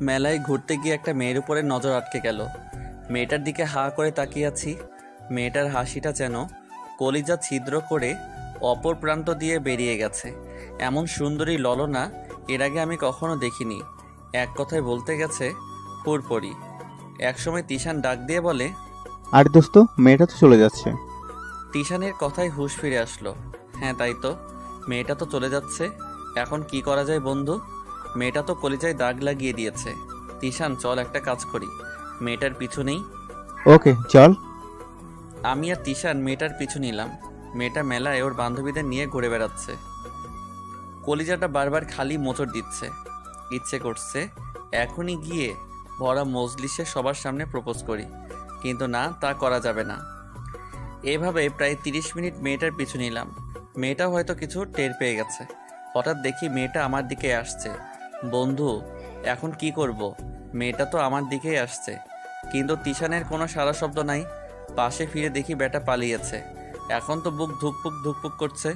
মেলায় ঘুরতে গিয়ে একটা মেয়ের উপরে নজর আটকে গেল। মেয়েটার দিকে হা করে তাকিয়ে আছি। মেয়েটার হাসিটা যেন কলিজা ছিদ্র করে অপর প্রান্ত দিয়ে বেরিয়ে গেছে। এমন সুন্দরী ললনা এর আগে আমি কখনো দেখিনি। এক কথায় বলতে গেছে পুরপরি একসময় তিশান ডাক দিয়ে বলে আর দোস্ত মেয়েটা তো চলে যাচ্ছে। তিশানের কথায় হুঁশ ফিরে আসলো। হ্যাঁ তাই তো। মেয়েটা তো চলে যাচ্ছে। এখন কি করা যায় বন্ধু? মেয়েটা তো কলিজায় দাগ লাগিয়ে দিয়েছে। তিশান চল একটা কাজ করি। মেয়েটার পিছু নেই। ওকে চল। আমি আর তিশান মেয়েটার পিছু নিলাম। মেয়েটা মেলায় ওর বান্ধবীদের নিয়ে ঘুরে বেড়াচ্ছে। কলিজাটা বারবার খালি মোচড় দিচ্ছে। ইচ্ছে করছে এখনই গিয়ে ভরা মজলিসে সবার সামনে প্রপোজ করি। কিন্তু না তা করা যাবে না। এভাবে প্রায় তিরিশ মিনিট মেয়েটার পিছু নিলাম। মেয়েটাও হয়তো কিছু টের পেয়ে গেছে। হঠাৎ দেখি মেয়েটা আমার দিকে আসছে। বন্ধু এখন কি করব? মেয়েটা তো আমার দিকেই আসছে। কিন্তু তিশানের কোনো সারা শব্দ নাই। পাশে ফিরে দেখি বেটা পালিয়েছে। এখন তো বুক ধুকপুক ধুকপুক করছে।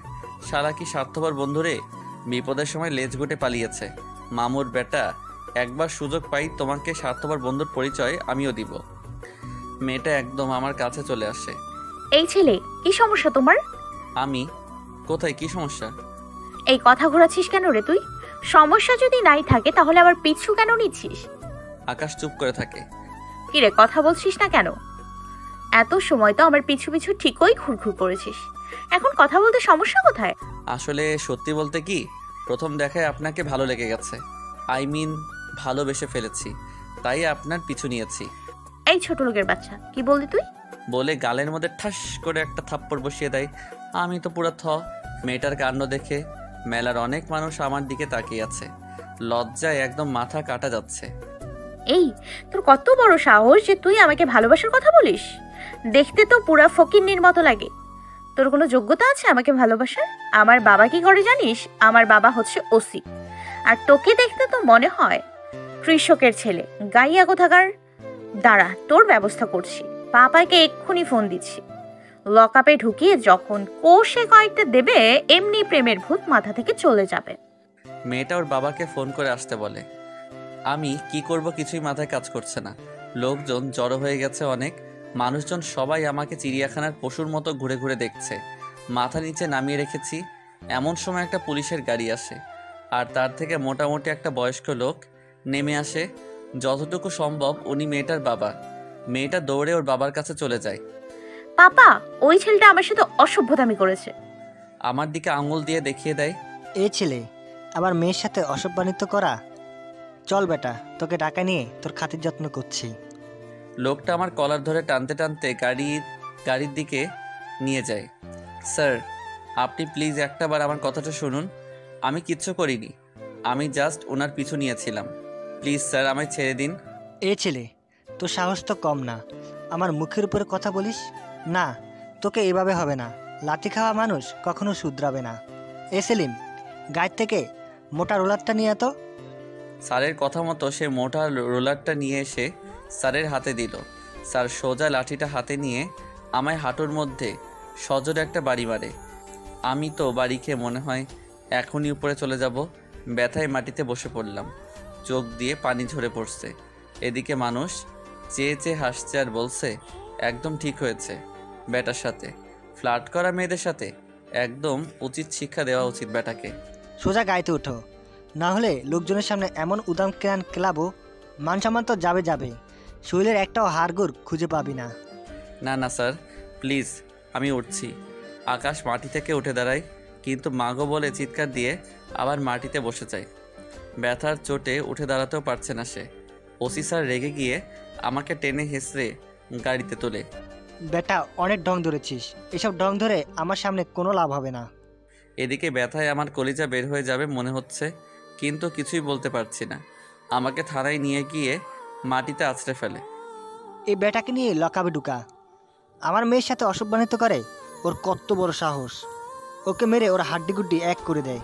সারা কি স্বার্থপর বন্ধুরে বিপদের সময় লেজ গুটে পালিয়েছে। মামুর বেটা একবার সুযোগ পাই তোমাকে স্বার্থপর বন্ধুর পরিচয় আমিও দিব। মেয়েটা একদম আমার কাছে চলে আসে। এই ছেলে কি সমস্যা তোমার? আমি? কোথায়? কি সমস্যা? এই কথা ঘোরাচ্ছিস কেন রে তুই? সমস্যা যদি নাই থাকে তাহলে আবার পিছু কেন নিচ্ছিস? আকাশ চুপ করে থাকে। কি রে কথা বলছিস না কেন? এত সময় তো আমার পিছু পিছু ঠিকই ঘুরঘুর করেছিস। এখন কথা বলতে সমস্যা কোথায়? আসলে সত্যি বলতে কি প্রথম দেখায় আপনাকে ভালো লেগে গেছে। আই মিন ভালোবেসে ফেলেছি। তাই আপনার পিছু নিয়েছি। এই ছোট লোকের বাচ্চা কি বললি তুই? বলে গালের মধ্যে ঠাস করে একটা থাপ্পড় বসিয়ে দেয়। আমি তো পুরো থ মেয়েটার কাণ্ড দেখে মেলার অনেক মানুষ আমার দিকে তাকিয়ে আছে। লজ্জায় একদম মাথা কাটা যাচ্ছে। এই, তোর কত বড় সাহস যে তুই আমাকে ভালোবাসার কথা বলিস? দেখতে তো পুরা ফকিন্নির মতো লাগে। তোর কোনো যোগ্যতা আছে আমাকে ভালোবাসার? আমার বাবা কি করে জানিস? আমার বাবা হচ্ছে ওসি। আর তোকে দেখতে তো মনে হয় কৃষকের ছেলে। গাইয়া কোথাকার? দাঁড়া, তোর ব্যবস্থা করছি। পাপাকে এক্ষুনি ফোন দিচ্ছি। লকআপে ঢুকিয়ে যখন কোষে কয়েকটা দেবে, এমনি প্রেমের ভূত মাথা থেকে চলে যাবে। মেয়েটা ওর বাবাকে ফোন করে আসতে বলে। আমি কি করব কিছুই মাথায় কাজ করছে না। লোকজন জড়ো হয়ে গেছে অনেক। মানুষজন সবাই আমাকে চিড়িয়াখানার পশুর মতো ঘুরে ঘুরে দেখছে। মাথা নিচে নামিয়ে রেখেছি। এমন সময় একটা পুলিশের গাড়ি আসে। আর তার থেকে মোটামুটি একটা বয়স্ক লোক নেমে আসে। যতটুকু সম্ভব উনি মেয়েটার বাবা। মেয়েটা দৌড়ে ওর বাবার কাছে চলে যায়। পাপা ওই ছেলেটা আমার সাথে অসভ্যতামি করেছে। আমার দিকে আঙুল দিয়ে দেখিয়ে দেয়। এ ছেলে আবার মেয়ের সাথে অসভ্যানিত্য করা? চল বেটা তোকে টাকা নিয়ে তোর খাতির যত্ন করছি। লোকটা আমার কলার ধরে টানতে টানতে গাড়ি গাড়ির দিকে নিয়ে যায়। স্যার আপনি প্লিজ একটাবার আমার কথাটা শুনুন। আমি কিচ্ছু করিনি। আমি জাস্ট ওনার পিছু নিয়েছিলাম। প্লিজ স্যার আমায় ছেড়ে দিন। এ ছেলে তোর সাহস তো কম না। আমার মুখের উপরে কথা বলিস? না, তোকে এভাবে হবে না। লাঠি খাওয়া মানুষ কখনো শুধরাবে না। এ সেলিম, গায়ের থেকে মোটা রোলারটা নিয়ে এত? স্যারের কথা মতো সে মোটা রোলারটা নিয়ে এসে স্যারের হাতে দিল। স্যার সোজা লাঠিটা হাতে নিয়ে আমায় হাঁটুর মধ্যে সজোরে একটা বাড়ি মারে। আমি তো বাড়ি খেয়ে মনে হয় এখনই উপরে চলে যাব। ব্যথায় মাটিতে বসে পড়লাম। চোখ দিয়ে পানি ঝরে পড়ছে। এদিকে মানুষ চেয়ে চেয়ে হাসছে আর বলছে, একদম ঠিক হয়েছে। ব্যাটার সাথে। ফ্লার্ট করা মেয়েদের সাথে একদম উচিত শিক্ষা দেওয়া উচিত ব্যাটাকে। সোজা গাইতে ওঠো না হলে লোকজনের সামনে এমন উদাম কেন ক্লাবও মান সম্মান তো যাবে যাবে। শরীরের একটাও হাড়গোড় খুঁজে পাবি না। না না স্যার। প্লিজ আমি উঠছি। আকাশ মাটি থেকে উঠে দাঁড়ায় কিন্তু মাগো বলে চিৎকার দিয়ে আবার মাটিতে বসে যায়। ব্যথার চোটে উঠে দাঁড়াতেও পারছে না সে। ওসি স্যার রেগে গিয়ে আমাকে টেনে হেসড়ে গাড়িতে তোলে। বেটা অনেক ঢং ধরেছিস। এসব ঢং ধরে আমার সামনে কোনো লাভ হবে না। এদিকে ব্যথায় আমার কলিজা বের হয়ে যাবে মনে হচ্ছে কিন্তু কিছুই বলতে পারছি না। আমাকে থানায় নিয়ে গিয়ে মাটিতে আছড়ে ফেলে। এই বেটাকে নিয়ে লকাবে ঢুকা। আমার মেয়ের সাথে অসভ্যানিত করে? ওর কত বড় সাহস। ওকে মেরে ওর হাড্ডিগুড্ডি এক করে দেয়।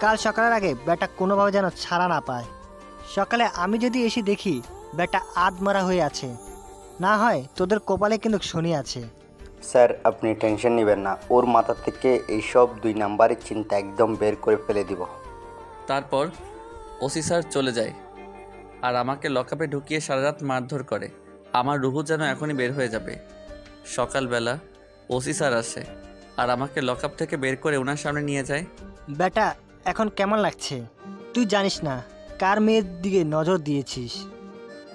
কাল সকালের আগে বেটা কোনোভাবে যেন ছাড়া না পায়। সকালে আমি যদি এসে দেখি বেটা আধ মারা হয়ে আছে। না হয় তোদের কপালে কিন্তু শনি আছে। স্যার আপনি টেনশন নেবেন না। ওর মাথা থেকে এইসব দুই নাম্বারের চিন্তা একদম বের করে ফেলে দিব। তারপর ওসি স্যার চলে যায় আর আমাকে লকআপে ঢুকিয়ে সারা রাত মারধর করে। আমার রুহু যেন এখনই বের হয়ে যাবে। সকালবেলা ওসি স্যার আসে আর আমাকে লকআপ থেকে বের করে ওনার সামনে নিয়ে যায়। বেটা এখন কেমন লাগছে? তুই জানিস না কার মেয়ের দিকে নজর দিয়েছিস?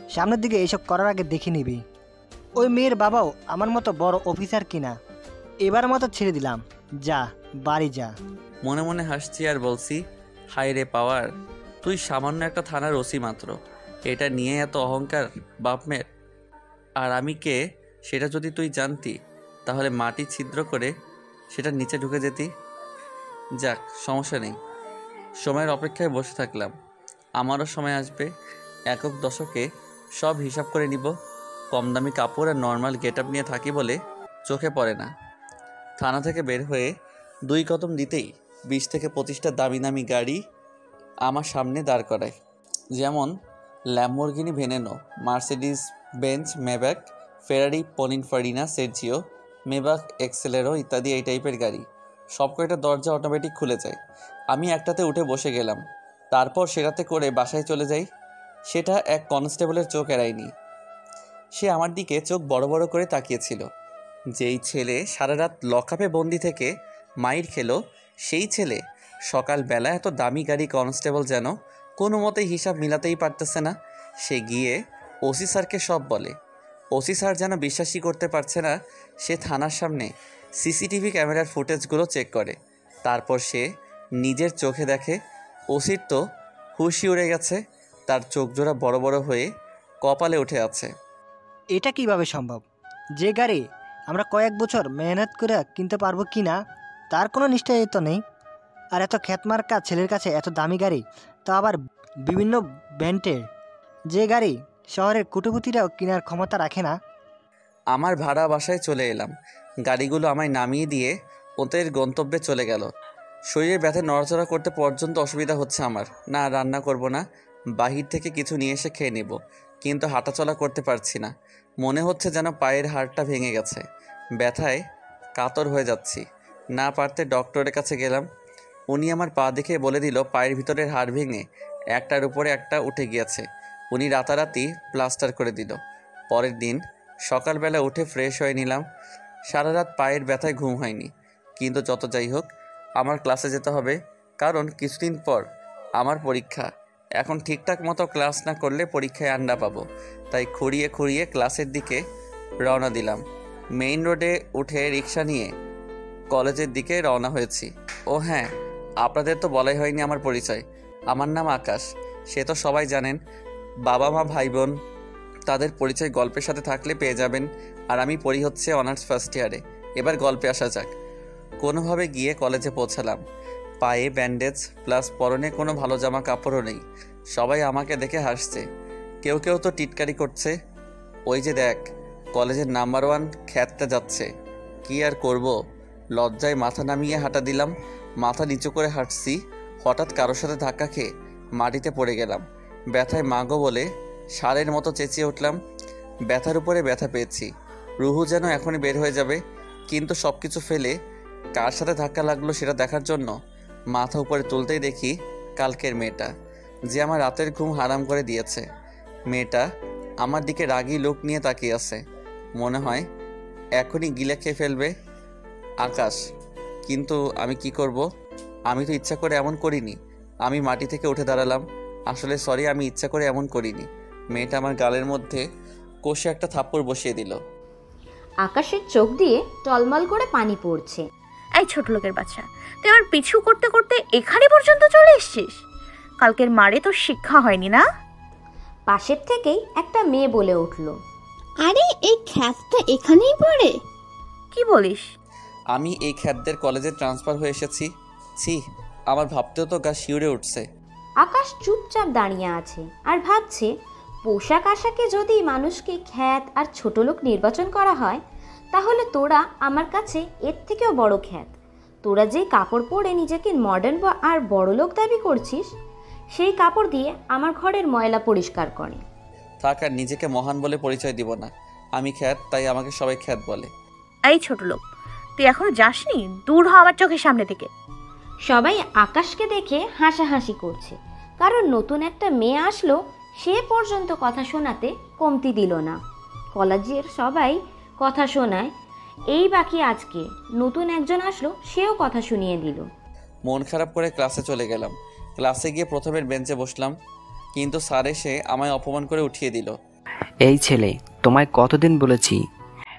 সামনের দিকে এইসব করার আগে দেখে নিবি। ওই মেয়ের বাবাও আমার মতো বড় অফিসার কিনা? এবার মতো ছেড়ে দিলাম। যা, বাড়ি যা। মনে মনে হাসছি আর বলছি হাই রে পাওয়ার, তুই সামান্য একটা থানার ওসি মাত্র। এটা নিয়ে এত অহংকার বাপমের আর আমি কে? সেটা যদি তুই জানতি, তাহলে মাটি ছিদ্র করে সেটা নিচে ঢুকে যেতি। যাক, সমস্যা নেই। সময়ের অপেক্ষায় বসে থাকলাম। আমারও সময় আসবে। একক দশকে সব হিসাব করে নিব। কম দামি কাপড় আর নর্মাল গেট আপ নিয়ে থাকি বলে চোখে পড়ে না। থানা থেকে বের হয়ে দুই কদম দিতেই বিশ থেকে পঁচিশটা দামি দামি গাড়ি আমার সামনে দাঁড় করায়। যেমন Lamborghini Veneno Mercedes Benz Maybach Ferrari Pininfarina Sergio Maybach Exelero ইত্যাদি এই টাইপের গাড়ি। সব কয়টা দরজা অটোমেটিক খুলে যায়। আমি একটাতে উঠে বসে গেলাম। তারপর সেটাতে করে বাসায় চলে যাই। সেটা এক কনস্টেবলের চোখ এড়ায়নি। সে আমার দিকে চোখ বড় বড় করে তাকিয়েছিল। যেই ছেলে সারা রাত লকআপে বন্দি থেকে মাইর খেলো, সেই ছেলে সকালবেলা এত দামি গাড়ি কনস্টেবল যেন কোনো মতেই হিসাব মিলাতেই পারতেছে না। সে গিয়ে ওসি স্যারকে সব বলে। ওসি স্যার যেন বিশ্বাসই করতে পারছে না, সে থানার সামনে সিসিটিভি ক্যামেরার ফুটেজগুলো চেক করে। তারপর সে নিজের চোখে দেখে, ওসির তো হুশি উড়ে গেছে, তার চোখ জোড়া বড় বড় হয়ে কপালে উঠে আছে। এটা কীভাবে সম্ভব? যে গাড়ি আমরা কয়েক বছর মেহনত করে কিনতে পারব কি না, তার কোনো নিশ্চয়তা নেই। আর এত খ্যাতমার্কা ছেলের কাছে এত দামি গাড়ি, তো আবার বিভিন্ন ব্যান্ডের। যে গাড়ি শহরের কুটুপুতিরাও কেনার ক্ষমতা রাখে না। আমার ভাড়া বাসায় চলে এলাম। গাড়িগুলো আমায় নামিয়ে দিয়ে ওদের গন্তব্যে চলে গেল। শরীরে ব্যথা নড়াচড়া করতে পর্যন্ত অসুবিধা হচ্ছে আমার। না, রান্না করব না। বাহির থেকে কিছু নিয়ে এসে খেয়ে নেব। কিন্তু হাঁটাচলা করতে পারছি না। মনে হচ্ছে যেন পায়ের হাড়টা ভেঙে গেছে। ব্যথায় কাতর হয়ে যাচ্ছি। না পারতে ডক্টরের কাছে গেলাম। উনি আমার পা দেখে বলে দিল, পায়ের ভিতরের হাড় ভেঙে একটার উপরে একটা উঠে গিয়েছে। উনি রাতারাতি প্লাস্টার করে দিল। পরের দিন সকালবেলা উঠে ফ্রেশ হয়ে নিলাম। সারা রাত পায়ের ব্যথায় ঘুম হয়নি। কিন্তু যত যাই হোক, আমার ক্লাসে যেতে হবে। কারণ কিছুদিন পর আমার পরীক্ষা। এখন ঠিকঠাক মতো ক্লাস না করলে পরীক্ষায় আন্ডা পাবো। তাই খুঁড়িয়ে খুঁড়িয়ে ক্লাসের দিকে রওনা দিলাম। মেইন রোডে উঠে রিক্সা নিয়ে কলেজের দিকে রওনা হয়েছি। ও হ্যাঁ আপনাদের তো বলাই হয়নি আমার পরিচয়। আমার নাম আকাশ। সে তো সবাই জানেন। বাবা মা, ভাই বোন, তাদের পরিচয় গল্পের সাথে থাকলে পেয়ে যাবেন। আর আমি পড়ি হচ্ছে অনার্স ফার্স্ট ইয়ারে। এবার গল্পে আসা যাক। কোনোভাবে গিয়ে কলেজে পৌঁছালাম। পায়ে ব্যান্ডেজ প্লাস পরনে কোনো ভালো জামা কাপড়ও নেই। সবাই আমাকে দেখে হাসছে। কেউ কেউ তো টিটকারি করছে। ওই যে দেখ, কলেজের নাম্বার ওয়ান খ্যাতটা যাচ্ছে। কি আর করব? লজ্জায় মাথা নামিয়ে হাঁটা দিলাম, মাথা নিচু করে হাঁটছি, হঠাৎ কারোর সাথে ধাক্কা খেয়ে মাটিতে পড়ে গেলাম। ব্যথায় মাগো বলে সারের মতো চেঁচিয়ে উঠলাম, ব্যথার উপরে ব্যথা পেয়েছি। রুহু যেন এখনই বের হয়ে যাবে, কিন্তু সব কিছু ফেলে কার সাথে ধাক্কা লাগল সেটা দেখার জন্য মাথা উপরে তুলতেই দেখি কালকের মেয়েটা, যে আমার রাতের ঘুম হারাম করে দিয়েছে। মেয়েটা আমার দিকে রাগী লোক নিয়ে তাকিয়ে আছে। মনে হয় এখনই গিলে খেয়ে ফেলবে আকাশ। কিন্তু আমি কি করব? আমি তো ইচ্ছা করে এমন করিনি। আমি মাটি থেকে উঠে দাঁড়ালাম। আসলে সরি, আমি ইচ্ছা করে এমন করিনি। মেয়েটা আমার গালের মধ্যে কষে একটা থাপ্পড় বসিয়ে দিল। আকাশের চোখ দিয়ে টলমল করে পানি পড়ছে। এই ছোট লোকের বাচ্চা তুই আমার পিছু করতে করতে এখানে পর্যন্ত চলে এসছিস? কালকের মারে তোর শিক্ষা হয়নি না? পাশের থেকেই একটা মেয়ে বলে উঠল। আরে এই খ্যাতটা এখানেই পড়ে। কি বলিস? আমি এই খ্যাতদের কলেজে ট্রান্সফার হয়ে এসেছি। ছি আমার ভাবতেও তো গা শিউরে উঠছে। আকাশ চুপচাপ দাঁড়িয়ে আছে আর ভাবছে পোশাক আশাকে যদি মানুষকে খ্যাত আর ছোট লোক নির্বাচন করা হয় তাহলে তোরা আমার কাছে এর থেকেও বড় খ্যাত। তোরা যে কাপড় পরে নিজেকে মডার্ন বা আর বড় লোক দাবি করছিস সেই কাপড় দিয়ে আমার ঘরের ময়লা পরিষ্কার করে। থাক আর নিজেকে মহান বলে পরিচয় দিব না। আমি খ্যাত তাই আমাকে সবাই খ্যাত বলে। এই ছোট লোক তুই এখনও যাসনি? দূর হ আমার চোখের সামনে থেকে। সবাই আকাশকে দেখে হাসাহাসি করছে। কারণ নতুন একটা মেয়ে আসলো সে পর্যন্ত কথা শোনাতে কমতি দিল না। কলেজের সবাই কথা শোনায়। এই বাকি আজকে নতুন একজন আসলো সেও কথা শুনিয়ে দিল। মন খারাপ করে ক্লাসে চলে গেলাম। ক্লাসে গিয়ে প্রথমের বেঞ্চে বসলাম কিন্তু স্যার এসে আমায় অপমান করে উঠিয়ে দিল। এই ছেলে তোমায় কতদিন বলেছি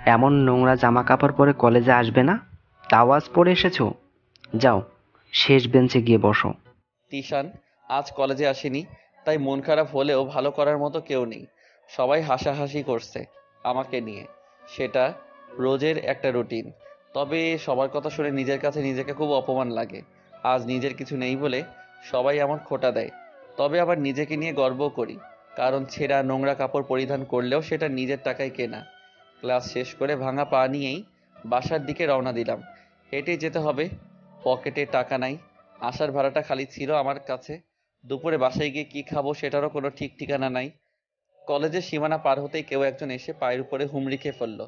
এমন নোংরা জামা কাপড় পরে কলেজে আসবে না? তাও আজ পরে এসেছ? যাও শেষ বেঞ্চে গিয়ে বসো। তিশান আজ কলেজে আসেনি তাই মন খারাপ হলেও ভালো করার মতো কেউ নেই। সবাই হাসাহাসি করছে আমাকে নিয়ে। সেটা রোজের একটা রুটিন। তবে সবার কথা শুনে নিজের কাছে নিজেকে খুব অপমান লাগে। আজ নিজের কিছু নেই বলে সবাই আমার খোটা দেয়। তবে আবার নিজেকে নিয়ে গর্বও করি। কারণ ছেঁড়া নোংরা কাপড় পরিধান করলেও সেটা নিজের টাকায় কেনা। ক্লাস শেষ করে ভাঙা পা নিয়েই বাসার দিকে রওনা দিলাম। হেঁটেই যেতে হবে, পকেটে টাকা নাই। আসার ভাড়াটা খালি ছিল আমার কাছে। দুপুরে বাসায় গিয়ে কি খাব সেটারও কোনো ঠিক ঠিকানা নাই। কলেজের সীমানা পার হতেই কেউ একজন এসে পায়ের উপরে হুমড়ি খেয়ে ফেলল।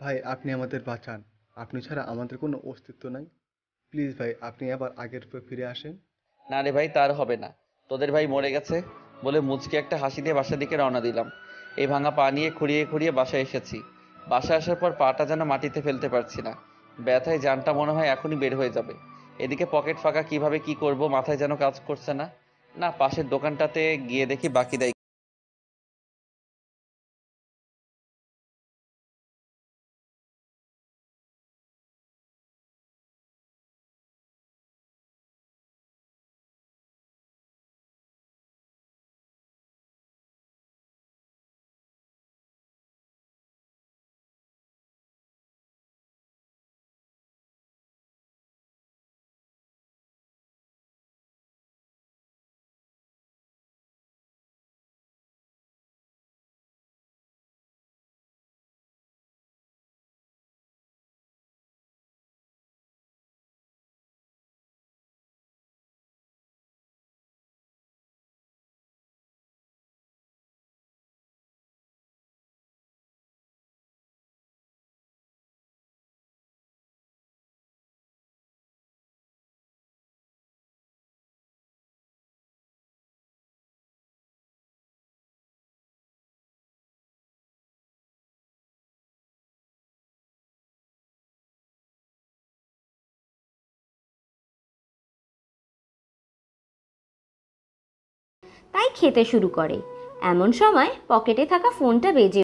ভাই আপনি আমাদের বাঁচান। আপনি ছাড়া আমাদের কোনো অস্তিত্ব নাই। প্লিজ ভাই আপনি আবার আগের রূপে ফিরে আসেন। না রে ভাই তার হবে না। তোদের ভাই মরে গেছে বলে মুচকে একটা হাসি দিয়ে বাসার দিকে রওনা দিলাম। এই ভাঙা পা নিয়ে খুঁড়িয়ে খুঁড়িয়ে বাসায় এসেছি। বাসায় আসার পর পাটা যেন মাটিতে ফেলতে পারছি না। ব্যথায় জানটা মনে হয় এখনই বের হয়ে যাবে। এদিকে পকেট ফাঁকা কীভাবে কি করব মাথায় যেন কাজ করছে না। না পাশের দোকানটাতে গিয়ে দেখি বাকি দেয় তাই খেতে শুরু করে। এমন সময় পকেটে থাকা ফোনটা বেজে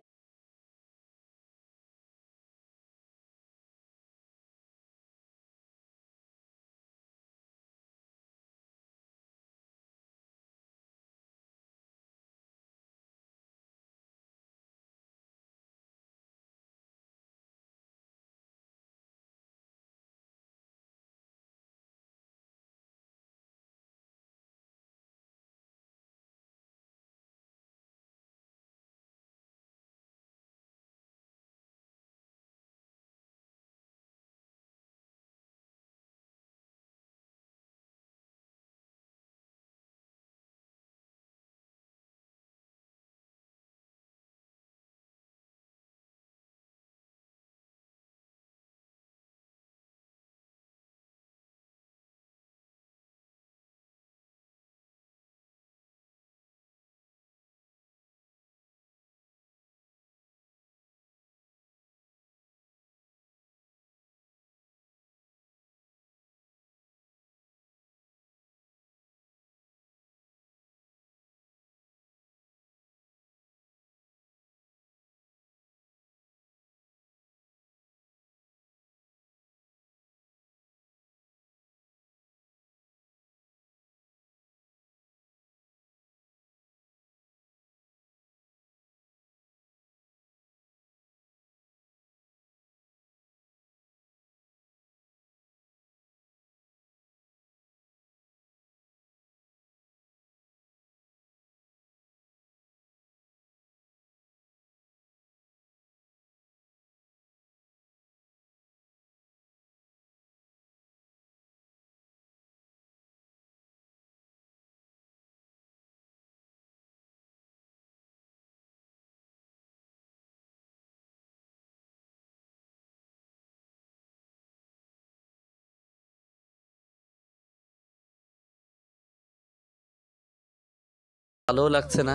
ভালোও লাগছে না।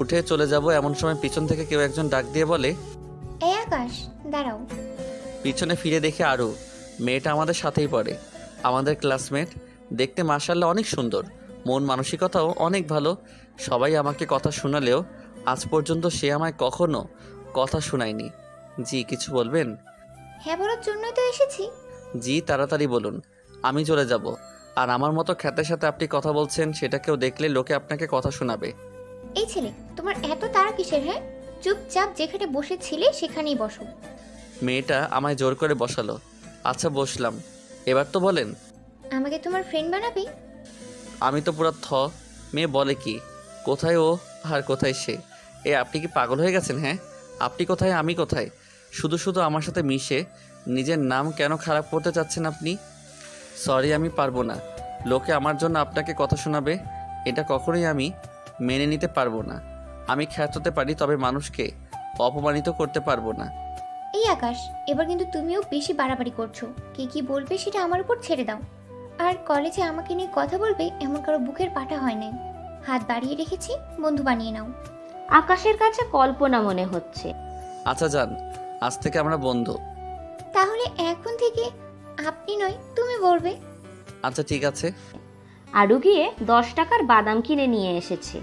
উঠে চলে যাব এমন সময় পিছন থেকে কেউ একজন ডাক দিয়ে বলে এই আকাশ দাঁড়াও। পিছনে ফিরে দেখে আরও মেয়েটা আমাদের সাথেই পড়ে। আমাদের ক্লাসমেট দেখতে মার্শাল্লাহ অনেক সুন্দর। মন মানসিকতাও অনেক ভালো। সবাই আমাকে কথা শোনালেও আজ পর্যন্ত সে আমায় কখনো কথা শোনায়নি। জি কিছু বলবেন? হ্যাঁ বলার জন্যই তো এসেছি। জি তাড়াতাড়ি বলুন। আমি চলে যাব। আর আমার মতো খ্যাতের সাথে আপনি কথা বলছেন সেটা কেউ দেখলে লোকে আপনাকে কথা শোনাবে। এই ছেলে তোমার এত তাড়া কিসের হ্যাঁ? চুপচাপ যেখানে বসেছিলে সেখানেই বসো। মেয়েটা আমায় জোর করে বসালো। আচ্ছা বসলাম। এবার তো বলেন। আমাকে তোমার ফ্রেন্ড বানাবে? আমি তো পুরো থ। মেয়ে বলে কি? কোথায় ও আর কোথায় সে? এ আপনি কি পাগল হয়ে গেছেন হ্যাঁ? আপনি কোথায় আমি কোথায়? শুধু শুধু আমার সাথে মিশে নিজের নাম কেন খারাপ করতে চাচ্ছেন আপনি? সরি আমি পারব না। লোকে আমার জন্য আপনাকে কথা শোনাবে এটা কখনোই আমি মেনে নিতে পারব না। আমি খ্যাত হতে পারি তবে মানুষকে অপমানিত করতে পারব না। এই আকাশ এবার কিন্তু তুমিও বেশি বাড়াবাড়ি করছ। কে কি বলবে সেটা আমার উপর ছেড়ে দাও। আর কলেজে আমাকে নিয়ে কথা বলবে এমন কারও বুকের পাটা হয় নাই। হাত বাড়িয়ে রেখেছি বন্ধু বানিয়ে নাও। আকাশের কাছে কল্পনা মনে হচ্ছে। আচ্ছা যান। আজ থেকে আমরা বন্ধু। তাহলে এখন থেকে আপনি নয় তুমি বলবে। আচ্ছা ঠিক আছে। আরু গিয়ে দশ টাকার বাদাম কিনে নিয়ে এসেছে।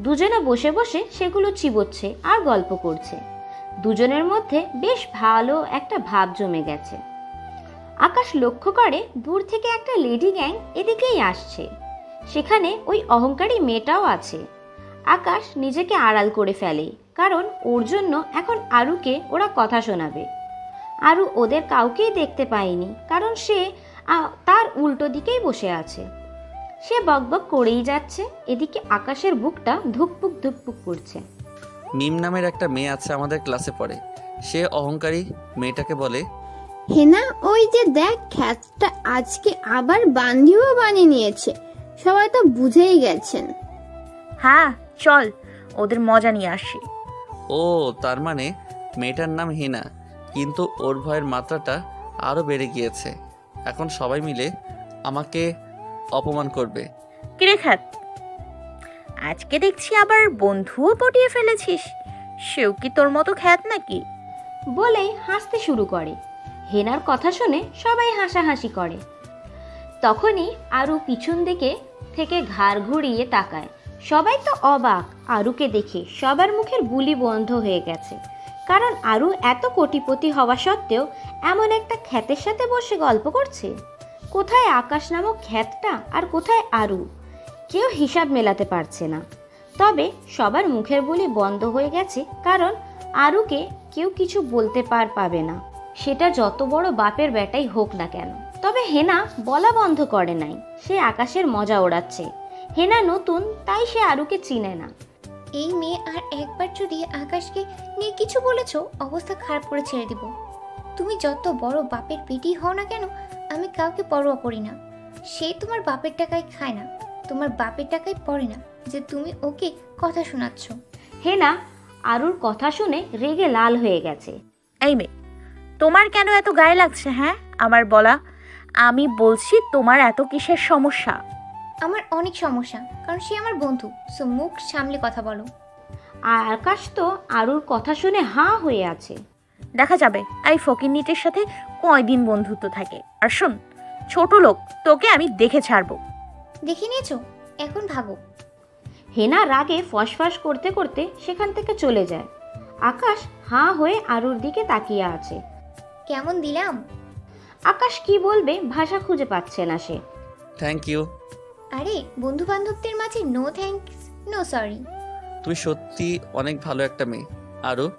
দুজনে বসে বসে সেগুলো চিবোচ্ছে আর গল্প করছে। দুজনের মধ্যে বেশ ভালো একটা ভাব জমে গেছে। আকাশ লক্ষ্য করে দূর থেকে একটা লেডি গ্যাং এদিকেই আসছে। সেখানে ওই অহংকারী মেয়েটাও আছে। আকাশ নিজেকে আড়াল করে ফেলে কারণ ওর জন্য এখন আরুকে ওরা কথা শোনাবে। আরু ওদের কাউকেই দেখতে পায়নি কারণ সে তার উল্টো দিকেই বসে আছে। সে বকবক করেই যাচ্ছে এদিকে আকাশের বুকটা ধুকপুক ধুকপুক করছে। মিম নামের একটা মেয়ে আছে আমাদের ক্লাসে পড়ে। সে অহংকারী মেয়েটাকে বলে হেনা ওই যে দেখ খ্যাতটা আজকে আবার বান্ধিও বানিয়ে নিয়েছে। সবাই তো বুঝেই গেছেন। হ্যাঁ চল ওদের মজা নিয়ে আসি। ও তার মানে মেয়েটার নাম হিনা। কিন্তু ওর ভয়ের মাত্রাটা আরও বেড়ে গিয়েছে। এখন সবাই মিলে আমাকে অপমান করবে। কিরে খ্যাত? আজকে দেখছি আবার বন্ধুও পটিয়ে ফেলেছিস। সেও কি তোর মতো খ্যাত নাকি? বলেই হাসতে শুরু করে। হেনার কথা শুনে সবাই হাসাহাসি করে। তখনই আরু পিছন দিকে থেকে ঘাড় ঘুরিয়ে তাকায়। সবাই তো অবাক। আরুকে দেখে সবার মুখের বুলি বন্ধ হয়ে গেছে। কারণ আরু এত কোটিপতি হওয়া সত্ত্বেও এমন একটা খ্যাতের সাথে বসে গল্প করছে। কোথায় আকাশ নামক খ্যাতটা আর কোথায় আরু? কেউ হিসাব মেলাতে পারছে না। তবে সবার মুখের বলি বন্ধ হয়ে গেছে কারণ আরুকে কেউ কিছু বলতে পার পাবে না। সেটা যত বড় বাপের বেটাই হোক না কেন। তবে হেনা বলা বন্ধ করে নাই। সে আকাশের মজা ওড়াচ্ছে। হেনা নতুন, তাই সে আরুকে চিনে না। এই মেয়ে আর একবার যদি আকাশকে নিয়ে কিছু বলেছ অবস্থা খারাপ করে ছেড়ে দিব। তুমি যত বড় বাপের পেটি হও না কেন আমি কাউকে পরোয়া করি না। সে তোমার বাপের টাকায় খায় না তোমার বাপের টাকায় পড়ে না যে তুমি ওকে কথা শোনাচ্ছ। হেনা আরুর কথা শুনে রেগে লাল হয়ে গেছে। এই মেয়ে তোমার কেন এত গায়ে লাগছে হ্যাঁ? আমার বলা আমি বলছি তোমার এত কিসের সমস্যা? আমার অনেক সমস্যা কারণ সে আমার বন্ধু। সো মুখ সামলে কথা বলো। আর আকাশ তো আরুর কথা শুনে হাঁ হয়ে আছে। দেখা যাবে এই ফকির নিটের সাথে কয়দিন বন্ধুত্ব থাকে। আর শোন ছোট লোক তোকে আমি দেখে ছাড়বো। দেখে নিয়েছো? এখন ভাগো। হেনা রাগে ফসফস করতে করতে সেখান থেকে চলে যায়। আকাশ হাঁ হয়ে আরুর দিকে তাকিয়ে আছে। কেমন দিলাম? আকাশ কি বলবে ভাষা খুঁজে পাচ্ছে না সে। থ্যাংক ইউ আরে বন্ধু বান্ধবদের মাঝে নো থ্যাঙ্কস নো সরি তুই সত্যি অনেক ভালো একটা মেয়ে। আরও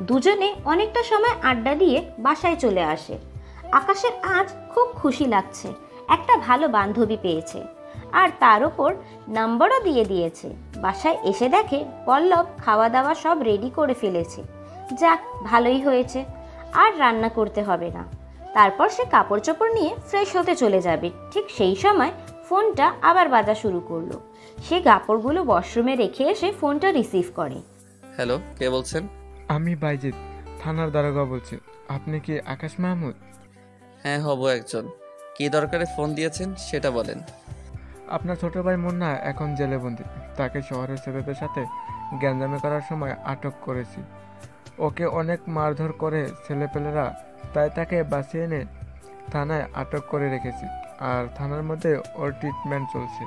দুজনে অনেকটা সময় আড্ডা দিয়ে বাসায় চলে আসে। আকাশের আজ খুব খুশি লাগছে একটা ভালো বান্ধবী পেয়েছে। আর তার ওপর নাম্বারও দিয়ে দিয়েছে। বাসায় এসে দেখে পল্লব খাওয়া দাওয়া সব রেডি করে ফেলেছে। যাক ভালোই হয়েছে আর রান্না করতে হবে না। তারপর সে কাপড় চোপড় নিয়ে ফ্রেশ হতে চলে যাবে। ঠিক সেই সময় ফোনটা আবার বাজা শুরু করল। সে কাপড়গুলো ওয়াশরুমে রেখে এসে ফোনটা রিসিভ করে। হ্যালো কে বলছেন? আমি বাইজিৎ থানার দারোগা বলছি। আপনি কি আকাশ মাহমুদ? হ্যাঁ হব একজন। কী দরকারে ফোন দিয়েছেন সেটা বলেন। আপনার ছোট ভাই মুন্না এখন জেলে বন্দি তাকে শহরের ছেলেদের সাথে গ্যাঞ্জামে করার সময় আটক করেছি। ওকে অনেক মারধর করে ছেলেপেলেরা তাই তাকে বাঁচিয়ে এনে থানায় আটক করে রেখেছি। আর থানার মধ্যে ওর ট্রিটমেন্ট চলছে।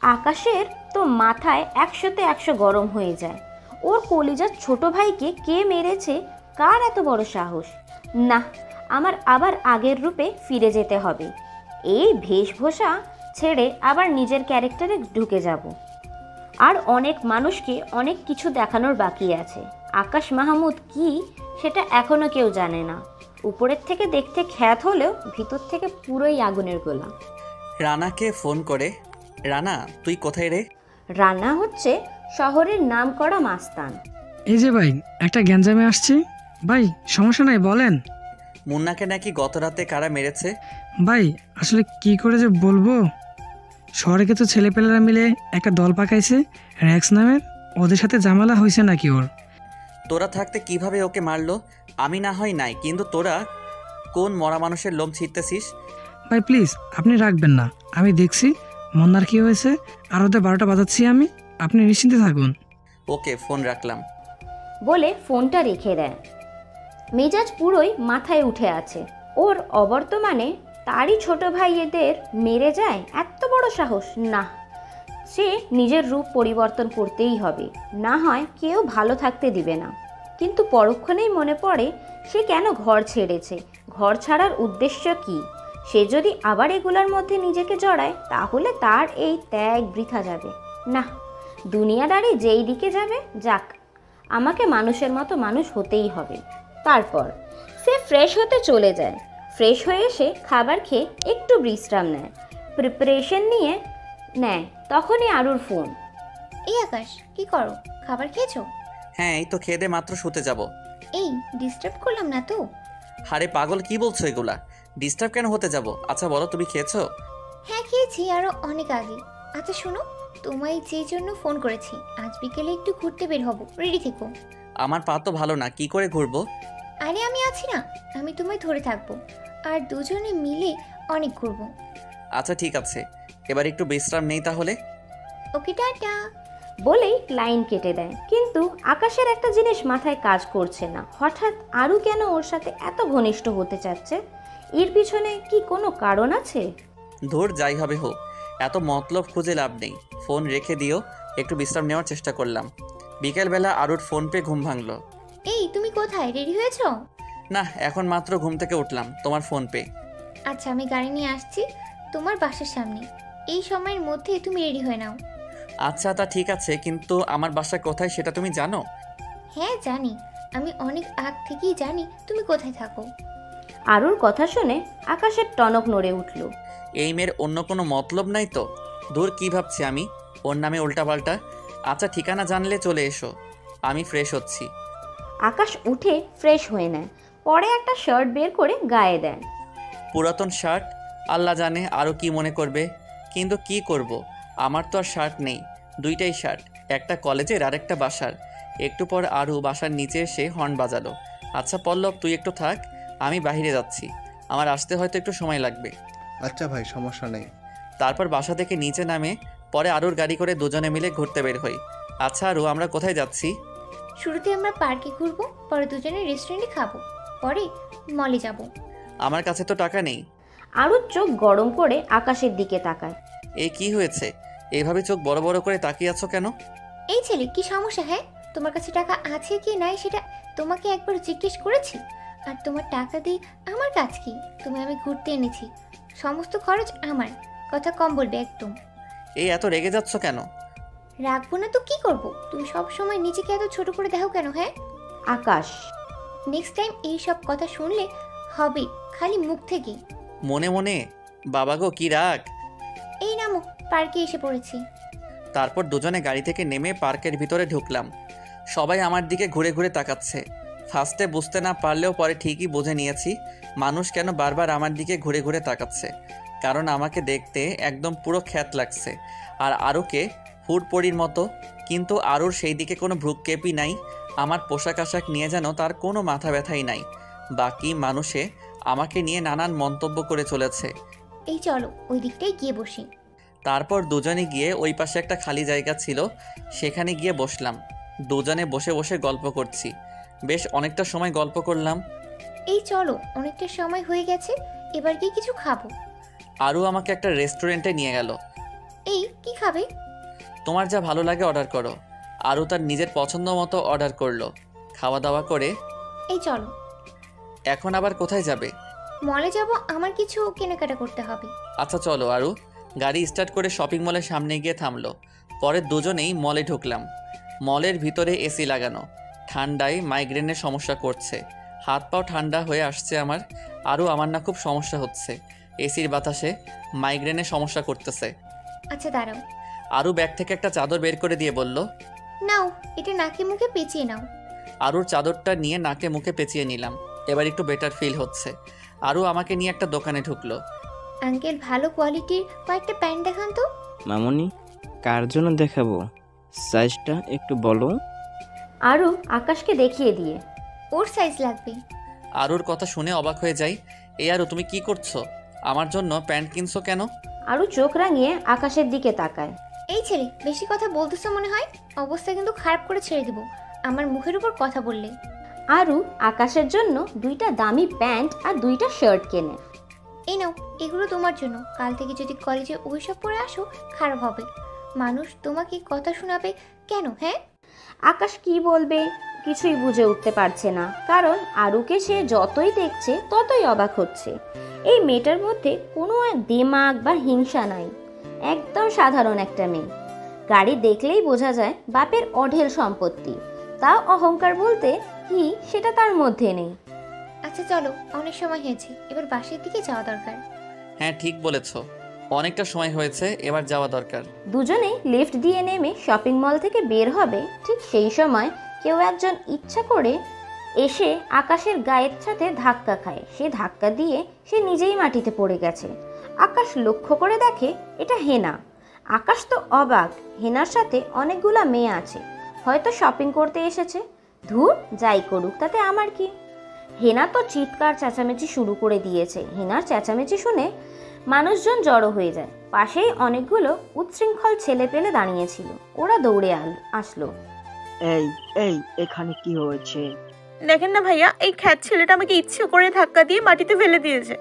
আকাশের তো মাথায় একশোতে একশো গরম হয়ে যায়। ওর কলিজার ছোট ভাইকে কে মেরেছে, কার এত বড় সাহস? না, আমার আবার আগের রূপে ফিরে যেতে হবে। এই বেশভূষা ছেড়ে আবার নিজের ক্যারেক্টারে ঢুকে যাব। আর অনেক মানুষকে অনেক কিছু দেখানোর বাকি আছে। আকাশ মাহমুদ কি, সেটা এখনও কেউ জানে না। উপরের থেকে দেখতে খ্যাত হলেও ভিতর থেকে পুরোই আগুনের গোলা। রানাকে ফোন করে রানা তুই কোথায় রে? রানা হচ্ছে শহরের নামকরা মাস্তান। এই যে ভাই একটা গ্যাঞ্জামে আসছি। ভাই সমস্যা নাই বলেন। মুন্নাকে নাকি গত রাতে কারা মেরেছে? ভাই আসলে কি করে যে বলব? শহরে কিছু ছেলেপেলেরা মিলে একটা দল পাকাইছে র্যাক্স নামের। ওদের সাথে জামালা হয়েছে নাকি ওর? তোরা থাকতে কীভাবে ওকে মারলো? আমি না হয় নাই কিন্তু তোরা কোন মরা মানুষের লোম ছিঁড়তেছিস ভাই প্লিজ আপনি রাখবেন না। আমি দেখছি মন্দার কি হয়েছে আর ওদের বারোটা বাজাচ্ছি আমি আপনি নিশ্চিন্তে থাকুন। ওকে ফোন রাখলাম। বলে ফোনটা রেখে দেয় মেজাজ পুরোই মাথায় উঠে আছে। ওর অবর্তমানে তারই ছোট ভাই এদের মেরে যায় এত বড় সাহস না। সে নিজের রূপ পরিবর্তন করতেই হবে। না হয় কেউ ভালো থাকতে দিবে না। কিন্তু পরক্ষণেই মনে পড়ে, সে কেন ঘর ছেড়েছে? ঘর ছাড়ার উদ্দেশ্য কি? সে যদি আবার এগুলোর মধ্যে নিজেকে জড়ায়, তাহলে তার এই ত্যাগ বৃথা যাবে। না, দুনিয়াদারি যেই দিকে যাবে, যাক, আমাকে মানুষের মতো মানুষ হতেই হবে। তারপর, সে ফ্রেশ হতে চলে যায়। ফ্রেশ হয়ে এসে খাবার খেয়ে একটু বিশ্রাম নেয়। প্রিপারেশন নিয়ে নেয়, তখনই আরুর ফোন এই আকাশ, কি করো? খাবার খেয়েছো? হ্যাঁ এই তো খেয়ে দে মাত্র শুতে যাব। এই ডিস্টার্ব করলাম না তো? আরে পাগল কি বলছো এগুলা? ডিস্টার্ব কেন হতে যাব? আচ্ছা বলো তুমি খেয়েছো? হ্যাঁ খেয়েছি আরও অনেক আগে। আচ্ছা শোনো তোমায় যে জন্য ফোন করেছি আজ বিকেলে একটু ঘুরতে বের হব। রেডি থেকো। আমার পা তো ভালো না কি করে ঘুরবো? আরে আমি আছি না আমি তোমায় ধরে থাকব। আর দুজনে মিলে অনেক ঘুরবো। আচ্ছা ঠিক আছে। এবার একটু বিশ্রাম নেই তাহলে? ওকে টাটা। বলেই লাইন কেটে দেয়। কিন্তু আকাশের একটা জিনিস মাথায় কাজ করছে না। হঠাৎ আরও কেন ওর সাথে এত ঘনিষ্ঠ হতে চাচ্ছে? এর পিছনে কি কোনো কারণ আছে? ধুর যাই হবে হোক। এত মতলব খুঁজে লাভ নেই। ফোন রেখে দিও একটু বিশ্রাম নেওয়ার চেষ্টা করলাম। বিকেলবেলা আরুর ফোন পে ঘুম ভাঙলো। এই তুমি কোথায়? রেডি হয়েছো? না এখন মাত্র ঘুম থেকে উঠলাম তোমার ফোন পে। আচ্ছা আমি গাড়ি নিয়ে আসছি তোমার বাসার সামনে। এই সময়ের মধ্যে তুমি রেডি হয়ে নাও। আচ্ছা তা ঠিক আছে কিন্তু আমার বাসা কোথায় সেটা তুমি জানো? হ্যাঁ জানি। আমি অনেক আগ থেকেই জানি তুমি কোথায় থাকো। আরুর কথা শুনে আকাশের টনক নড়ে উঠল। এই মেয়ের অন্য কোনো মতলব নাই তো? দূর কি ভাবছি আমি? ওর নামে উল্টাপাল্টা? আচ্ছা ঠিকানা জানলে চলে এসো। আমি ফ্রেশ হচ্ছি। আকাশ উঠে ফ্রেশ হয়ে নেয়। পরে একটা শার্ট বের করে গায়ে দেয়। পুরাতন শার্ট আল্লাহ জানে আরও কি মনে করবে। কিন্তু কি করব? আমার তো আর শার্ট নেই দুইটাই শার্ট একটা কলেজের আর একটা বাসার। একটু পর আরও বাসার নিচে এসে হর্ন বাজালো। আচ্ছা পল্লব তুই একটু থাক আমি বাইরে যাচ্ছি। আমার আসতে হয়তো একটু সময় লাগবে। আচ্ছা ভাই সমস্যা নেই। তারপর বাসা থেকে নিচে নামে পরে আরুর গাড়ি করে দুজনে মিলে ঘুরতে বের হই। আচ্ছা আরু আমরা কোথায় যাচ্ছি? শুরুতে আমরা পার্কে ঘুরবো পরে দুজনে রেস্টুরেন্টে খাব পরে মলে যাব। আমার কাছে তো টাকা নেই। আরুর চোখ গরম করে আকাশের দিকে তাকায়। এ কি হয়েছে? এইভাবে চোখ বড় বড় করে তাকিয়ে আছো কেন? এই ছেলে কি সমস্যা হ্যাঁ? তোমার কাছে টাকা আছে কি নাই সেটা তোমাকে একবার জিজ্ঞেস করেছি? আর তোমার টাকা দিয়ে আমার কাজ কি? তুমি আমি ঘুরতে এনেছি। সমস্ত খরচ আমার। কথা কম বলবে একদম। এই এত রেগে যাচ্ছ কেন? রাখব না তো কি করব? তুমি সব সময় নিজেকে এত ছোট করে দেখো কেন হ্যাঁ? আকাশ। নেক্সট টাইম এই সব কথা শুনলে হবে খালি মুখ থেকে মনে মনে? বাবা গো কি রাগ? এই নামো পার্কে এসে পড়েছি। তারপর দুজনে গাড়ি থেকে নেমে পার্কের ভিতরে ঢুকলাম। সবাই আমার দিকে ঘুরে ঘুরে তাকাচ্ছে। ফার্স্টে বুঝতে না পারলেও পরে ঠিকই বুঝে নিয়েছি মানুষ কেন বারবার আমার দিকে ঘুরে ঘুরে তাকাচ্ছে। কারণ আমাকে দেখতে একদম পুরো খ্যাত লাগছে। আর আরুকে হুড়পড়ির মতো কিন্তু আরুর সেই দিকে কোনো ভ্রুক্ষেপই নাই আমার পোশাক আশাক নিয়ে যেন তার কোনো মাথা ব্যথাই নাই। বাকি মানুষে আমাকে নিয়ে নানান মন্তব্য করে চলেছে। এই চলো ওই দিকটাই গিয়ে বসি। তারপর দুজনে গিয়ে ওই পাশে একটা খালি জায়গা ছিল সেখানে গিয়ে বসলাম। দুজনে বসে বসে গল্প করছি। বেশ অনেকটা সময় গল্প করলাম। এই চলো অনেকটা সময় হয়ে গেছে এবার গিয়ে কিছু খাব। আরও আমাকে একটা রেস্টুরেন্টে নিয়ে গেল। এই কি খাবে? তোমার যা ভালো লাগে অর্ডার করো। আরও তার নিজের পছন্দ মতো অর্ডার করল। খাওয়া দাওয়া করে। এই চলো। এখন আবার কোথায় যাবে? মলে যাব আমার কিছু কেনাকাটা করতে হবে। আচ্ছা চলো আরও গাড়ি স্টার্ট করে শপিং মলের সামনে গিয়ে থামলো। পরে দুজনেই মলে ঢুকলাম। মলের ভিতরে এসি লাগানো। ঠান্ডায় মাইগ্রেনের সমস্যা করছে। হাত পাও ঠান্ডা হয়ে আসছে আমার। আরও আমার না খুব সমস্যা হচ্ছে। এসির বাতাসে মাইগ্রেনের সমস্যা করতেছে। আচ্ছা দাঁড়াও। আরও ব্যাগ থেকে একটা চাদর বের করে দিয়ে বলল নাও এটা নাকে মুখে পেঁচিয়ে নাও। আরুর চাদরটা নিয়ে নাকে মুখে পেঁচিয়ে নিলাম। এবার একটু বেটার ফিল হচ্ছে। আরও আমাকে নিয়ে একটা দোকানে ঢুকলো। আঙ্কেল ভালো কোয়ালিটির কয়েকটা প্যান্ট দেখান তো। মামনি কার জন্য দেখাবো? সাইজটা একটু বলো। আরও আকাশকে দেখিয়ে দিয়ে। ওর সাইজ লাগবে। আরুর কথা শুনে অবাক হয়ে যাই। এই আরু তুমি কি করছ? আমার জন্য প্যান্ট কিনছো কেন? আরও চোখ রাঙিয়ে আকাশের দিকে তাকায়। এই ছেলে বেশি কথা বলতেছো মনে হয়? অবস্থা কিন্তু খারাপ করে ছেড়ে দিব। আমার মুখের উপর কথা বললে। আরু আকাশের জন্য দুইটা দামি প্যান্ট আর দুইটা শার্ট কেনে। এই নাও, এগুলো তোমার জন্য। কাল থেকে যদি কলেজে ওইসব পরে আসো, খারাপ হবে। মানুষ তোমাকে কথা শোনাবে কেন হ্যাঁ? আকাশ কি বলবে কিছুই বুঝে উঠতে পারছে না, কারণ আরুকে সে যতই দেখছে, ততই অবাক হচ্ছে। এই মেয়েটার মধ্যে কোনো এক দিমাগ বা হিংসা নাই। একদম সাধারণ একটা মেয়ে। গাড়ি দেখলেই বোঝা যায় বাপের অঢেল সম্পত্তি। তাও অহংকার বলতে কি, সেটা তার মধ্যে নেই। আচ্ছা চলো অনেক সময় হয়েছে। এবার বাসের দিকে যাওয়া দরকার। হ্যাঁ ঠিক বলেছ। অনেকটা সময় হয়েছে এবার যাওয়া দরকার। দুজনেই লিফট দিয়ে নেমে শপিং মল থেকে বের হবে। ঠিক সেই সময় কেউ একজন ইচ্ছা করে এসে আকাশের গায়ের সাথে ধাক্কা খায়। সে ধাক্কা দিয়ে সে নিজেই মাটিতে পড়ে গেছে। আকাশ লক্ষ্য করে দেখে এটা হেনা। আকাশ তো অবাক হেনার সাথে অনেকগুলা মেয়ে আছে। হয়তো শপিং করতে এসেছে। ধুর যাই করুক তাতে আমার কি? হেনা তো চিৎকার চেঁচামেচি শুরু করে দিয়েছে। হেনার চেঁচামেচি শুনে মানুষজন জড়ো হয়ে যায়। পাশেই অনেকগুলো উচ্ছৃঙ্খল ছেলে পেলে দাঁড়িয়েছিল। ওরা দৌড়ে আসলো। এই এই এখানে কি হয়েছে? দেখেন না ভাইয়া এই খ্যাত ছেলেটা আমাকে ইচ্ছে করে ধাক্কা দিয়ে মাটিতে ফেলে দিয়েছে।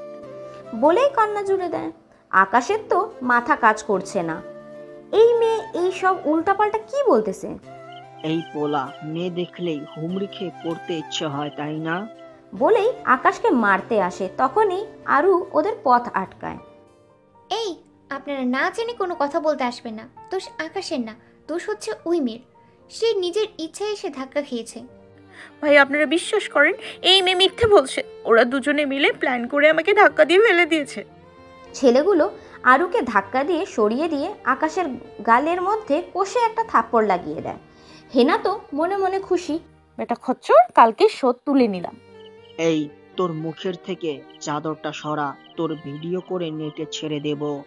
বলেই কান্না জুড়ে দেয়। আকাশের তো মাথা কাজ করছে না। এই মেয়ে এই সব উল্টাপাল্টা কি বলতেছে? এই পোলা মেয়ে দেখলেই হুমড়ি খেয়ে পড়তে ইচ্ছে হয় তাই না? বলেই আকাশকে মারতে আসে তখনই আরু ওদের পথ আটকায়। এই আপনারা না জেনে কোনো কথা বলতে আসবেন না। দোষ আকাশের না দোষ হচ্ছে ওই মেয়ের সে নিজের ইচ্ছায় এসে ধাক্কা খেয়েছে। ভাই আপনারা বিশ্বাস করেন এই মেয়ে মিথ্যে বলছে। ওরা দুজনে মিলে প্ল্যান করে আমাকে ধাক্কা দিয়ে ফেলে দিয়েছে। ছেলেগুলো আরুকে ধাক্কা দিয়ে সরিয়ে দিয়ে আকাশের গালের মধ্যে কষে একটা থাপ্পড় লাগিয়ে দেয়। হেনা তো মনে মনে খুশি বেটা খচ্চর কালকে শোধ তুলে নিলাম। এই তোর মুখের থেকে চাদরটা সরা তোর ভিডিও করে নেটে ছেড়ে দেব।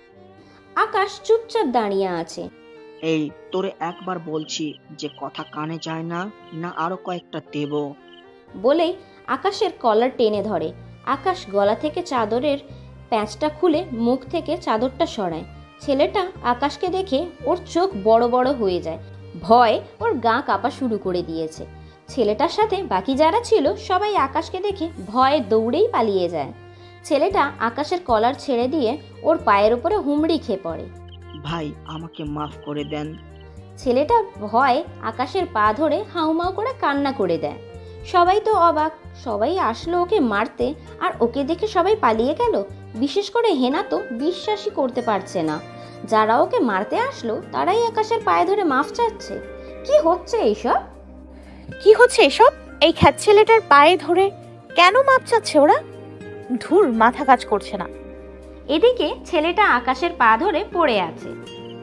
আকাশ চুপচাপ দাঁড়িয়ে আছে। এই তোরে একবার বলছি যে কথা কানে যায় না না আরও কয়েকটা দেব। বলেই আকাশের কলার টেনে ধরে। আকাশ গলা থেকে চাদরের প্যাঁচটা খুলে মুখ থেকে চাদরটা সরায়। ছেলেটা আকাশকে দেখে ওর চোখ বড় বড় হয়ে যায়। ভয় ওর গা কাঁপা শুরু করে দিয়েছে। ছেলেটার সাথে বাকি যারা ছিল সবাই আকাশকে দেখে ভয়ে দৌড়েই পালিয়ে যায়। ছেলেটা আকাশের কলার ছেড়ে দিয়ে ওর পায়ের উপরে হুমড়ি খেয়ে পড়ে। ভাই আমাকে মাফ করে দেন। ছেলেটা ভয় আকাশের পা ধরে হাউমাউ করে কান্না করে দেয়। সবাই তো অবাক সবাই আসলো ওকে মারতে আর ওকে দেখে সবাই পালিয়ে গেল। বিশেষ করে হেনা তো বিশ্বাসই করতে পারছে না। যারা ওকে মারতে আসলো তারাই আকাশের পায়ে ধরে মাফ চাচ্ছে। কি হচ্ছে এইসব? কি হচ্ছে এসব? এই খ্যাত ছেলেটার পায়ে ধরে কেন মাপ চাচ্ছে ওরা? ধুর মাথা কাজ করছে না। এদিকে ছেলেটা আকাশের পা ধরে পড়ে আছে।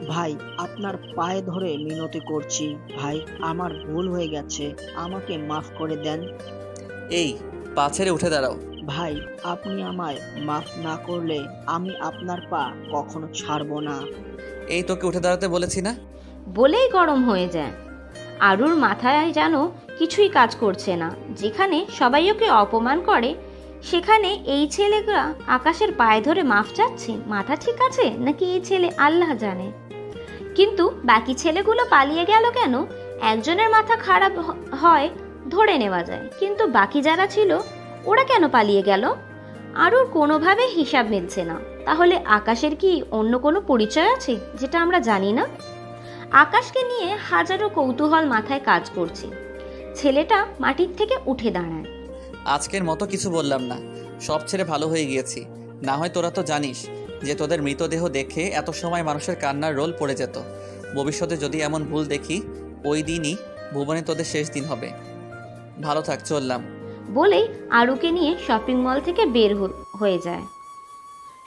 ভাই আপনার পায়ে ধরে মিনতি করছি। ভাই আমার ভুল হয়ে গেছে। আমাকে মাফ করে দেন। এই পা ছেড়ে উঠে দাঁড়াও। ভাই আপনি আমায় মাফ না করলে আমি আপনার পা কখনো ছাড়বো না। এই তোকে উঠে দাঁড়াতে বলেছি না? বলেই গরম হয়ে যায়। আরুর মাথায় যেন কিছুই কাজ করছে না। যেখানে সবাই ওকে অপমান করে, সেখানে এই ছেলেরা আকাশের পায়ে ধরে মাফ চাচ্ছে। মাথা ঠিক আছে নাকি এই ছেলে আল্লাহ জানে। কিন্তু বাকি ছেলেগুলো পালিয়ে গেল কেন? একজনের মাথা খারাপ হয় ধরে নেওয়া যায়। কিন্তু বাকি যারা ছিল, ওরা কেন পালিয়ে গেল? আরুর কোনোভাবে হিসাব মিলছে না। তাহলে আকাশের কি অন্য কোনো পরিচয় আছে, যেটা আমরা জানি না? আকাশকে নিয়ে হাজারো কৌতূহল মাথায় কাজ করছে। ছেলেটা মাটির থেকে উঠে দাঁড়ায়। আজকের মতো কিছু বললাম না। সব ছেড়ে ভালো হয়ে গিয়েছি। না হয় তোরা তো জানিস যে তোদের মৃতদেহ দেখে এত সময় মানুষের কান্নার রোল পড়ে যেত। ভবিষ্যতে যদি এমন ভুল দেখি ওই দিনই ভুবনে তোদের শেষ দিন হবে। ভালো থাক চললাম। বলেই আরুকে নিয়ে শপিং মল থেকে বের হয়ে যায়।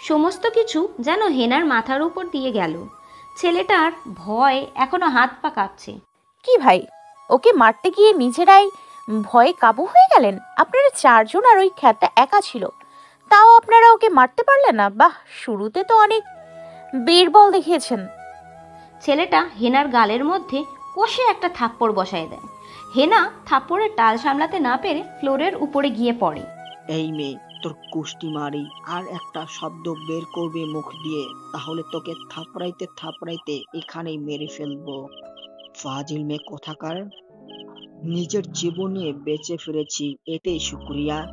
সমস্ত কিছু যেন হেনার মাথার উপর দিয়ে গেল। ছেলেটার ভয় এখনও হাত পা কাঁপছে। কি ভাই ওকে মারতে গিয়ে নিজেরাই ভয়ে কাবু হয়ে গেলেন? আপনারা চারজন আর ওই খ্যাতটা একা ছিল। তাও আপনারা ওকে মারতে পারলেন না? বাহ শুরুতে তো অনেক বীরবল দেখিয়েছেন। ছেলেটা হেনার গালের মধ্যে কষে একটা থাপ্পড় বসায় দেয়। হেনা থাপ্পড়ের টাল সামলাতে না পেরে ফ্লোরের উপরে গিয়ে পড়ে। এই মেয়ে তোর কুষ্টি মারি। আর একটা শব্দ বের করবে মুখ দিয়ে। তাহলে তোকে থাপড়াইতে থাপড়াইতে এখানেই মেরে ফেলব। ফাজিল মেয়ে কোথাকার? নিজের জীবন বেঁচে ফিরেছি। এতেই শুক্রিয়া।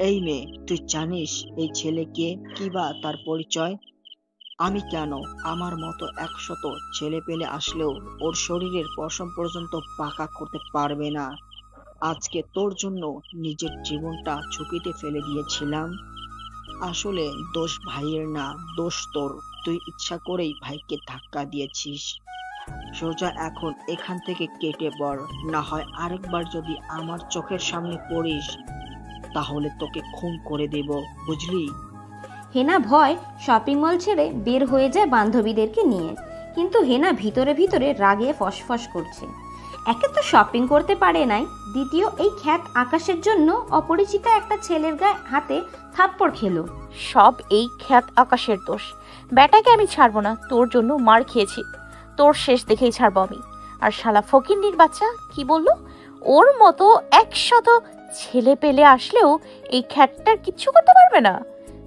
এই মেয়ে, তুই জানিস এই ছেলেকে কি বা তার পরিচয়? আমি কেন? আমার মতো একশত ছেলে পেলে আসলেও ওর শরীরের পশম পর্যন্ত পাকা করতে পারবে না। আজকে তোর জন্য নিজের জীবনটা ঝুঁকিতে ফেলে দিয়েছিলাম। আসলে দোষ ভাইয়ের না, দোষ তোর। তুই ইচ্ছা করেই ভাইকে ধাক্কা দিয়েছিস। সোজা এখন এখান থেকে কেটে পড়। না হয় আরেকবার যদি আমার চোখের সামনে পড়িস, তাহলে তোকে খুন করে দেব, বুঝলি? হেনা ভয় শপিং মল ছেড়ে বের হয়ে যায় বান্ধবীদেরকে নিয়ে। কিন্তু হেনা ভিতরে ভিতরে রাগে ফসফস করছে। একে তো শপিং করতে পারে নাই। দ্বিতীয় এই খ্যাত আকাশের জন্য অপরিচিতা একটা ছেলের গায়ে হাতে থাপ্পড় খেলো। সব এই খ্যাত আকাশের দোষ। ব্যাটাকে আমি ছাড়বো না তোর জন্য মার খেয়েছি। তোর শেষ দেখেই ছাড়বো আমি। আর শালা ফকিন্নির বাচ্চা কি বলল? ওর মতো একশত ছেলে পেলে আসলেও এই খ্যাটটার কিচ্ছু করতে পারবে না।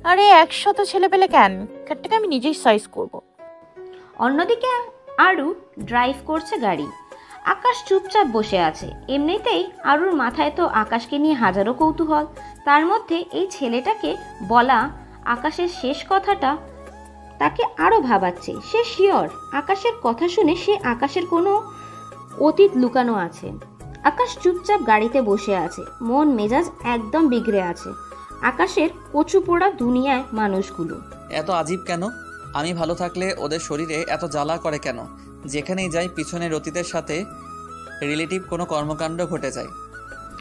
আরে একশত ছেলে পেলে কেন? খ্যাটটাকে আমি নিজেই সাইজ করব। অন্যদিকে আরু ড্রাইভ করছে গাড়ি। আকাশ চুপচাপ বসে আছে। এমনিতেই আরুর মাথায় তো আকাশকে নিয়ে হাজারো কৌতূহল। তার মধ্যে এই ছেলেটাকে বলা আকাশের শেষ কথাটা তাকে আরও ভাবাচ্ছে। সে শিওর আকাশের কথা শুনে সে আকাশের কোনো অতীত লুকানো আছে। আকাশ চুপচাপ গাড়িতে বসে আছে। মন মেজাজ একদম বিগড়ে আছে। আকাশের কচু পোড়া দুনিয়ায় মানুষগুলো। এত আজীব কেন? আমি ভালো থাকলে ওদের শরীরে এত জ্বালা করে কেন? যেখানেই যাই পিছনের অতীতের সাথে রিলেটিভ কোনো কর্মকাণ্ড ঘটে যায়।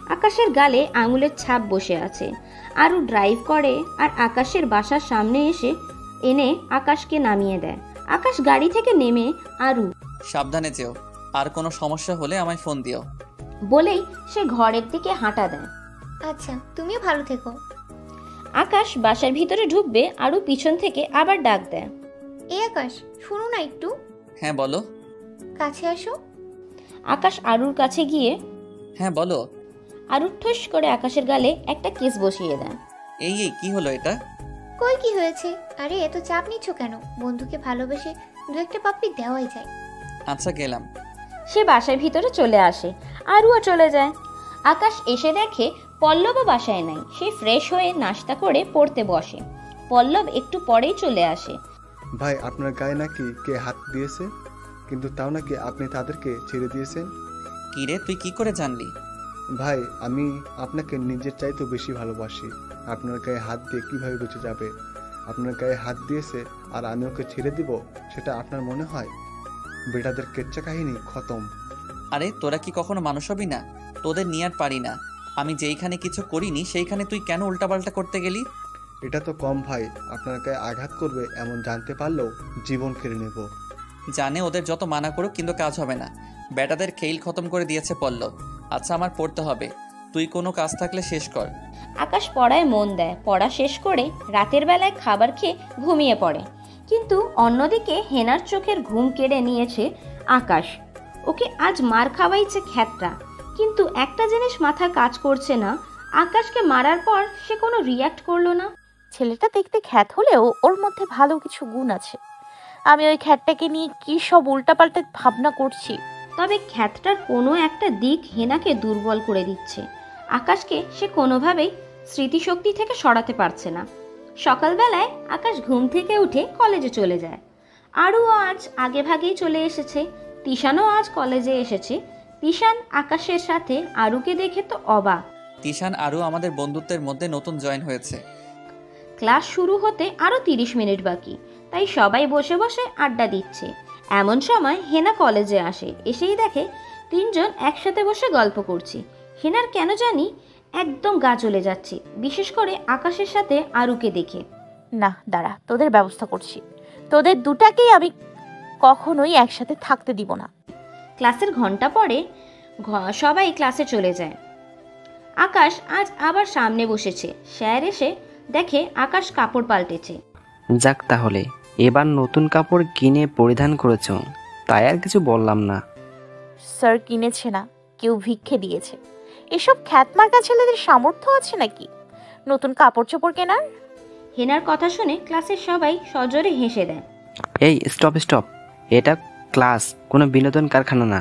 আকাশের গালে আঙুলের ছাপ বসে আছে। আরও ড্রাইভ করে আর আকাশের বাসার সামনে এসে এনে আকাশকে নামিয়ে দেয়। আকাশ গাড়ি থেকে নেমে আরু সাবধানে যেও। আর কোনো সমস্যা হলে আমায় ফোন দিও। বলেই সে ঘরের দিকে হাঁটা দেয়। আচ্ছা তুমিও ভালো থেকো। আকাশ বাসার ভিতরে ঢুকবে আরু পিছন থেকে আবার ডাক দেয়। এ আকাশ শুনো না একটু। হ্যাঁ বলো। কাছে আসো। আকাশ আরুর কাছে গিয়ে হ্যাঁ বলো। আরু ঠুস করে আকাশের গালে একটা কেস বসিয়ে দেন এই এই কি হলো এটা? কই কি হয়েছে? আরে এত চাপ নিচ্ছ কেন? বন্ধুকে ভালোবেসে দু একটা পাপ্পি দেওয়াই যায়। আচ্ছা গেলাম। সে বাসার ভিতরে চলে আসে। আরুও চলে যায়। আকাশ এসে দেখে পল্লবও বাসায় নাই। সে ফ্রেশ হয়ে নাস্তা করে পড়তে বসে। পল্লব একটু পরেই চলে আসে। ভাই আপনার গায়ে নাকি কে হাত দিয়েছে? কিন্তু তাও নাকি আপনি তাদেরকে ছেড়ে দিয়েছেন? কিরে তুই কি করে জানলি? ভাই আমি আপনাকে নিজের চাইতেও বেশি ভালোবাসি। আপনার গায়ে হাত দিয়ে কীভাবে বেঁচে যাবে? আপনার গায়ে হাত দিয়েছে আর আমি ওকে ছেড়ে দিব সেটা আপনার মনে হয়? বেটাদের কেচ্চা কাহিনী খতম। আরে তোরা কি কখনো মানুষ হবি না? তোদের নিয়ে আর পারি না। আমি যেইখানে কিছু করিনি সেইখানে তুই কেন উল্টাপাল্টা করতে গেলি? এটা তো কম ভাই আপনাকে আঘাত করবে এমন জানতে পারলেও জীবন কেড়ে নেব। জানে ওদের যত মানা করুক কিন্তু কাজ হবে না। বেটাদের খেইল খতম করে দিয়েছে পল্লব। আচ্ছা আমার পড়তে হবে। তুই কোনো কাজ থাকলে শেষ কর। আকাশ পড়ায় মন দেয়। পড়া শেষ করে রাতের বেলায় খাবার খেয়ে ঘুমিয়ে পড়ে। কিন্তু অন্যদিকে হেনার চোখের ঘুম কেড়ে নিয়েছে আকাশ। ওকে আজ মার খাওয়াইছে খ্যাতটা কিন্তু একটা জিনিস মাথা কাজ করছে না। আকাশকে মারার পর সে কোনো রিয়াক্ট করল না। ছেলেটা দেখতে খ্যাত হলেও ওর মধ্যে ভালো কিছু গুণ আছে। আমি ওই খ্যাতটাকে নিয়ে কি সব উল্টাপাল্টা ভাবনা করছি? তবে খ্যাতটার কোনো একটা দিক হেনাকে দুর্বল করে দিচ্ছে। আকাশকে সে কোনোভাবেই স্মৃতিশক্তি থেকে সরাতে পারছে না। সকালবেলায় আকাশ ঘুম থেকে উঠে কলেজে চলে যায়। আরও আজ আগে ভাগেই চলে এসেছে। তিশানও আজ কলেজে এসেছে। তিশান আকাশের সাথে আরুকে দেখে তো অবাক। তিশান আরও আমাদের বন্ধুত্বের মধ্যে নতুন জয়েন হয়েছে। ক্লাস শুরু হতে আরও তিরিশ মিনিট বাকি। তাই সবাই বসে বসে আড্ডা দিচ্ছে। এমন সময় হেনা কলেজে আসে। এসেই দেখে তিনজন একসাথে বসে গল্প করছি। হেনার কেন জানি একদম গা চলে যাচ্ছে বিশেষ করে আকাশের সাথে আরুকে দেখে। না দাঁড়া তোদের ব্যবস্থা করছি। তোদের দুটাকেই আমি কখনোই একসাথে থাকতে দিব না। ক্লাসের ঘণ্টা পরে ঘ- সবাই ক্লাসে চলে যায়। আকাশ আজ আবার সামনে বসেছে। স্যার এসে দেখে আকাশ কাপড় পাল্টেছে। যাক তাহলে এবার নতুন কাপড় কিনে পরিধান করেছ তাই আর কিছু বললাম না। স্যার কিনেছে না কেউ ভিক্ষে দিয়েছে। এসব খ্যাতমার্কা ছেলেদের সামর্থ্য আছে নাকি? নতুন কাপড় চোপড় কেনার? হেনার কথা শুনে ক্লাসের সবাই সজোরে হেসে দেয়। এই স্টপ স্টপ এটা ক্লাস কোনো বিনোদন কারখানা না।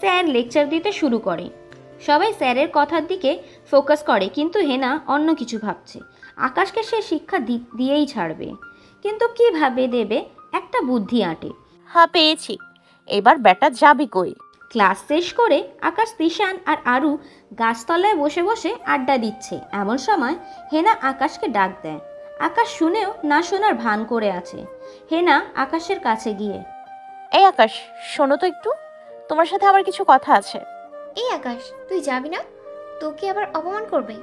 স্যার লেকচার দিতে শুরু করে। সবাই স্যারের কথার দিকে ফোকাস করে কিন্তু হেনা অন্য কিছু ভাবছে। আকাশকে সে শিক্ষা দিয়েই ছাড়বে। কিন্তু কীভাবে দেবে? একটা বুদ্ধি আঁটে। হ্যাঁ পেয়েছি। এবার ব্যাটা যাবি কই? ক্লাস শেষ করে আকাশ তিশান আর আরু গাছতলায় বসে বসে আড্ডা দিচ্ছে। এমন সময় হেনা আকাশকে ডাক দেয়। আকাশ শুনেও না শোনার ভান করে আছে। হেনা আকাশের কাছে গিয়ে এই আকাশ শোনো তো একটু। তোমার সাথে আমার কিছু কথা আছে। এই আকাশ তুই যাবি না? তোকে আবার অপমান করবে।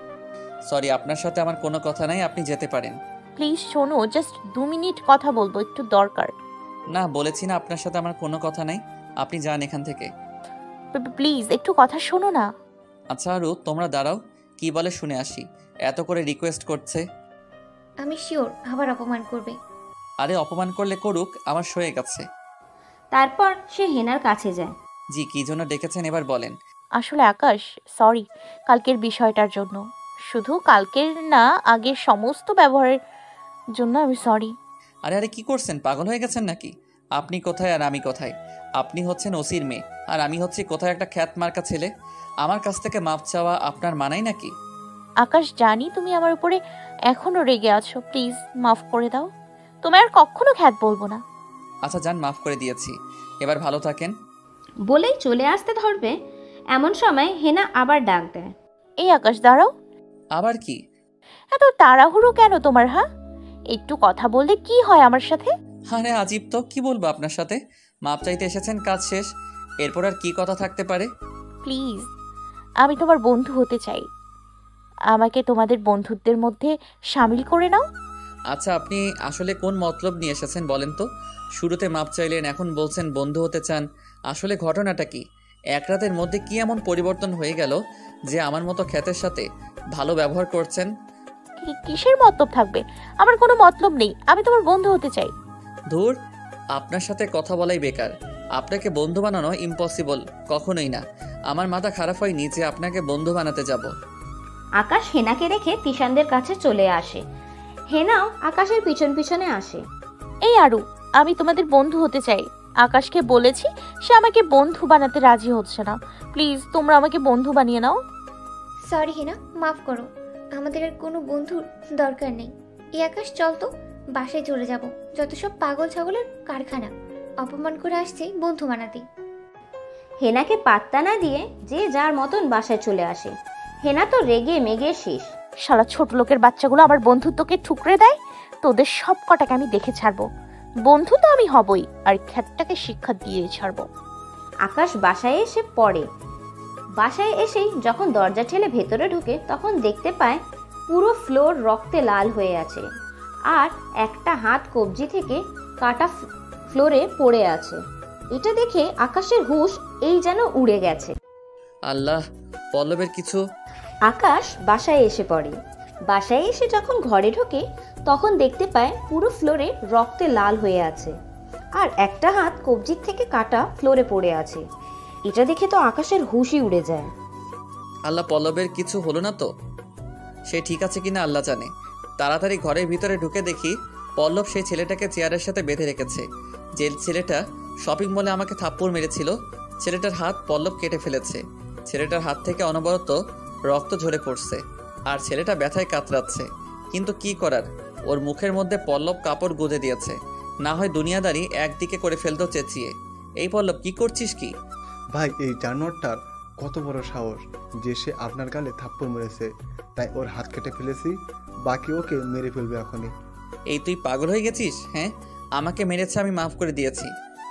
সরি আপনার সাথে আমার কোনো কথা নাই আপনি যেতে পারেন। প্লিজ শোনো জাস্ট দু মিনিট কথা বলব একটু দরকার। না বলেছি না আপনার সাথে আমার কোনো কথা নাই আপনি যান এখান থেকে। প্লিজ একটু কথা শোনো না। আচ্ছা আরু তোমরা দাঁড়াও কি বলে শুনে আসি। এত করে রিকোয়েস্ট করছে। আমি শিওর আবার অপমান করবে। আরে অপমান করলে করুক আমার সয়ে গেছে। তারপর সে হেনার কাছে যায়। জি কি জন্য ডেকেছেন এবার বলেন। আসলে আকাশ সরি কালকের বিষয়টার জন্য। শুধু কালকের না আগের সমস্ত ব্যবহারের জন্য আমি সরি আরে আরে কি করছেন? পাগল হয়ে গেছেন নাকি? আপনি কোথায় আর আমি কোথায়? আপনি হচ্ছেন ওসির মেয়ে আর আমি হচ্ছি কোথায় একটা খ্যাত মার্কা ছেলে? আমার কাছ থেকে মাপ চাওয়া আপনার মানাই নাকি? আকাশ জানি তুমি আমার উপরে এখনও রেগে আছো। প্লিজ মাফ করে দাও। তোমায় আর কখনো খ্যাত বলব না। আচ্ছা যান মাফ করে দিয়েছি। এবার ভালো থাকেন। বলেই চলে আসতে ধরবে এমন সময় হেনা আবার ডাক দেয়। এই আকাশ দাঁড়াও। আবার কি? এত তাড়াহুড়ো কেন তোমার হা? একটু কথা বললে কি হয় আমার সাথে? আরে আজীব তো কি বলব আপনার সাথে? মাপ চাইতে এসেছেন কাজ শেষ। এরপর আর কি কথা থাকতে পারে? প্লিজ আমি তোমার বন্ধু হতে চাই। আমাকে তোমাদের বন্ধুত্বের মধ্যে সামিল করে নাও। আচ্ছা আপনি আসলে কোন মতলব নিয়ে এসেছেন বলেন তো? শুরুতে মাপ চাইলেন এখন বলছেন বন্ধু হতে চান। আসলে ঘটনাটা কি? এক রাতের মধ্যে কি এমন পরিবর্তন হয়ে গেল যে আমার মতো খ্যাতের সাথে ভালো ব্যবহার করছেন? কি- কিসের মতলব থাকবে? আমার কোনো মতলব নেই। আমি তোমার বন্ধু হতে চাই। ধুর আপনার সাথে কথা বলাই বেকার। আপনাকে বন্ধু বানানো ইম্পসিবল কখনোই না। আমার মাথা খারাপ হয়নি যে আপনাকে বন্ধু বানাতে যাব। আকাশ হেনাকে রেখে তিশানদের কাছে চলে আসে। হেনাও আকাশের পিছন পিছনে আসে। এই আরু আমি তোমাদের বন্ধু হতে চাই। আকাশকে বলেছি সে আমাকে বন্ধু বানাতে রাজি হচ্ছে না। প্লিজ তোমরা আমাকে বন্ধু বানিয়ে নাও। সরি হিনা মাফ করো। আমাদের আর কোনো বন্ধুর দরকার নেই। এই আকাশ চল তো বাসায় চলে যাব। যত সব পাগল ছাগলের কারখানা। অপমান করে আসছে বন্ধু বানাতে। হেনাকে পাত্তা না দিয়ে যে যার মতন বাসায় চলে আসে। হেনা তো রেগে মেগে শেষ। শালা ছোট লোকের বাচ্চাগুলো আমার বন্ধুত্বকে ঠুকরে দেয়? তোদের সব কটাকে আমি দেখে ছাড়বো। বন্ধু তো আমি হবই আর খ্যাতটাকে শিক্ষা দিয়ে ছাড়বো। আকাশ বাসায় এসে পড়ে। বাসায় এসেই যখন দরজা ঠেলে ভেতরে ঢুকে তখন দেখতে পায় পুরো ফ্লোর রক্তে লাল হয়ে আছে আর একটা হাত কবজি থেকে কাটা ফ্লোরে পড়ে আছে। এটা দেখে আকাশের হুঁশ এই যেন উড়ে গেছে। আল্লাহ পল্লবের কিছু? আকাশ বাসায় এসে পড়ে। বাসায় এসে যখন ঘরে ঢোকে তখন দেখতে পায় পুরো ফ্লোরে রক্তে লাল হয়ে আছে। আর একটা হাত কবজির থেকে কাটা ফ্লোরে পড়ে আছে। এটা দেখে তো আকাশের হুশই উড়ে যায়। আল্লাহ পল্লবের কিছু হলো না তো? সে ঠিক আছে কিনা আল্লাহ জানে। তাড়াতাড়ি ঘরের ভিতরে ঢুকে দেখি পল্লব সেই ছেলেটাকে চেয়ারের সাথে বেঁধে রেখেছে। যে ছেলেটা শপিং মলে আমাকে থাপ্পড় মেরেছিল, ছেলেটার হাত পল্লব কেটে ফেলেছে। ছেলেটার হাত থেকে অনবরত রক্ত ঝরে পড়ছে। আর ছেলেটা ব্যথায় কাতরাচ্ছে। কিন্তু কি করার? ওর মুখের মধ্যে পল্লব কাপড় গুঁজে দিয়েছে। না হয় দুনিয়াদারি একদিকে করে ফেলতো চেঁচিয়ে। এই পল্লব কি করছিস কি? ভাই এই জানোয়ারটার কত বড় সাহস যে সে আপনার গালে থাপ্পড় মেরেছে। তাই ওর হাত কেটে ফেলেছি বাকি ওকে মেরে ফেলবে এখনই। এই তুই পাগল হয়ে গেছিস হ্যাঁ? আমাকে মেরেছে আমি মাফ করে দিয়েছি।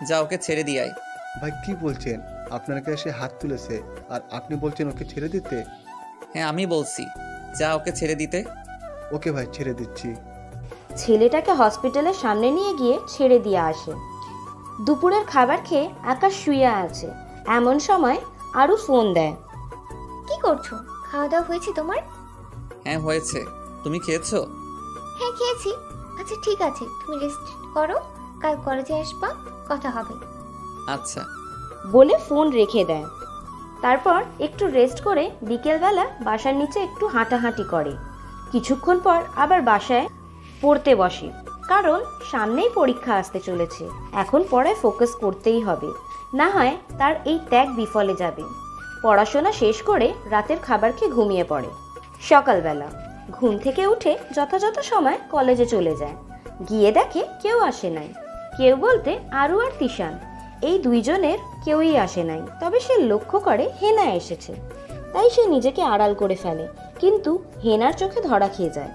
যা ওকে ছেড়ে দিয়ে আয়। ভাই কি বলছেন? আপনার কাছে সে হাত তুলেছে আর আপনি বলছেন ওকে ছেড়ে দিতে? হ্যাঁ আমি বলছি। যা ওকে ছেড়ে দিতে। ওকে ভাই ছেড়ে দিচ্ছি। ছেলেটাকে হসপিটালের সামনে নিয়ে গিয়ে ছেড়ে দিয়ে আসে। দুপুরের খাবার খেয়ে আকাশ শুয়ে আছে। এমন সময় আরও ফোন দেয়। কি করছ? খাওয়া দাওয়া হয়েছে তোমার? হ্যাঁ হয়েছে। তুমি খেয়েছো? হ্যাঁ খেয়েছি। আচ্ছা ঠিক আছে। তুমি রেস্ট করো। কাল কলেজে আসবা। কথা হবে। আচ্ছা। বলে ফোন রেখে দেয়। তারপর একটু রেস্ট করে বিকেলবেলা বাসার নিচে একটু হাঁটাহাঁটি করে। কিছুক্ষণ পর আবার বাসায় পড়তে বসে। কারণ সামনেই পরীক্ষা আসতে চলেছে। এখন পড়ায় ফোকাস করতেই হবে। না হয় তার এই ত্যাগ বিফলে যাবে। পড়াশোনা শেষ করে রাতের খাবার খেয়ে ঘুমিয়ে পড়ে। সকালবেলা ঘুম থেকে উঠে যথাযথ সময় কলেজে চলে যায়। গিয়ে দেখে কেউ আসে নাই। কেউ বলতে আরু আর তিশান। এই দুইজনের কেউই আসে নাই। তবে সে লক্ষ্য করে হেনা এসেছে। তাই সে নিজেকে আড়াল করে ফেলে। কিন্তু হেনার চোখে ধরা খেয়ে যায়।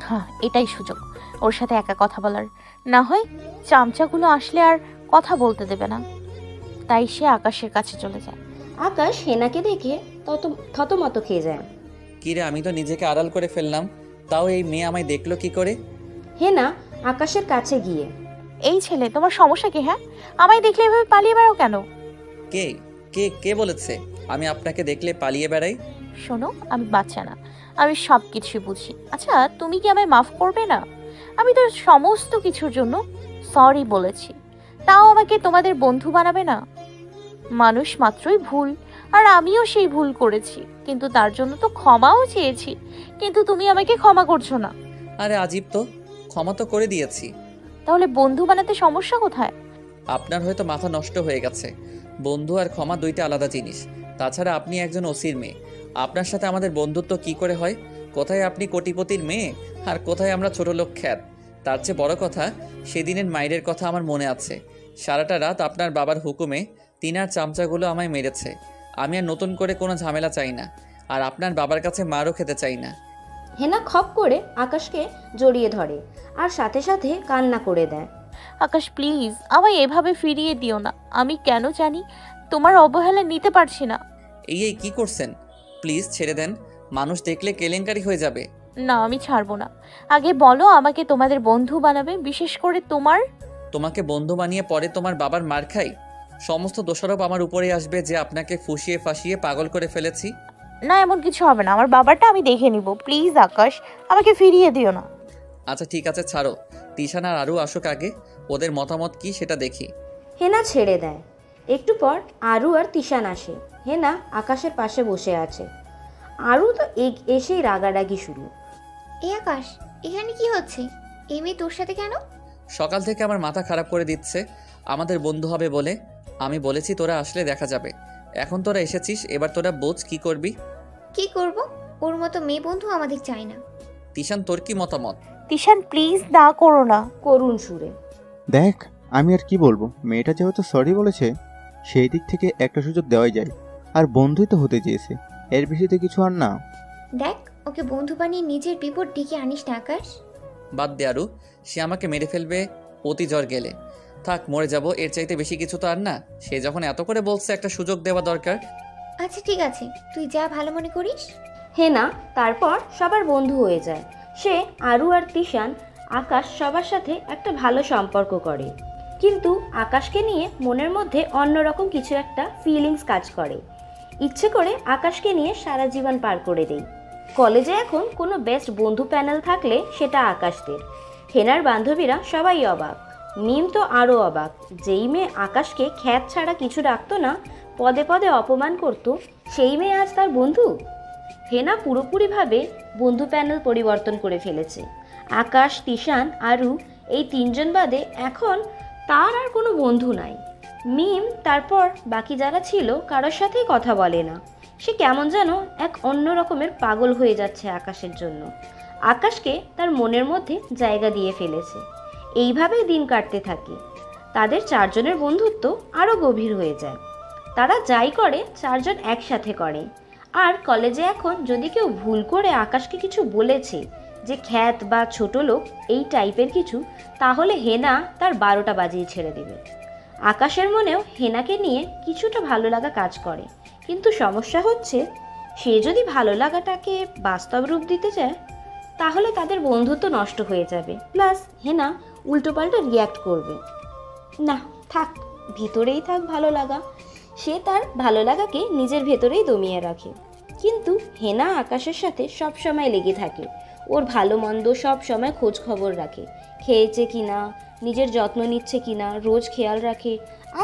হ্যাঁ এটাই সুযোগ। ওর সাথে একা কথা বলার। না হয় চামচাগুলো আসলে আর কথা বলতে দেবে না। তাই সে আকাশের কাছে চলে যায়। আকাশ হেনাকে দেখে তত থতমত খেয়ে যায়। কিরে আমি তো নিজেকে আড়াল করে ফেললাম। তাও এই মেয়ে আমায় দেখল কি করে? হেনা আকাশের কাছে গিয়ে এই ছেলে তোমার সমস্যা কি হ্যাঁ? আমায় দেখলে এভাবে পালিয়ে বেড়াও কেন? কে? কে? কে বলেছে? আমি আপনাকে দেখলে পালিয়ে বেড়াই? শোনো আমি বাচ্চা না। আমি সব কিছুই বুঝি। আচ্ছা তুমি কি আমায় মাফ করবে না? আমি তো সমস্ত কিছুর জন্য সরি বলেছি। তাও আমাকে তোমাদের বন্ধু বানাবে না? মানুষ মাত্রই ভুল আর আমিও সেই ভুল করেছি। কিন্তু তার জন্য তো ক্ষমাও চেয়েছি। কিন্তু তুমি আমাকে ক্ষমা করছ না। আরে আজীব তো ক্ষমা তো করে দিয়েছি। তাহলে বন্ধু বানাতে সমস্যা কোথায়? আপনার হয়তো মাথা নষ্ট হয়ে গেছে। বন্ধু আর ক্ষমা দুইটা আলাদা জিনিস। তাছাড়া আপনি একজন ওসির মেয়ে। আপনার সাথে আমাদের বন্ধুত্ব কি করে হয়? কোথায় আপনি কোটিপতির মেয়ে? আর কোথায় আমরা ছোট লোক খ্যাত? তার চেয়ে বড় কথা সেদিনের মায়ের কথা আমার মনে আছে। সারাটা রাত আপনার বাবার হুকুমে তিনার চামচাগুলো আমায় মেরেছে। আমি আর নতুন করে কোনো ঝামেলা চাই না। আর আপনার বাবার কাছে মারও খেতে চাই না। হেনা খপ করে আকাশকে জড়িয়ে ধরে আর সাথে সাথে কান্না করে দেয়। আকাশ প্লিজ আমায় এভাবে ফিরিয়ে দিও না। আমি কেন জানি তোমার অবহেলা নিতে পারছি না। এই এই কি করছেন? প্লিজ ছেড়ে দেন। মানুষ দেখলে কেলেঙ্কারি হয়ে যাবে। না আমি ছাড়বো না। আগে বলো আমাকে তোমাদের বন্ধু বানাবে বিশেষ করে তোমার? তোমাকে বন্ধু বানিয়ে পরে তোমার বাবার মার খাই। সমস্ত দোষারোপ আমার উপরে আসবে যে আপনাকে ফুসিয়ে ফাঁসিয়ে পাগল করে ফেলেছি। না এমন কিছু হবে না। আমার বাবারটা আমি দেখে নিব। প্লিজ আকাশ আমাকে ফিরিয়ে দিও না। আচ্ছা ঠিক আছে ছাড়ো। তিশান আর আরও আসুক আগে। ওদের মতামত কি সেটা দেখি। হেনা ছেড়ে দেয়। একটু পর আরু আর তিশান আসে। হেনা আকাশের পাশে বসে আছে। আরু তো এ- এসেই রাগারাগি শুরু। এই আকাশ এখানে কি হচ্ছে? এই মেয়ে তোর সাথে কেন? সকাল থেকে আমার মাথা খারাপ করে দিচ্ছে। আমাদের বন্ধু হবে বলে আমি বলেছি তোরা আসলে দেখা যাবে। এখন তোরা এসেছিস এবার তোরা বোঝ কি করবি। কি করব? ওর মতো মেয়ে বন্ধু আমাদের চাই না। তিশান তোর কি মতামত? তিশান প্লিজ না করো না। করুণ সুরে। দেখ আমি আর কি বলব? মেয়েটা যেহেতু সরি বলেছে সেই দিক থেকে একটা সুযোগ দেওয়াই যায়। আর বন্ধুই তো হতে চেয়েছে। এর বেশি তো কিছু আর না। দেখ ওকে বন্ধু বানিয়ে নিজের বিপদ ডেকে আনিস না আকাশ। বাদ দে আরু সে আমাকে মেরে ফেলবে অতি জ্বর গেলে। থাক মরে যাব এর চাইতে বেশি কিছু তো আর না। সে যখন এত করে বলছে একটা সুযোগ দেওয়া দরকার। আচ্ছা ঠিক আছে। তুই যা ভালো মনে করিস। হেনা তারপর সবার বন্ধু হয়ে যায়। সে আরু আর তিশান আকাশ সবার সাথে একটা ভালো সম্পর্ক করে। কিন্তু আকাশকে নিয়ে মনের মধ্যে অন্যরকম কিছু একটা ফিলিংস কাজ করে। ইচ্ছে করে আকাশকে নিয়ে সারা জীবন পার করে দেই। কলেজে এখন কোনো বেস্ট বন্ধু প্যানেল থাকলে সেটা আকাশদের। হেনার বান্ধবীরা সবাই অবাক। মিম তো আরও অবাক, যেই মেয়ে আকাশকে খ্যাত ছাড়া কিছু রাখতো না, পদে পদে অপমান করত, সেই মেয়ে আজ তার বন্ধু? হেনা পুরোপুরিভাবে বন্ধু প্যানেল পরিবর্তন করে ফেলেছে। আকাশ, তিশান, আরু, এই তিনজন বাদে এখন তার আর কোনো বন্ধু নাই। মিম, তারপর বাকি যারা ছিল, কারোর সাথেই কথা বলে না। সে কেমন যেন এক অন্য রকমের পাগল হয়ে যাচ্ছে আকাশের জন্য। আকাশকে তার মনের মধ্যে জায়গা দিয়ে ফেলেছে। এইভাবেই দিন কাটতে থাকে। তাদের চারজনের বন্ধুত্ব আরও গভীর হয়ে যায়। তারা যাই করে, চারজন একসাথে করে। আর কলেজে এখন যদি কেউ ভুল করে আকাশকে কিছু বলেছে যে খ্যাত বা ছোট লোক এই টাইপের কিছু, তাহলে হেনা তার বারোটা বাজিয়ে ছেড়ে দেবে। আকাশের মনেও হেনাকে নিয়ে কিছুটা ভালো লাগা কাজ করে। কিন্তু সমস্যা হচ্ছে, সে যদি ভালো লাগাটাকে বাস্তব রূপ দিতে চায়, তাহলে তাদের বন্ধুত্ব নষ্ট হয়ে যাবে। প্লাস হেনা উল্টোপাল্টা রিয়্যাক্ট করবে। না, থাক, ভিতরেই থাক ভালো লাগা। সে তার ভালো লাগাকে নিজের ভেতরেই দমিয়ে রাখে। কিন্তু হেনা আকাশের সাথে সব সময় লেগে থাকে। ওর ভালো মন্দ সব সময় খোঁজ খবর রাখে। খেয়েছে কি না, নিজের যত্ন নিচ্ছে কি না, রোজ খেয়াল রাখে।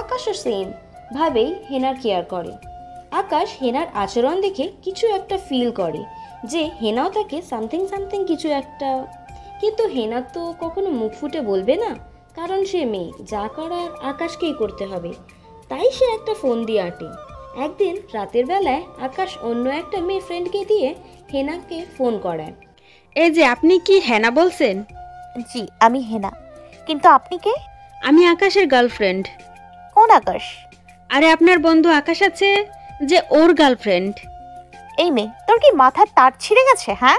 আকাশও সেম ভাবেই হেনার কেয়ার করে। আকাশ হেনার আচরণ দেখে কিছু একটা ফিল করে, যে হেনাও তাকে সামথিং সামথিং কিছু একটা, কিন্তু হেনা তো কখনো মুখ ফুটে বলবে না, কারণ সে মেয়ে, যা করার আকাশকেই করতে হবে। তাই সে একটা ফোন দিয়ে আটে। একদিন রাতের বেলায় আকাশ অন্য একটা মেয়ে ফ্রেন্ডকে দিয়ে হেনাকে ফোন করায়। এই যে আপনি কি হেনা বলছেন? জি আমি হেনা। কিন্তু আপনি কে? আমি আকাশের গার্লফ্রেন্ড। কোন আকাশ? আরে আপনার বন্ধু আকাশ আছে যে ওর গার্লফ্রেন্ড। এই মেয়ে তোর কি মাথার তার ছিঁড়ে গেছে হ্যাঁ?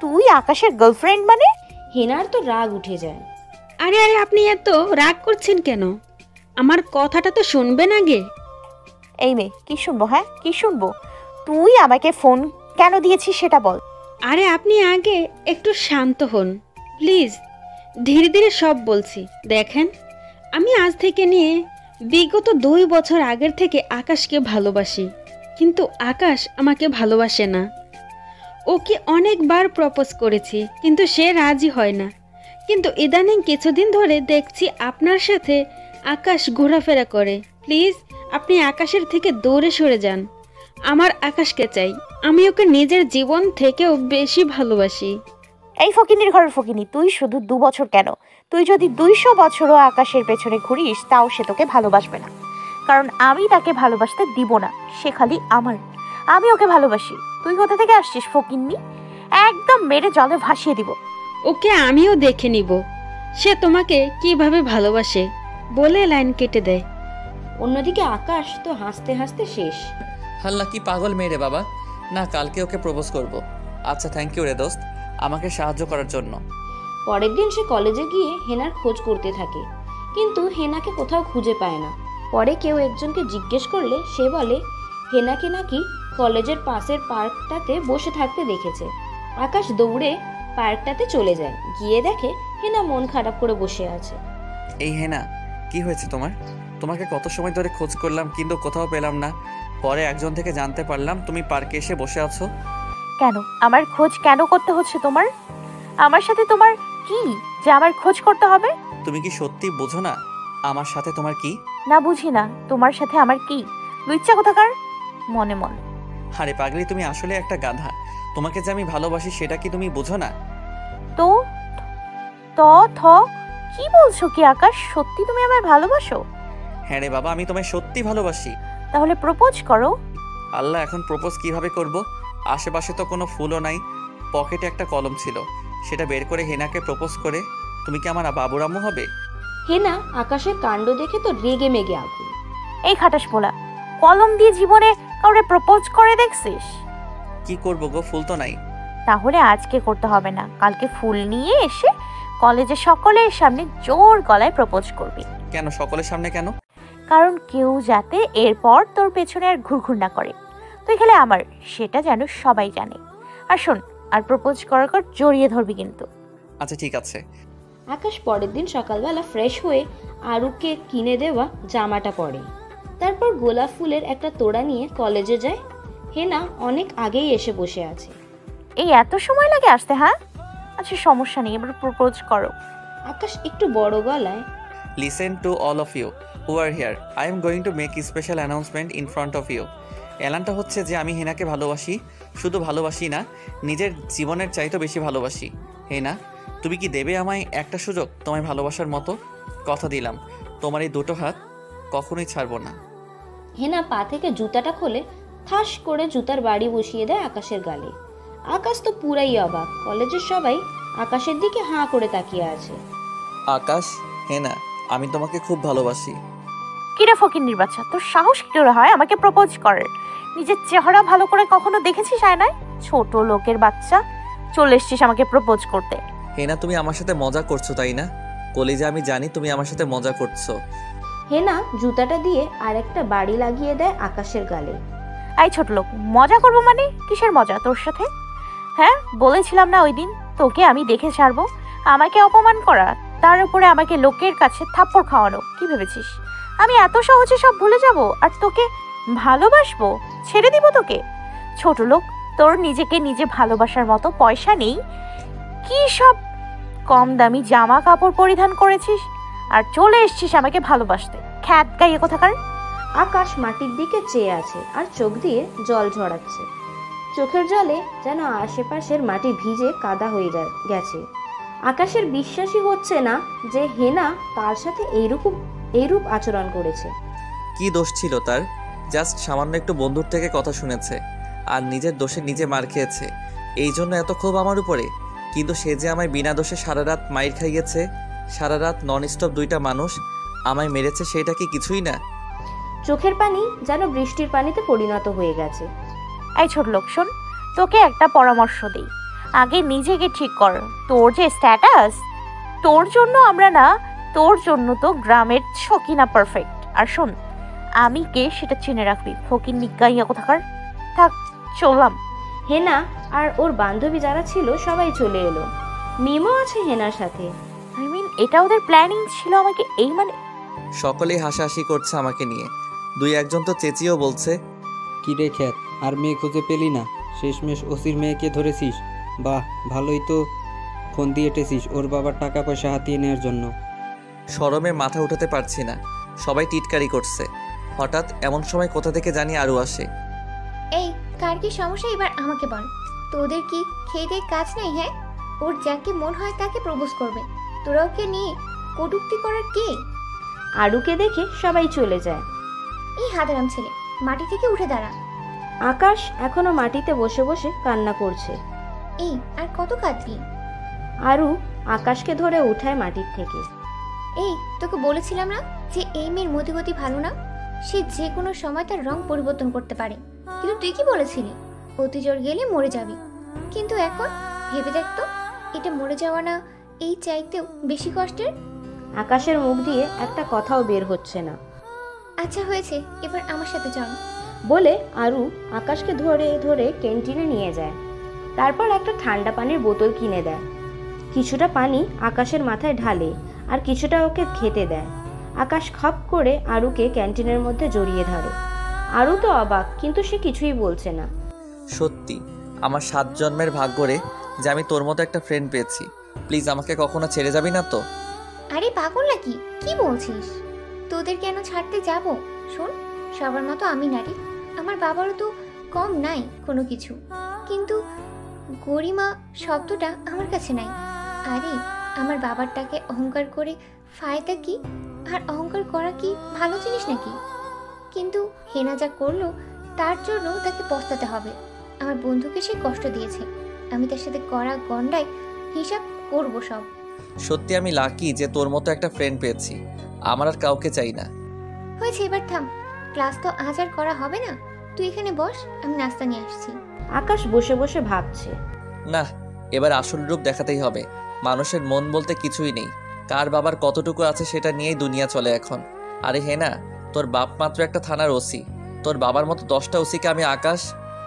তুই আকাশের গার্লফ্রেন্ড মানে? হেনার তো রাগ উঠে যায়। আরে আরে আপনি এত রাগ করছেন কেন? আমার কথাটা তো শুনবেন আগে। এই মেয়ে কি শুনব হ্যাঁ? কি শুনব? তুই আমাকে ফোন কেন দিয়েছিস সেটা বল। আরে আপনি আগে একটু শান্ত হন, প্লিজ। ধীরে ধীরে সব বলছি। দেখেন, আমি আজ থেকে নিয়ে বিগত দুই বছর আগের থেকে আকাশকে ভালোবাসি, কিন্তু আকাশ আমাকে ভালোবাসে না। ওকে অনেকবার প্রপোজ করেছি, কিন্তু সে রাজি হয় না। কিন্তু ইদানিং কিছুদিন ধরে দেখছি আপনার সাথে আকাশ ঘোরাফেরা করে। প্লিজ, আপনি আকাশের থেকে দৌড়ে সরে যান। আমার আকাশকে চাই। আমি ওকে নিজের জীবন থেকেও বেশি ভালোবাসি। এই ফকিনির ঘরের ফকিনি তুই শুধু দু বছর কেন? তুই যদি দুইশো বছরও আকাশের পেছনে ঘুরিস তাও সে তোকে ভালোবাসবে না। কারণ আমি তাকে ভালোবাসতে দিব না সে খালি আমার। আমি ওকে ভালোবাসি। তুই কোথা থেকে আসছিস ফকিন্নি? একদম মেরে জলে ভাসিয়ে দিব। ওকে আমিও দেখে নিব। সে তোমাকে কীভাবে ভালোবাসে? বলে লাইন কেটে দেয়। অন্যদিকে আকাশ তো হাসতে হাসতে শেষ। হাল্লা কি পাগল মেয়ে রে বাবা? না কালকে ওকে প্রপোজ করব। আচ্ছা থ্যাংক ইউ রে দোস্ত। আমাকে সাহায্য করার জন্য। পরের দিন সে কলেজে গিয়ে হেনার খোঁজ করতে থাকে। কিন্তু হেনাকে কোথাও খুঁজে পায় না। পরে কেউ একজনকে জিজ্ঞেস করলে সে বলে হেনাকে নাকি কলেজের পাশের পার্কটাতে বসে থাকতে দেখেছে। আকাশ দৌড়ে পার্কটাতে চলে যায়। গিয়ে দেখে হেনা মন খারাপ করে বসে আছে। এই হেনা কি হয়েছে তোমার? তোমাকে কত সময় ধরে খোঁজ করলাম কিন্তু কোথাও পেলাম না। পরে একজন থেকে জানতে পারলাম তুমি পার্কে এসে বসে আছো। কেন? আমার খোঁজ কেন করতে হচ্ছে তোমার? আমার সাথে তোমার কি? যে আমার খোঁজ করতে হবে? তুমি কি সত্যি বোঝো না আমার সাথে তোমার কি? না বুঝি না। তোমার সাথে আমার কি? লুচ্চা কোথাকার? মনে মন। আরে পাগলি তুমি আসলে একটা গাধা। তোমাকে যে আমি ভালোবাসি সেটা কি তুমি বোঝো না? তো ত থ কি বলছো কি আকাশ? সত্যি তুমি আমায় ভালোবাসো? হ্যাঁ রে বাবা আমি তোমায় সত্যি ভালোবাসি। তাহলে প্রপোজ করো। আল্লাহ এখন প্রপোজ কীভাবে করব? আশেপাশে তো কোনো ফুলও নাই পকেটে একটা কলম ছিল। সেটা বের করে হেনাকে প্রপোজ করে তুমি কি আমার বাবুরাম্মু হবে? হেনা আকাশের কাণ্ড দেখে তো রেগে মেগে আগুন। এই খাটাস পোলা কলম দিয়ে জীবনে কাউরে প্রপোজ করে দেখছিস? কি করব গো ফুল তো নাই। তাহলে আজকে করতে হবে না কালকে ফুল নিয়ে এসে কলেজে সকলের সামনে জোর গলায় প্রপোজ করবি। কেন সকলের সামনে কেন? কারণ কেউ যাতে এরপর তোর পেছনে আর ঘুরঘুর না করে। তুই খেলে আমার সেটা যেন সবাই জানে। আর শোন আর প্রপোজ করার পর জড়িয়ে ধরবি কিন্তু। আচ্ছা ঠিক আছে। আকাশ পরের দিন সকালবেলা ফ্রেশ হয়ে আরুকে কিনে দেওয়া জামাটা পরে। তারপর গোলাপ ফুলের একটা তোড়া নিয়ে কলেজে যায়। হেনা অনেক আগেই এসে বসে আছে। এই এত সময় লাগে আসতে হ্যাঁ? আচ্ছা সমস্যা নেই এবার প্রপোজ করো। আকাশ একটু বড় গলায় listen to all of you are here. I am going to make a special announcement in front of you. এলানটা হচ্ছে যে আমি হেনাকে ভালোবাসি শুধু ভালোবাসি না নিজের জীবনের চাইতেও বেশি ভালোবাসি। হেনা তুমি কি দেবে আমায় একটা সুযোগ? তোমায় ভালোবাসার মতো কথা দিলাম। তোমার এই দুটো হাত কখনোই ছাড়বো না। হেনা পা থেকে জুতাটা খোলে ঠাস করে জুতার বাড়ি বসিয়ে দেয় আকাশের গালে। আকাশ তো পুরাই অবাক। কলেজের সবাই আকাশের দিকে হাঁ করে তাকিয়ে আছে। আকাশ হেনা আমি তোমাকে খুব ভালোবাসি। কিরে ফকিন্নির বাচ্চা তোর সাহস কি করে হয়? আমাকে প্রপোজ করার নিজের চেহারা ভালো করে কখনো দেখেছিস আয়নায়? ছোট লোকের বাচ্চা। চলে এসছিস আমাকে প্রপোজ করতে। হেনা তুমি আমার সাথে মজা করছ তাই না? কলেজে আমি জানি তুমি আমার সাথে মজা করছ। হেনা জুতাটা দিয়ে আরেকটা বাড়ি লাগিয়ে দেয় আকাশের গালে। আই ছোট লোক মজা করব মানে? কিসের মজা তোর সাথে? হ্যাঁ বলেছিলাম না ওই দিন তোকে আমি দেখে ছাড়বো। আমাকে অপমান করা তার উপরে আমাকে লোকের কাছে থাপ্পড় খাওয়ানো কি ভেবেছিস? আমি এত সহজে সব ভুলে যাব আর তোকে ভালোবাসবো, ছেড়ে দিব তোকে। ছোট লোক, তোর নিজেকে নিজে ভালোবাসার মতো পয়সা নেই। কি সব কম দামি জামা কাপড় পরিধান করেছিস? আর চলে এসছিস আমাকে ভালোবাসতে। খ্যাত গাইয়ে কোথাকার? আকাশ মাটির দিকে চেয়ে আছে আর চোখ দিয়ে জল ঝরাচ্ছে। চোখের জলে যেন আশেপাশের মাটি ভিজে কাদা হয়ে গেছে। আকাশের বিশ্বাসই হচ্ছে না যে হেনা তার সাথে এইরকম এইরূপ আচরণ করেছে। কি দোষ ছিল তার? জাস্ট সামান্য একটু বন্ধুর থেকে কথা শুনেছে আর নিজের দোষে নিজে মার খেয়েছে। এই জন্য এত ক্ষোভ আমার উপরে? কিন্তু সে যে আমায় বিনা দোষে সারা রাত মাইর খাইয়েছে সারা রাত নন স্টপ দুইটা মানুষ আমায় মেরেছে সেটা কি কিছুই না? চোখের পানি যেন বৃষ্টির পানিতে পরিণত হয়ে গেছে। এই ছোট লোক শোন তোকে একটা পরামর্শ দিই। আগে নিজেকে ঠিক কর তোর যে স্ট্যাটাস তোর জন্য আমরা না তোর জন্য তো গ্রামের ছকিনা পারফেক্ট আর শোন আমি কে সেটা চিনে রাখবি? ফকির নিজ্ঞাইয়া কোথাকার? থাক চললাম। হেনা আর ওর বান্ধবী যারা ছিল সবাই চলে এলো। মিমও আছে হেনার সাথে। আই মিন এটা ওদের প্ল্যানিং ছিল আমাকে এই মানে সকলেই হাসাহাসি করছে আমাকে নিয়ে। দুই একজন তো চেঁচিয়েও বলছে কি রে খ্যাত আর মেয়ে খুঁজে পেলি না? শেষমেশ ওসির মেয়েকে ধরেছিস। বাহ ভালোই তো ফোন দিয়ে এটেছিস ওর বাবার টাকা পয়সা হাতিয়ে নেওয়ার জন্য। শরমে মাথা উঠাতে পারছি না। সবাই টিটকারি করছে। হঠাৎ এমন সময় কোথা থেকে জানি আরও আসে। এই কার কি সমস্যা? এবার আমাকে বল। তোদের কি খেয়ে দিয়ে কাজ নেই হ্যাঁ? ওর যাকে মন হয় তাকে প্রপোজ করবে। তোরা ওকে নিয়ে কটুক্তি করার কে? আরুকে দেখে সবাই চলে যায়। এই হাদারাম ছেলে মাটি থেকে উঠে দাঁড়া। আকাশ এখনও মাটিতে বসে বসে কান্না করছে। এই আর কত কাঁদবি? আরু আকাশকে ধরে উঠায় মাটির থেকে। এই তোকে বলেছিলাম না যে এই মেয়ের মতিগতি ভালো না? সে যে কোনো সময় তার রং পরিবর্তন করতে পারে। কিন্তু তুই কি বলেছিলি? অতি জোর গেলে মরে যাবি। কিন্তু এখন ভেবে দেখ তো এটা মরে যাওয়া না এই চাইতেও বেশি কষ্টের? আকাশের মুখ দিয়ে একটা কথাও বের হচ্ছে না। আচ্ছা হয়েছে। এবার আমার সাথে চল। বলে আরু আকাশকে ধরে ধরে ক্যান্টিনে নিয়ে যায়। তারপর একটা ঠান্ডা পানির বোতল কিনে দেয়। কিছুটা পানি আকাশের মাথায় ঢালে। আর কিছুটা ওকে খেতে দেয়। আকাশ খপ করে আরুকে ক্যান্টিনের মধ্যে জড়িয়ে ধরে। আরু তো অবাক কিন্তু সে কিছুই বলছে না। সত্যি আমার সাত জন্মের ভাগ্য রে যে আমি তোর মতো একটা ফ্রেন্ড পেয়েছি। প্লিজ আমাকে কখনো ছেড়ে যাবি না তো? আরে পাগল নাকি? কি বলছিস? তোদের কেন ছাড়তে যাব? শোন সবার মতো আমি নারী। আমার বাবারও তো কম নাই কোনো কিছু। কিন্তু গরিমা শব্দটা আমার কাছে নাই। আরে আমার বাবারটাকে অহংকার করে ফায়দা কি? আর অহংকার করা কি ভালো জিনিস নাকি? কিন্তু হেনা যা করল তার জন্য তাকে পস্তাতে হবে। আমার বন্ধুকে সে কষ্ট দিয়েছে। আমি তার সাথে করা গন্ডায় হিসাব করব সব। সত্যি আমি লাকি যে তোর মতো একটা ফ্রেন্ড পেয়েছি। আমার আর কাউকে চাই না। হয়েছে এবার থাম। ক্লাস তো আজ আর করা হবে না। তুই এখানে বস আমি নাস্তা নিয়ে আসছি। আকাশ বসে বসে ভাবছে। না এবার আসল রূপ দেখাতেই হবে। মানুষের মন বলতে কিছুই নেই। কার বাবার কতটুকু আছে সেটা নিয়েই দুনিয়া চলে এখন। আরে হে না তোর বাপ মাত্র একটা থানার ওসি। তোর বাবার মতো দশটা ওসিকে আমি আকাশ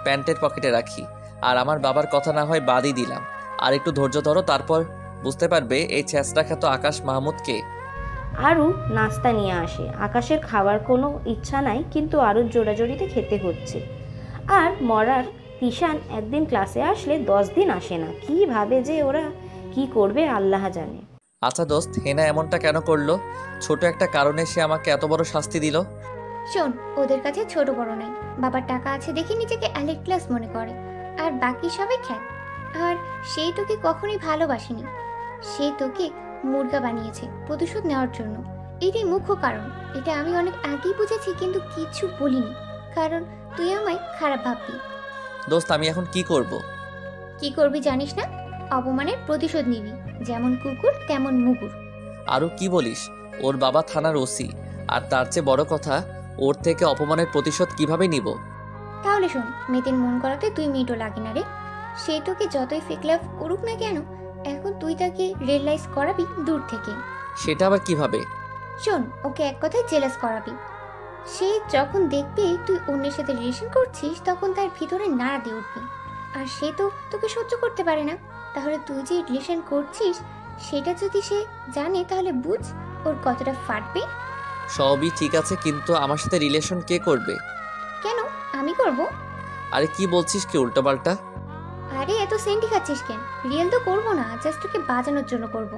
প্যান্টের পকেটে রাখি। আর আমার বাবার কথা না হয় বাদই দিলাম। আর একটু ধৈর্য ধরো, তারপর বুঝতে পারবে এই ছেঁচড়া খ্যাত আকাশ মাহমুদকে আরু নাস্তা নিয়ে আসে। আকাশের খাওয়ার কোনো ইচ্ছা নাই, কিন্তু আরুর জোড়াজোড়িতে খেতে হচ্ছে। আর মরার তিশান একদিন ক্লাসে আসলে দশ দিন আসে না। কি ভাবে যে ওরা কি করবে আল্লাহ জানে। আচ্ছা দোস্ত হেনা এমনটা কেন করল? ছোট একটা কারণে সে আমাকে এত বড় শাস্তি দিল। শোন ওদের কাছে ছোট বড় নাই। বাবার টাকা আছে দেখে নিজেকে অ্যালেট ক্লাস মনে করে। আর বাকি সবাই খ্যাত। আর সেই তোকে কখনোই ভালোবাসেনি। সে তোকে মুরগা বানিয়েছে প্রতিশোধ নেওয়ার জন্য। এটাই মুখ্য কারণ। এটা আমি অনেক আগেই বুঝেছি কিন্তু কিছু বলিনি। কারণ তুই আমায় খারাপ ভাববি। দোস্ত আমি এখন কি করব। কি করবি জানিস না? অপমানের প্রতিশোধ নিবি। যেমন কুকুর তেমন মুগুর। আরও কি বলিস? ওর বাবা থানার ওসি। আর তার চেয়ে বড় কথা ওর থেকে অপমানের প্রতিশোধ কীভাবে নিব? তাহলে শোন মেয়েদের মন করাতে তুই মিনিটও লাগে না রে। সে তোকে যতই ফেক লাভ করুক না কেন এখন তুই তাকে রিয়েলাইজ করাবি দূর থেকে। সেটা আবার কীভাবে? শোন ওকে এক কথায় জেলাস করাবি। সে যখন দেখবে তুই অন্যের সাথে রিলেশন করছিস তখন তার ভিতরে নাড়া দিয়ে উঠবে। আর সে তো তোকে সহ্য করতে পারে না। তাহলে তুই যে রিলেশন করছিস সেটা যদি সে জানে তাহলে বুঝ ওর কতটা ফাটবে। সবই ঠিক আছে কিন্তু আমার সাথে রিলেশন কে করবে? কেন? আমি করব। আরে কি বলছিস কি উল্টোপাল্টা? আরে এত সেন্টি খাচ্ছিস কেন? রিয়েল তো করব না জাস্ট ওকে বাজানোর জন্য করব।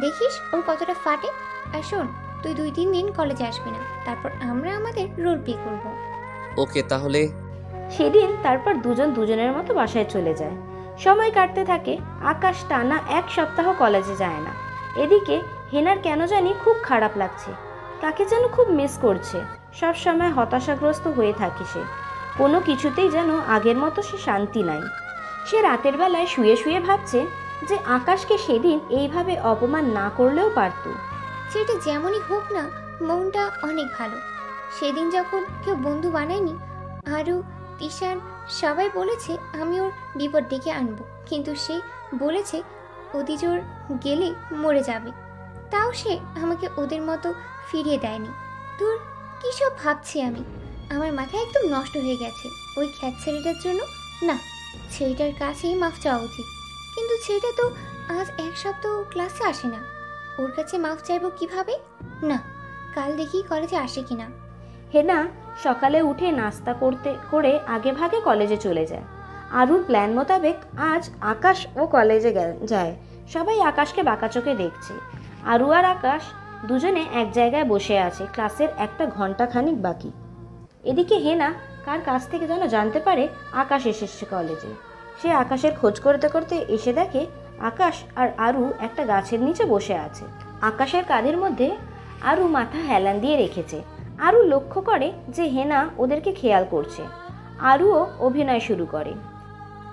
দেখিস ওর কতটা ফাটে। আর শোন তুই দুই তিন দিন কলেজে আসবি না তারপর আমরা আমাদের রোল প্লে করব। ওকে তাহলে? সেদিন তারপর দুজন দুজনের মতো বাসায় চলে যায়। সময় কাটতে থাকে, আকাশ টানা এক সপ্তাহ কলেজে যায় না। এদিকে হেনার কেন জানি খুব খারাপ লাগছে, তাকে যেন খুব মিস করছে। সব সময় হতাশাগ্রস্ত হয়ে থাকে সে। কোনো কিছুতেই যেন আগের মতো সে শান্তি নাই। সে রাতের বেলায় শুয়ে শুয়ে ভাবছে যে আকাশকে সেদিন এইভাবে অপমান না করলেও পারত। সেটা যেমনই হোক না, মনটা অনেক ভালো। সেদিন যখন কেউ বন্ধু বানায়নি, আরও তিশান সবাই বলেছে আমি ওর বিপদ ডেকে আনব, কিন্তু সে বলেছে অতিজোর গেলে মরে যাবে। তাও সে আমাকে ওদের মতো ফিরিয়ে দেয়নি। তোর কী সব ভাবছি আমি? আমার মাথা একদম নষ্ট হয়ে গেছে। ওই খ্যাত ছেলেটার জন্য? না, ছেলেটার কাছেই মাফ চাওয়া উচিত। কিন্তু ছেলেটা তো আজ এক সপ্তাহ ক্লাসে আসে না। ওর কাছে মাফ চাইব কীভাবে? না, কাল দেখি কলেজে আসে কিনা। হেনা সকালে উঠে নাস্তা করতে, করে আগে ভাগে কলেজে চলে যায়। আরুর প্ল্যান মোতাবেক আজ আকাশ ও কলেজে যায়। সবাই আকাশকে বাঁকা চোখে দেখছে। আরু আর আকাশ দুজনে এক জায়গায় বসে আছে, ক্লাসের একটা ঘণ্টা খানিক বাকি। এদিকে হেনা কার কাছ থেকে যেন জানতে পারে, আকাশ এসেছে কলেজে। সে আকাশের খোঁজ করতে করতে এসে দেখে আকাশ আর আরু একটা গাছের নিচে বসে আছে। আকাশের কাঁধের মধ্যে আরু মাথা হেলান দিয়ে রেখেছে। আরু লক্ষ্য করে যে হেনা ওদেরকে খেয়াল করছে। আরুও অভিনয় শুরু করে।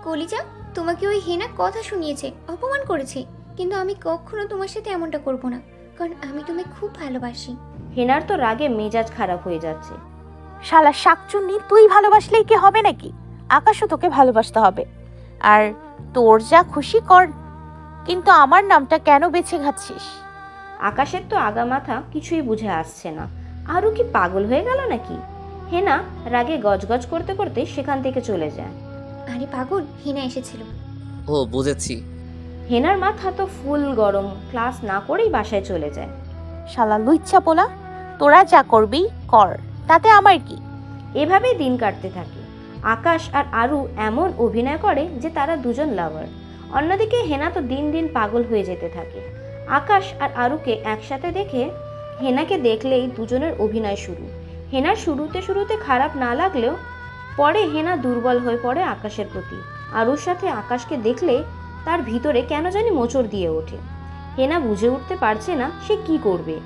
কলিজা তোমাকে ওই হেনা কথা শুনিয়েছে অপমান করেছে কিন্তু আমি কখনো তোমার সাথে এমনটা করব না কারণ আমি তোমায় খুব ভালোবাসি। হেনার তো রাগে মেজাজ খারাপ হয়ে যাচ্ছে। শালা শাকচুন্নি তুই ভালোবাসলেই কি হবে নাকি? আকাশও তোকে ভালোবাসতে হবে। আর তোর যা খুশি কর কিন্তু আমার নামটা কেন বেছে খাচ্ছিস আকাশের তো আগা মাথা কিছুই বুঝে আসছে না। আরও কি পাগল হয়ে গেল নাকি? হেনা রাগে গজগজ করতে করতে সেখান থেকে চলে যায়। আরে পাগল হেনা এসেছিল। ও বুঝেছি। হেনার মাথা তো ফুল গরম ক্লাস না করেই বাসায় চলে যায়। শালা লুচ্ছা পোলা তোরা যা করবি কর তাতে আমার কি? এভাবেই দিন কাটতে থাকে। আকাশ আর আরু এমন অভিনয় করে যে তারা দুজন লাভার অন্যদিকে হেনা তো দিন দিন পাগল হয়ে যেতে থাকে। আকাশ আর আরুকে একসাথে দেখে হেনাকে দেখলেই দুজনের অভিনয় শুরু। হেনার শুরুতে শুরুতে খারাপ না লাগলেও পরে হেনা দুর্বল হয়ে পড়ে আকাশের প্রতি। আরুর সাথে আকাশকে দেখলে তার ভিতরে কেন জানি মোচড় দিয়ে ওঠে। হেনা বুঝে উঠতে পারছে না সে কি করবে।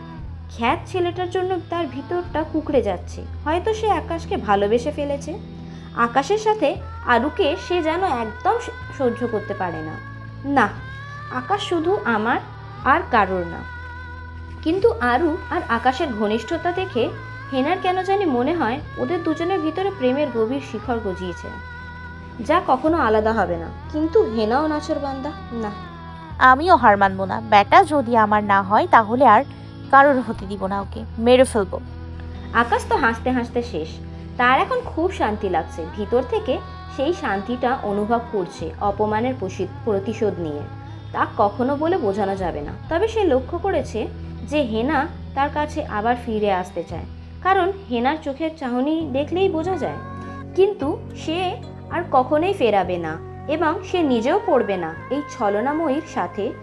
খ্যাত ছেলেটার জন্য তার ভিতরটা কুকড়ে যাচ্ছে। হয়তো সে আকাশকে ভালোবেসে ফেলেছে। আকাশের সাথে আরুকে সে যেন একদম সহ্য করতে পারে না। না, আকাশ শুধু আমার আর কারোর না। কিন্তু আরু আর আকাশের ঘনিষ্ঠতা দেখে হেনার কেন জানি মনে হয় ওদের দুজনের ভিতরে প্রেমের গভীর শিখর গজিয়েছে। যা কখনো আলাদা হবে না। কিন্তু হেনাও নাচর বান্দা না। আমিও হার মানবো না। ব্যাটা যদি আমার না হয় তাহলে আর কারোর হতে দিব না ওকে। মেরে ফেলব। আকাশ তো হাসতে হাসতে শেষ। তার এখন খুব শান্তি লাগছে। ভিতর থেকে সেই শান্তিটা অনুভব করছে অপমানের প্রতিশোধ নিয়ে। তা কখনো বলে বোঝানো যাবে না। তবে সে লক্ষ্য করেছে যে হেনা তার কাছে আবার ফিরে আসতে চায়। কারণ হেনার চোখের চাহনি দেখলেই বোঝা যায়। কিন্তু সে আর কখনোই ফেরাবে না এবং সে নিজেও পড়বে না এই ছলনাময়ীর সাথে।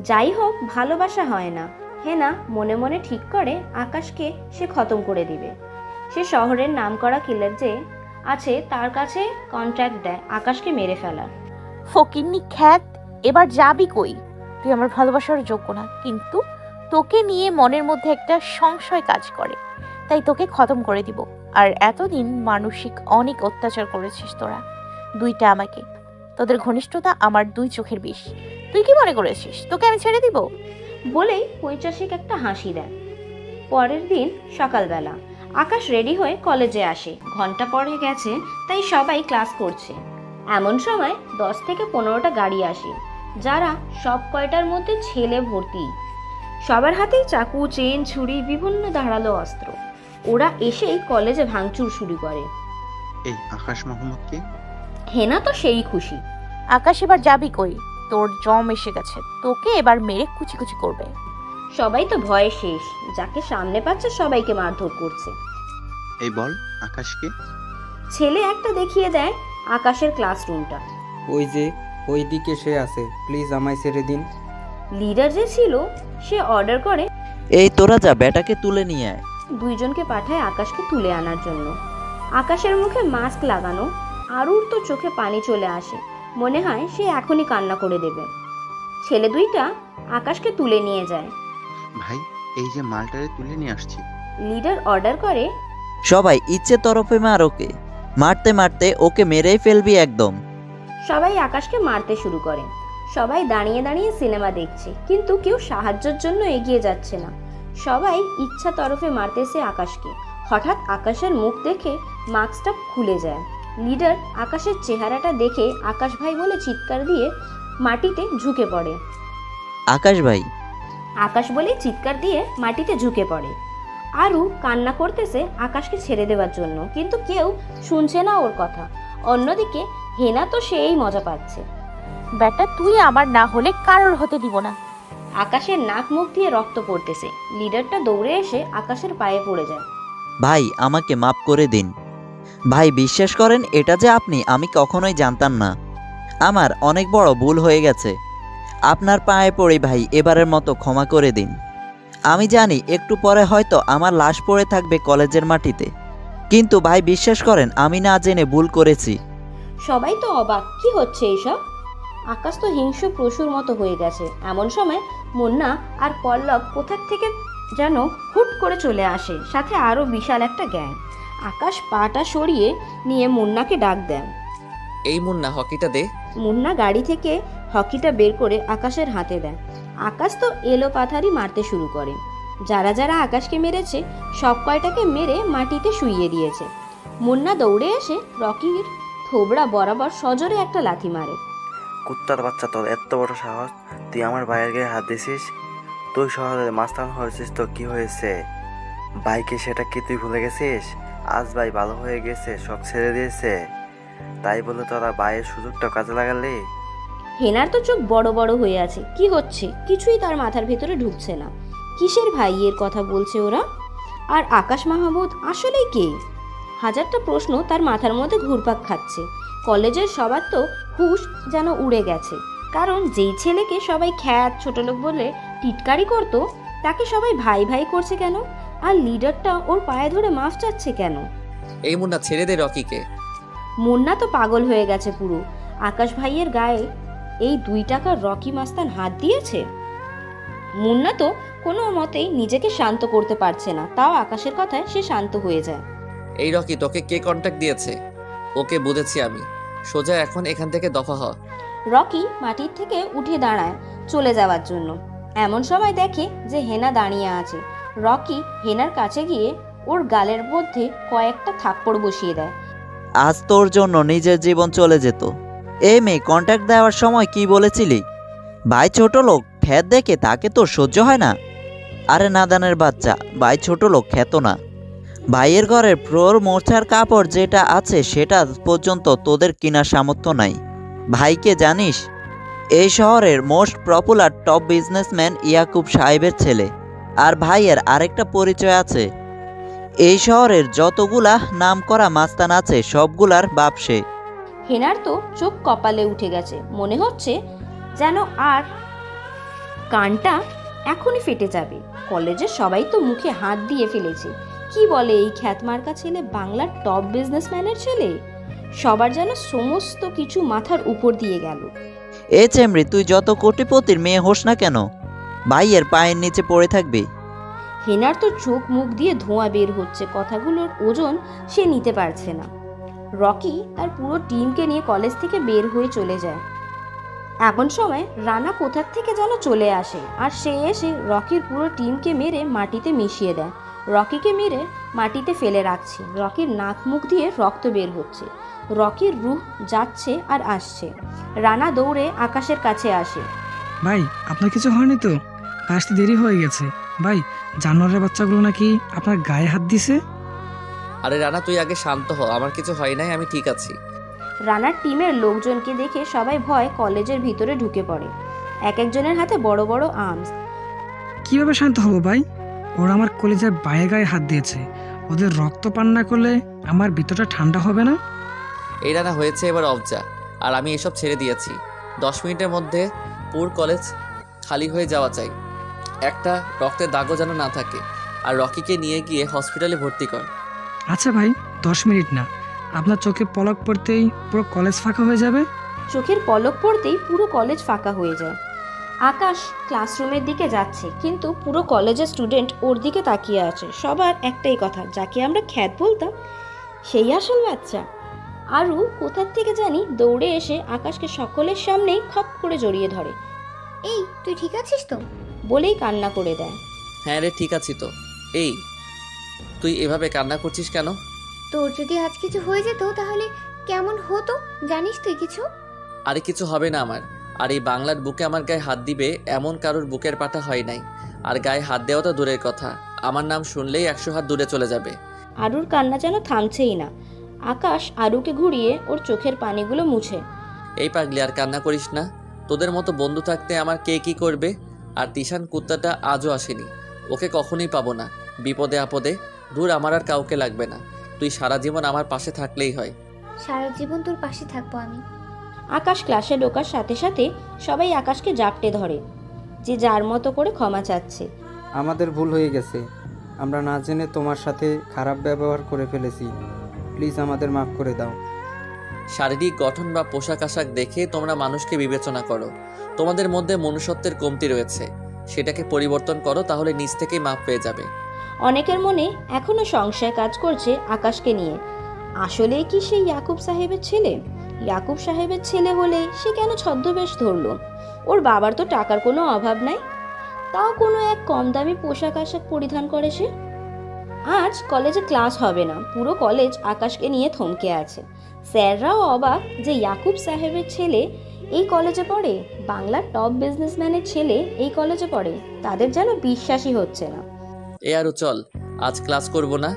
যাই হোক, ভালোবাসা হয় না। হেনা মনে মনে ঠিক করে আকাশকে সে খতম করে দিবে। সে শহরের নামকরা কিলার যে আছে তার কাছে কন্ট্রাক্ট দেয় আকাশকে মেরে ফেলার। ফকিন্নি খ্যাত, এবার যাবি কই? তুই আমার ভালোবাসার যোগ্য না। কিন্তু তোকে নিয়ে মনের মধ্যে একটা সংশয় কাজ করে। তাই তোকে খতম করে দিব। আর এতদিন মানসিক অনেক অত্যাচার করেছিস তোরা। দুইটা আমাকে। তোদের ঘনিষ্ঠতা আমার দুই চোখের বিষ। তুই কি মনে করেছিস? তোকে আমি ছেড়ে দিব? বলেই পৈচাসিক একটা হাসি দেয়। পরের দিন সকালবেলা আকাশ রেডি হয়ে কলেজে আসে। ঘণ্টা পরে গেছে, তাই সবাই ক্লাস করছে। এমন সময় দশ থেকে পনেরোটা গাড়ি আসে, যারা সব কয়টার মধ্যে ছেলে ভর্তি। সবার হাতেই চাকু চেন ছুরি বিভিন্ন ধারালো অস্ত্র। ওরা এসেই কলেজে ভাঙচুর শুরু করে। এই আকাশ মোহাম্মদকে? হেনা তো সেই খুশি। আকাশ এবার যাবি কই? তোর জম এসে গেছে। তোকে এবার মেরে কুচি কুচি করবে। সবাই তো ভয়ে শেষ। যাকে সামনে পাচ্ছে সবাইকে মারধর করছে। এই বল আকাশকে? ছেলে একটা দেখিয়ে দেয় আকাশের ক্লাসরুমটা। ওই যে ওই দিকে সে আছে। প্লিজ আমায় ছেড়ে দিন। লিডার যে ছিল সে অর্ডার করে এই তোরা যা ব্যাটাকে তুলে নিয়ে আয়। দুইজনকে পাঠায় আকাশকে তুলে আনার জন্য। আকাশের মুখে মাস্ক লাগানো আরুর তো চোখে পানি চলে আসে। মনে হয় সে এখনই কান্না করে দেবে। ছেলে দুইটা আকাশকে তুলে নিয়ে যায়। ভাই এই যে মালটারে তুলে নিয়ে আসছি। লিডার অর্ডার করে সবাই ইচ্ছে তরফে মার ওকে। মারতে মারতে ওকে মেরেই ফেলবি একদম। সবাই আকাশকে মারতে শুরু করে। সবাই দাঁড়িয়ে দাঁড়িয়ে সিনেমা দেখছে কিন্তু কেউ সাহায্যের জন্য এগিয়ে যাচ্ছে না। সবাই ইচ্ছা তরফে মারতেছে আকাশকে। হঠাৎ আকাশের মুখ দেখে মাস্কটা খুলে যায়। লিডার আকাশের চেহারাটা দেখে আকাশ ভাই বলে চিৎকার দিয়ে মাটিতে ঝুঁকে পড়ে। আকাশ ভাই। আকাশ বলে চিৎকার দিয়ে মাটিতে ঝুঁকে পড়ে। আরু কান্না করতেছে আকাশকে ছেড়ে দেওয়ার জন্য কিন্তু কেউ শুনছে না ওর কথা। অন্যদিকে হেনা তো সেই মজা পাচ্ছে। ব্যাটা তুই আমার না হলে কারোর হতে দিব না। আকাশের নাক মুখ দিয়ে রক্ত পড়তেছে। লিডারটা দৌড়ে এসে আকাশের পায়ে পড়ে যায়। ভাই আমাকে মাফ করে দিন। ভাই বিশ্বাস করেন এটা যে আপনি আমি কখনোই জানতাম না। আমার অনেক বড় ভুল হয়ে গেছে। আপনার পায়ে পড়ে ভাই এবারের মতো ক্ষমা করে দিন। আমি জানি একটু পরে হয়তো আমার লাশ পড়ে থাকবে কলেজের মাটিতে। কিন্তু ভাই বিশ্বাস করেন আমি না জেনে ভুল করেছি। সবাই তো অবাক কি হচ্ছে এইসব? আকাশ তো হিংস্র পশুর মতো হয়ে গেছে। এমন সময় মুন্না আর পল্লব কোথার থেকে যেন হুট করে চলে আসে সাথে আরও বিশাল একটা গ্যাং। আকাশ পাটা সরিয়ে নিয়ে মুন্নাকে ডাক দেন এই মুন্না হকিটা দে। মুন্না গাড়ি থেকে হকিটা বের করে আকাশের হাতে দেন আকাশ তো এলো পাথারি মারতে শুরু করে। যারা যারা আকাশকে মেরেছে সব কয়টাকে মেরে মাটিতে শুইয়ে দিয়েছে। মুন্না দৌড়ে এসে রকির থোবড়া বরাবর সজোরে একটা লাথি মারে। কুত্তার বাচ্চা তোর এত বড় সাহস? তুই আমার ভাইয়ের গায়ে হাত দিছিস? তুই শহরে মাস্তান হয়েছিস তো কি হয়েছে? ভাইকে সেটা কি তুই ভুলে গেছিস? আজ ভাই ভালো হয়ে গেছে, সব ছেড়ে দিয়েছে। তাই বলে তোরা ভাইয়ের সুযোগটা কাজে লাগালি? হেনার তো চোখ বড় বড় হয়ে আছে। কি হচ্ছে? কিছুই তার মাথার ভেতরে ঢুকছে না। কিসের ভাইয়ের কথা বলছে ওরা? আর আকাশ মাহমুদ আসলেই কে? হাজারটা প্রশ্ন তার মাথার মধ্যে ঘুরপাক খাচ্ছে। কলেজের সবার তো হুশ যেন উড়ে গেছে। কারণ যেই ছেলেকে সবাই খ্যাত ছোট লোক বলে টিটকারি করতো তাকে সবাই ভাই ভাই করছে কেন? আর লিডারটা ওর পায়ে ধরে মাফ চাচ্ছে কেন? এই মুন্না ছেড়ে দে রকিকে। মুন্না তো পাগল হয়ে গেছে পুরো। আকাশ ভাইয়ের গায়ে এই দুই টাকার রকি মাস্তান হাত দিয়েছে? মুন্না তো কোনো মতেই নিজেকে শান্ত করতে পারছে না তাও আকাশের কথায় সে শান্ত হয়ে যায়। এই রকি তোকে কে কন্ট্যাক্ট দিয়েছে? ওকে বুঝেছি আমি। সোজা এখন এখান থেকে দফা হ। রকি মাটির থেকে উঠে দাঁড়ায় চলে যাওয়ার জন্য। এমন সময় দেখে যে হেনা দাঁড়িয়ে আছে। রকি হেনার কাছে গিয়ে ওর গালের মধ্যে কয়েকটা থাপ্পড় বসিয়ে দেয়। আজ তোর জন্য নিজের জীবন চলে যেত। এই মেয়ে কন্ট্যাক্ট দেওয়ার সময় কি বলেছিলি? ভাই ছোট লোক খ্যাত দেখে তাকে তোর সহ্য হয় না। আরে নাদানের বাচ্চা ভাই ছোট লোক খ্যাত না। ভাইয়ের ঘরের ফ্লোর মোছার কাপড় যেটা আছে সেটা পর্যন্ত তোদের কেনার সামর্থ্য নাই। ভাইকে জানিস, এই শহরের most popular top businessman Yakub সাহেবের ছেলে আর ভাইয়ের আরেকটা পরিচয় আছে। এই শহরের যতগুলা নামকরা মাস্তান আছে সবগুলার বাপ সে। হেনার তো চোখ কপালে উঠে গেছে, মনে হচ্ছে যেন আর কানটা এখনই ফেটে যাবে। কলেজের সবাই তো মুখে হাত দিয়ে ফেলেছে। কি বলে এই খ্যাতমার্কা ছেলে বাংলার টপ বিজনেসম্যানের ছেলে? সবার যেন সমস্ত কিছু মাথার উপর দিয়ে গেল। এ চেমরি তুই যত কোটিপতির মেয়ে হোস না কেন ভাইয়ের পায়ের নিচে পড়ে থাকবি। হেনার তো চোখ মুখ দিয়ে ধোঁয়া বের হচ্ছে কথাগুলোর ওজন সে নিতে পারছে না। রকি তার পুরো টিমকে নিয়ে কলেজ থেকে বের হয়ে চলে যায়। এমন সময় রানা কোথার থেকে যেন চলে আসে আর সে এসে রকির পুরো টিমকে মেরে মাটিতে মিশিয়ে দেয়। রকিকে মেরে মাটিতে ফেলে রাখছে। রকির নাক মুখ দিয়ে রক্ত বের হচ্ছে। রকির রুহ যাচ্ছে আর আসছে। রানা দৌড়ে আকাশের কাছে আসে। ভাই আপনার কিছু হয়নি তো? আসতে দেরি হয়ে গেছে। ভাই জানোয়ারের বাচ্চাগুলো নাকি আপনার গায়ে হাত দিছে? আরে রানা তুই আগে শান্ত হ। আমার কিছু হয় নাই আমি ঠিক আছি। রানার টিমের লোকজনকে দেখে সবাই ভয় কলেজের ভিতরে ঢুকে পড়ে। এক একজনের হাতে বড় বড় আর্মস। কীভাবে শান্ত হব ভাই? ওরা আমার কলেজের বায়ে গায়ে হাত দিয়েছে। ওদের রক্ত পান না করলে আমার ভিতরটা ঠান্ডা হবে না? এই রানা হয়েছে এবার অবজা আর আমি এসব ছেড়ে দিয়েছি। দশ মিনিটের মধ্যে পুর কলেজ খালি হয়ে যাওয়া চাই। একটা রক্তের দাগও যেন না থাকে আর রকিকে নিয়ে গিয়ে হসপিটালে ভর্তি কর। আচ্ছা ভাই দশ মিনিট না। আপনার চোখে পলক পড়তেই পুরো কলেজ ফাঁকা হয়ে যাবে? চোখের পলক পড়তেই পুরো কলেজ ফাঁকা হয়ে যায়। আকাশ ক্লাসরুমের দিকে যাচ্ছে কিন্তু পুরো কলেজের স্টুডেন্ট ওর দিকে তাকিয়ে আছে। সবার একটাই কথা যাকে আমরা খ্যাত বলতাম সেই আসল বাচ্চা। আরু কোথার থেকে জানি দৌড়ে এসে আকাশকে সকলের সামনেই খপ করে জড়িয়ে ধরে। এই তুই ঠিক আছিস তো? বলেই কান্না করে দেয়। হ্যাঁ রে ঠিক আছি তো। এই তুই এভাবে কান্না করছিস কেন? তোর যদি আজ কিছু হয়ে যেত তাহলে কেমন হতো? জানিস তুই কিছু? আরে কিছু হবে না আমার। আর এই বাংলার বুকে আমার গায়ে হাত দিবে এমন কারোর বুকের পাটা হয় নাই। আর গায়ে হাত দেওয়া তো দূরের কথা। আমার নাম শুনলেই একশো হাত দূরে চলে যাবে। আরুর কান্না যেন থামছেই না। আকাশ আরুকে ঘুরিয়ে ওর চোখের পানিগুলো মুছে। এই পাগলি আর কান্না করিস না। তোদের মতো বন্ধু থাকতে আমার কে কি করবে? আর তিশান কুত্তাটা আজও আসেনি। ওকে কখনোই পাবো না। বিপদে আপদে। দূর আমার আর কাউকে লাগবে না। তুই সারা জীবন আমার পাশে থাকলেই হয়। সারা জীবন তোর পাশে থাকব আমি। আকাশ ক্লাসে ঢোকার সাথে সাথে সবাই আকাশকে জাপটে ধরে যে যার মতো করে ক্ষমা চাচ্ছে। আমাদের ভুল হয়ে গেছে। আমরা না জেনে তোমার সাথে খারাপ ব্যবহার করে ফেলেছি। প্লিজ আমাদের মাফ করে দাও। শারীরিক গঠন বা পোশাক আশাক দেখে তোমরা মানুষকে বিবেচনা করো। তোমাদের মধ্যে মনুষ্যত্বের কমতি রয়েছে। সেটাকে পরিবর্তন করো তাহলে নিজ থেকেই মাপ পেয়ে যাবে। অনেকের মনে এখনও সংশয় কাজ করছে আকাশকে নিয়ে। আসলে কি সেই ইয়াকুব সাহেবের ছেলে? ইয়াকুব সাহেবের ছেলে হলে সে কেন ছদ্মবেশ ধরলো? ওর বাবার তো টাকার কোনো অভাব নাই। তাও কোনো এক কম দামি পোশাক আশাক পরিধান করে সে? আজ কলেজে ক্লাস হবে না পুরো কলেজ আকাশকে নিয়ে থমকে আছে। স্যাররাও অবাক যে ইয়াকুব সাহেবের ছেলে এই কলেজে পড়ে বাংলার টপ বিজনেসম্যানের ছেলে এই কলেজে পড়ে তাদের যেন বিশ্বাসই হচ্ছে না। এ আরও চল আজ ক্লাস করব না?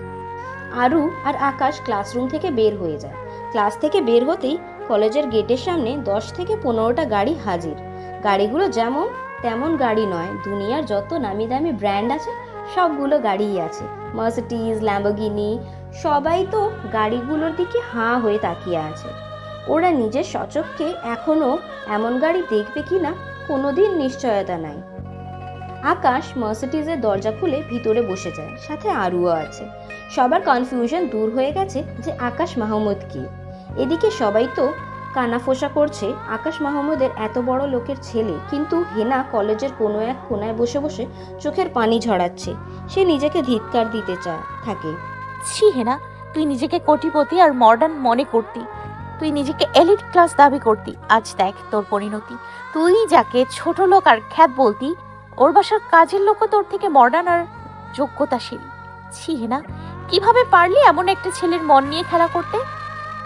আরু আর আকাশ ক্লাসরুম থেকে বের হয়ে যায়। ক্লাস থেকে বের হতেই কলেজের গেটের সামনে দশ থেকে পনেরোটা গাড়ি হাজির। গাড়িগুলো যেমন তেমন গাড়ি নয়, দুনিয়ার যত নামি দামি ব্র্যান্ড আছে, সবগুলো গাড়িই আছে। মার্সিটিজ ল্যাম্বোগিনি সবাই তো গাড়িগুলোর দিকে হাঁ হয়ে তাকিয়ে আছে। ওরা নিজের সচক্ষে এখনও এমন গাড়ি দেখবে কি না কোনোদিন নিশ্চয়তা নাই। আকাশ মার্সিটিজের দরজা খুলে ভিতরে বসে যায়, সাথে আরুও আছে। সবার কনফিউশন দূর হয়ে গেছে যে আকাশ মাহমুদ কি। এদিকে সবাই তো কানাফোসা করছে, আকাশ মাহমুদের এত বড় লোকের ছেলে। কিন্তু হেনা কলেজের কোনো এক কোনায় বসে বসে চোখের পানি ঝরাচ্ছে। সে নিজেকে ধিৎকার দিতে চায় থাকে। ছি হেনা, তুই নিজেকে কোটিপতি আর মডার্ন মনে করতি। তুই নিজেকে এলিট ক্লাস দাবি করতি। আজ দেখ তোর পরিণতি। তুই যাকে ছোট লোক আর খ্যাত বলতি, ওর বাসার কাজের লোকও তোর থেকে মডার্ন আর যোগ্যতাশীল। ছি হেনা, কীভাবে পারলি এমন একটা ছেলের মন নিয়ে খেলা করতে?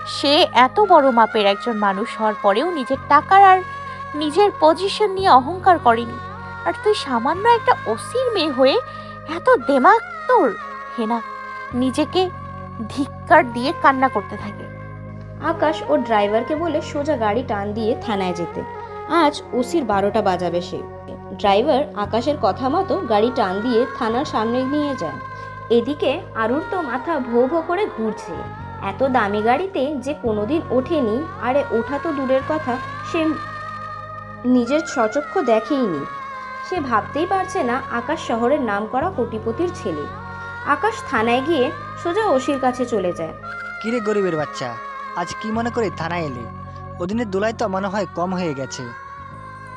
সে এত বড় মাপের একজন মানুষ হওয়ার পরেও নিজের টাকার আর নিজের পজিশন নিয়ে অহংকার করেনি। আর তুই সামান্য একটা অসির মেয়ে হয়ে এত দেমাগ তোর? হেনা, নিজেকে ধিক্কার দিয়ে কান্না করতে থাকে। আকাশ ও ড্রাইভারকে বলে সোজা গাড়ি টান দিয়ে থানায় যেতে। আজ ওসির বারোটা বাজাবে সে। ড্রাইভার আকাশের কথা মতো গাড়ি টান দিয়ে থানার সামনে নিয়ে যায়। এদিকে আরুর তো মাথা ভো ভো করে ঘুরছে। এত দামি গাড়িতে যে কোনোদিন ওঠেনি আরে ওঠা তো দূরের কথা সে নিজের সচক্ষ দেখেইনি। সে ভাবতেই পারছে না আকাশ শহরের নাম করা কোটিপতির ছেলে। আকাশ থানায় গিয়ে সোজা ওসির কাছে চলে যায়। কিরে গরিবের বাচ্চা আজ কি মনে করে থানায় এলে? ওদিনের দোলাই তো মনে হয় কম হয়ে গেছে।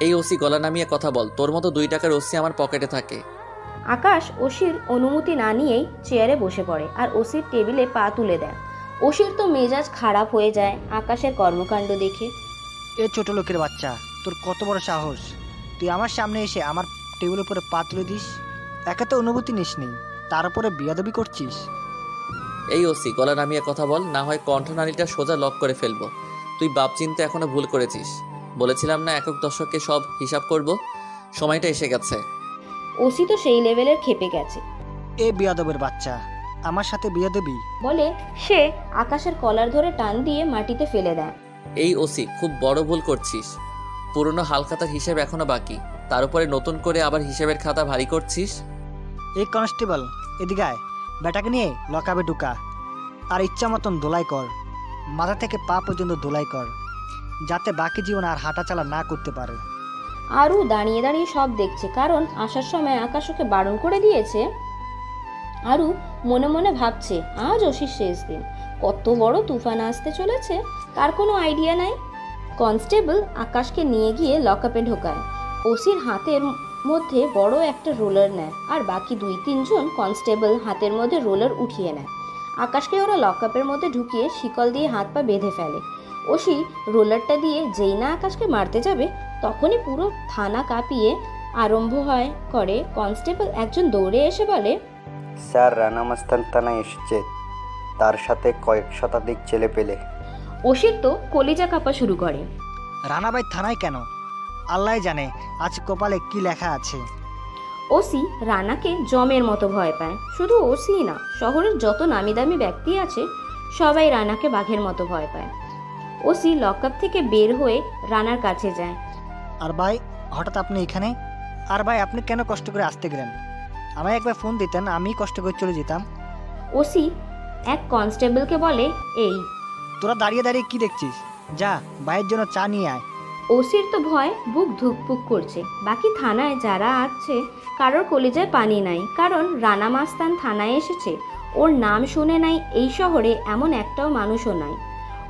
এই ওসি গলা নামিয়ে কথা বল তোর মতো দুই টাকার ওসি আমার পকেটে থাকে। আকাশ ওসির অনুমতি না নিয়েই চেয়ারে বসে পড়ে আর ওসির টেবিলে পা তুলে দেয়। ওসির তো মেজাজ খারাপ হয়ে যায় আকাশের কর্মকাণ্ড দেখে। এ ছোট লোকের বাচ্চা তোর কত বড় সাহস? তুই আমার সামনে এসে আমার টেবিলের উপরে পা তুলে দিস একা তো অনুভূতি নিস নি তার উপরে বিয়াদবি করছিস। এই ওসি গলা নামিয়ে কথা বল না হয় কণ্ঠনালীটা সোজা লক করে ফেলব। তুই বাপ চিনতে এখনও ভুল করেছিস। বলেছিলাম না একক দশকে সব হিসাব করব? সময়টা এসে গেছে। ওসি তো সেই লেভেলের খেপে গেছে। এ বিয়াদবের বাচ্চা আমার সাথে বিয়াদবি বলে সে আকাশের কলার ধরে টান দিয়ে মাটিতে ফেলে দেয়। এই ওসি খুব বড় ভুল করছিস। পুরনো হালখাতার হিসেব এখনও বাকি। তার উপরে নতুন করে আবার হিসেবের খাতা ভারী করছিস? এই কনস্টেবল এদিকে আয়। বেটাকে নিয়ে লকাবে ঢুকা। আর ইচ্ছা মতন দোলাই কর। মাথা থেকে পা পর্যন্ত দোলাই কর। যাতে বাকি জীবন আর হাঁটাচালা না করতে পারে। আরও দাঁড়িয়ে দাঁড়িয়ে সব দেখছে কারণ আসার সময় আকাশ ওকে বারণ করে দিয়েছে। আরু মনে মনে ভাবছে, আজ ওসির শেষ দিন। কত বড় তুফান আসতে চলেছে, তার কোনো আইডিয়া নাই। কনস্টেবল আকাশকে নিয়ে গিয়ে লকআপে ঢোকায়। ওসির হাতের মধ্যে বড় একটা রোলার নেয় আর বাকি দুই তিনজন কনস্টেবল হাতের মধ্যে রোলার উঠিয়ে নেয়। আকাশকে ওরা লকআপের মধ্যে ঢুকিয়ে শিকল দিয়ে হাত পা বেঁধে ফেলে। ওসি রোলারটা দিয়ে যেই না আকাশকে মারতে যাবে, তখনই পুরো থানা কাঁপিয়ে আরম্ভ হয় করে। কনস্টেবল একজন দৌড়ে এসে বলে স্যার রানা মাস্তান থানায় এসেছে। তার সাথে কয়েক শতাধিক ছেলে পেলে। ওসির তো কলিজা কাঁপা শুরু করে। রানাবাই থানায় কেন? আল্লাহ জানে আজ কপালে কি লেখা আছে। ওসি রানাকে জমের মতো ভয় পায়। শুধু ওসি না শহরের যত নামি দামি ব্যক্তি আছে সবাই রানাকে বাঘের মতো ভয় পায়। ওসি লকআপ থেকে বের হয়ে রানার কাছে যায়। আর ভাই হঠাৎ আপনি এখানে? আর ভাই আপনি কেন কষ্ট করে আসতে গেলেন? আমায় একবার ফোন দিতেন আমি কষ্ট করে চলে যেতাম। ওসি এক কনস্টেবলকে বলে এই। তোরা দাঁড়িয়ে দাঁড়িয়ে কি দেখছিস? যা ভাইয়ের জন্য চা নিয়ে আয়। ওসির তো ভয় বুক ধুকপুক করছে। বাকি থানায় যারা আছে কারোর কলিজায় পানি নাই। কারণ রানা মাস্তান থানায় এসেছে। ওর নাম শুনে নাই এই শহরে এমন একটাও মানুষও নাই।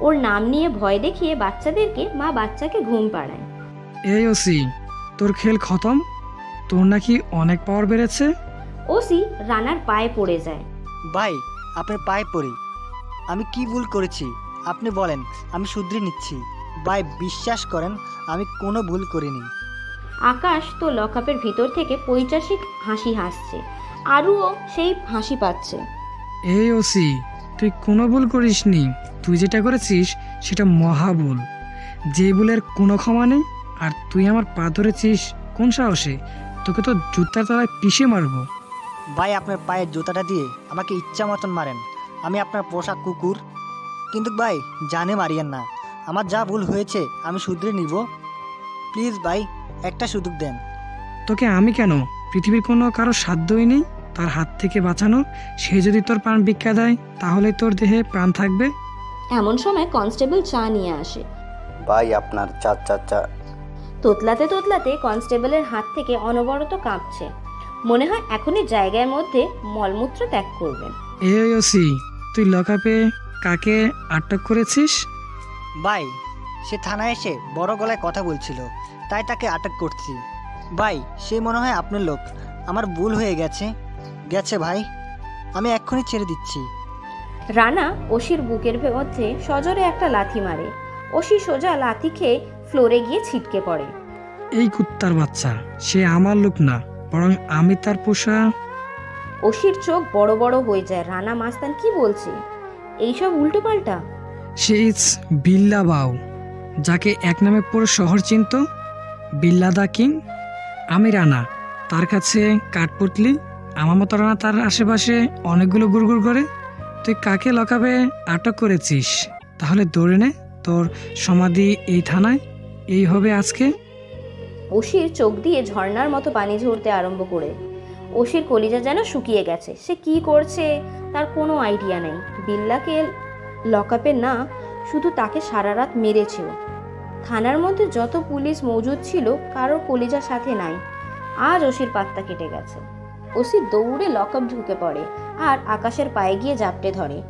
ওর নাম নিয়ে ভয় দেখিয়ে বাচ্চাদেরকে মা বাচ্চাকে ঘুম পাড়ায়। এই ওসি তোর খেল খতম? তোর নাকি অনেক পাওয়ার বেড়েছে? ওসি রানার পায়ে পড়ে যায়। ভাই আপনার পায়ে পড়ি। আমি কি ভুল করেছি? আপনি বলেন আমি শুধরে নিচ্ছি। ভাই বিশ্বাস করেন আমি কোনো ভুল করিনি। আকাশ তো লকআপের ভিতর থেকে পৈচাসিক হাসি হাসছে। আরুও সেই হাসি পাচ্ছে। এই ওসি তুই কোনো ভুল করিসনি। তুই যেটা করেছিস সেটা মহা ভুল। যে ভুলের কোনো ক্ষমা নেই আর তুই আমার পা ধরেছিস কোন সাহসে? তোকে তো জুতার তলায় পিষে মারবো। ভাই আপনার পায়ের জুতাটা দিয়ে আমাকে ইচ্ছা মতন মারেন। আমি আপনার পোশাক কুকুর। কিন্তু ভাই জানে মারিয়েন না। আমার যা ভুল হয়েছে আমি শুধরে নিব। প্লিজ ভাই একটা সুযোগ দেন। তোকে আমি কেন? পৃথিবীর কোনো কারও সাধ্যই নেই তার হাত থেকে বাঁচানো। সে যদি তোর প্রাণ ভিক্ষা দেয় তাহলে তোর দেহে প্রাণ থাকবে। এমন সময় কনস্টেবল চা নিয়ে আসে। ভাই আপনার চা চা চা তোতলাতে তোতলাতে কনস্টেবলের হাত থেকে অনবরত কাঁপছে। মনে হয় এখনই জায়গার মধ্যে মলমূত্র ত্যাগ করবেন। এই ওসি তুই লকআপে কাকে আটক করেছিস? ভাই সে থানায় এসে বড় গলায় কথা বলছিল তাই তাকে আটক করছি। ভাই সে মনে হয় আপনার লোক। আমার ভুল হয়ে গেছে। গেছে ভাই। আমি এক্ষুনি ছেড়ে দিচ্ছি। রানা ওশির বুকের মধ্যে সজোরে একটা লাথি মারে। ওশি সোজা লাথি খেয়ে ফ্লোরে গিয়ে ছিটকে পড়ে। এই কুত্তার বাচ্চা সে আমার লোক না। বরং আমি তার পোষা। ওশির চোখ বড় বড় হয়ে যায়। রানা মাস্তান কি বলছে? এইসব উল্টোপাল্টা? সে ইজ বিল্লা বাউ যাকে এক নামে পুরো শহর চিনত। বিল্লা দা কিং আমি রানা। তার কাছে কাঠপুতলি আমার মতো রানা তার আশেপাশে অনেকগুলো গুড়গুড় করে। তুই কাকে লকাবে আটক করেছিস? তাহলে দৌড়ে নে। তোর সমাধি এই থানায়। এই হবে আজকে। ওশির চোখ দিয়ে ঝর্নার মতো পানি ঝরতে আরম্ভ করে। ওশির কলিজা যেন শুকিয়ে গেছে। সে কি করছে তার কোনো আইডিয়া নেই। বিল্লাকে লকআপে না শুধু তাকে সারা রাত মেরেছিল। থানার মধ্যে যত পুলিশ মজুদ ছিল কারোর কলিজার সাথে নাই। আজ ওশির পাত্তা কেটে গেছে। ওসি দৌড়ে লকআপ ঢুকে পড়ে আর আকাশের পায়ে গিয়ে জাপটে ধরে।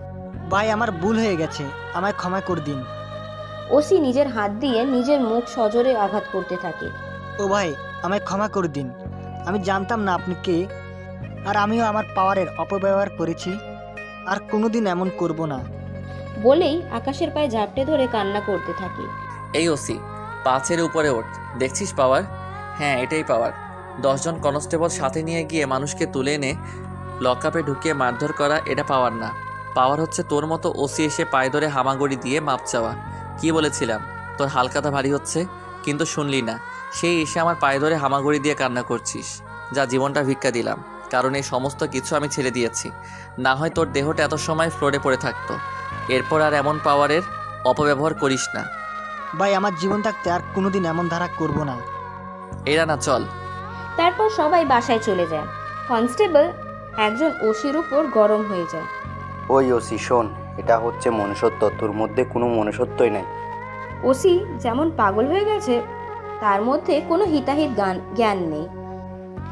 ভাই আমার ভুল হয়ে গেছে। আমায় ক্ষমা করে দিন। ওসি নিজের হাত দিয়ে নিজের মুখ সজোরে আঘাত করতে থাকে। ও ভাই আমায় ক্ষমা করে দিন। আমি জানতাম না আপনি কে আর আমিও আমার পাওয়ারের অপব্যবহার করেছি আর কোনোদিন এমন করব না। বলেই আকাশের পায়ে ঝাপটে ধরে কান্না করতে থাকে। এই ওসি পাঁচের উপরে ওঠ। দেখছিস পাওয়ার? হ্যাঁ এটাই পাওয়ার। দশজন কনস্টেবল সাথে নিয়ে গিয়ে মানুষকে তুলে এনে লকআপে ঢুকিয়ে মারধর করা এটা পাওয়ার না। পাওয়ার হচ্ছে তোর মতো ওসি এসে পায়ে ধরে হামাগুড়ি দিয়ে মাপ চাওয়া। কি বলেছিলাম? তোর হালকাতা ভারী হচ্ছে? কিন্তু শুনলি না। সেই এসে আমার পায়ে ধরে হামাগুড়ি দিয়ে কান্না করছিস। যা জীবনটা ভিক্ষা দিলাম। কারণ এই সমস্ত কিছু আমি ছেড়ে দিয়েছি। না হয় তোর দেহটা এত সময় ফ্লোরে পড়ে থাকতো। এরপর আর এমন পাওয়ারের অপব্যবহার করিস না। ভাই আমার জীবন থাকতে আর কোনোদিন এমন ধারা করব না। এরা না চল। তারপর সবাই বাসায় চলে যায়। কনস্টেবল একজন ওসির উপর গরম হয়ে যায়। ওই ওসি শোন এটা হচ্ছে মনুষ্যত্ব। তোর মধ্যে কোনো মনুষ্যত্বই নাই। ওসি যেমন পাগল হয়ে গেছে তার মধ্যে কোনো হিতাহিত গান জ্ঞান নেই।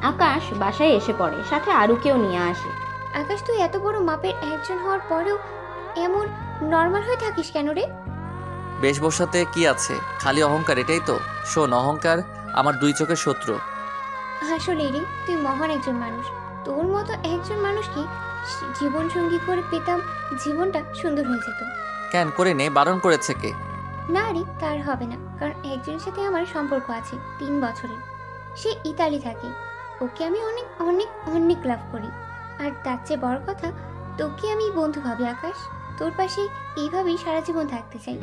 আকাশ বাসায় এসে পড়ে সাথে আরুকেও নিয়ে আসে। আকাশ তুই এত বড় মাপের একজন হওয়ার পরেও এমন নর্মাল হয়ে থাকিস কেন রে? বেশভূষাতে কি আছে? খালি অহংকার এটাই তো। শোন অহংকার আমার দুই চোখের শত্রু। আসলে রে তুই মহান একজন মানুষ। তোর মতো একজন মানুষকে জীবন সঙ্গী করে পেতাম জীবনটা সুন্দর হয়ে যেত। কেন করে নে বারণ করেছে কে? না রে তার হবে না। কারণ একজনের সাথে আমার সম্পর্ক আছে, তিন বছরের। সে ইতালি থাকে। ওকে আমি অনেক অনেক অনেক লাভ করি। আর তার চেয়ে বড় কথা, তোকে আমি বন্ধু ভাবি, আকাশ। তোর পাশে এইভাবেই সারা জীবন থাকতে চাই।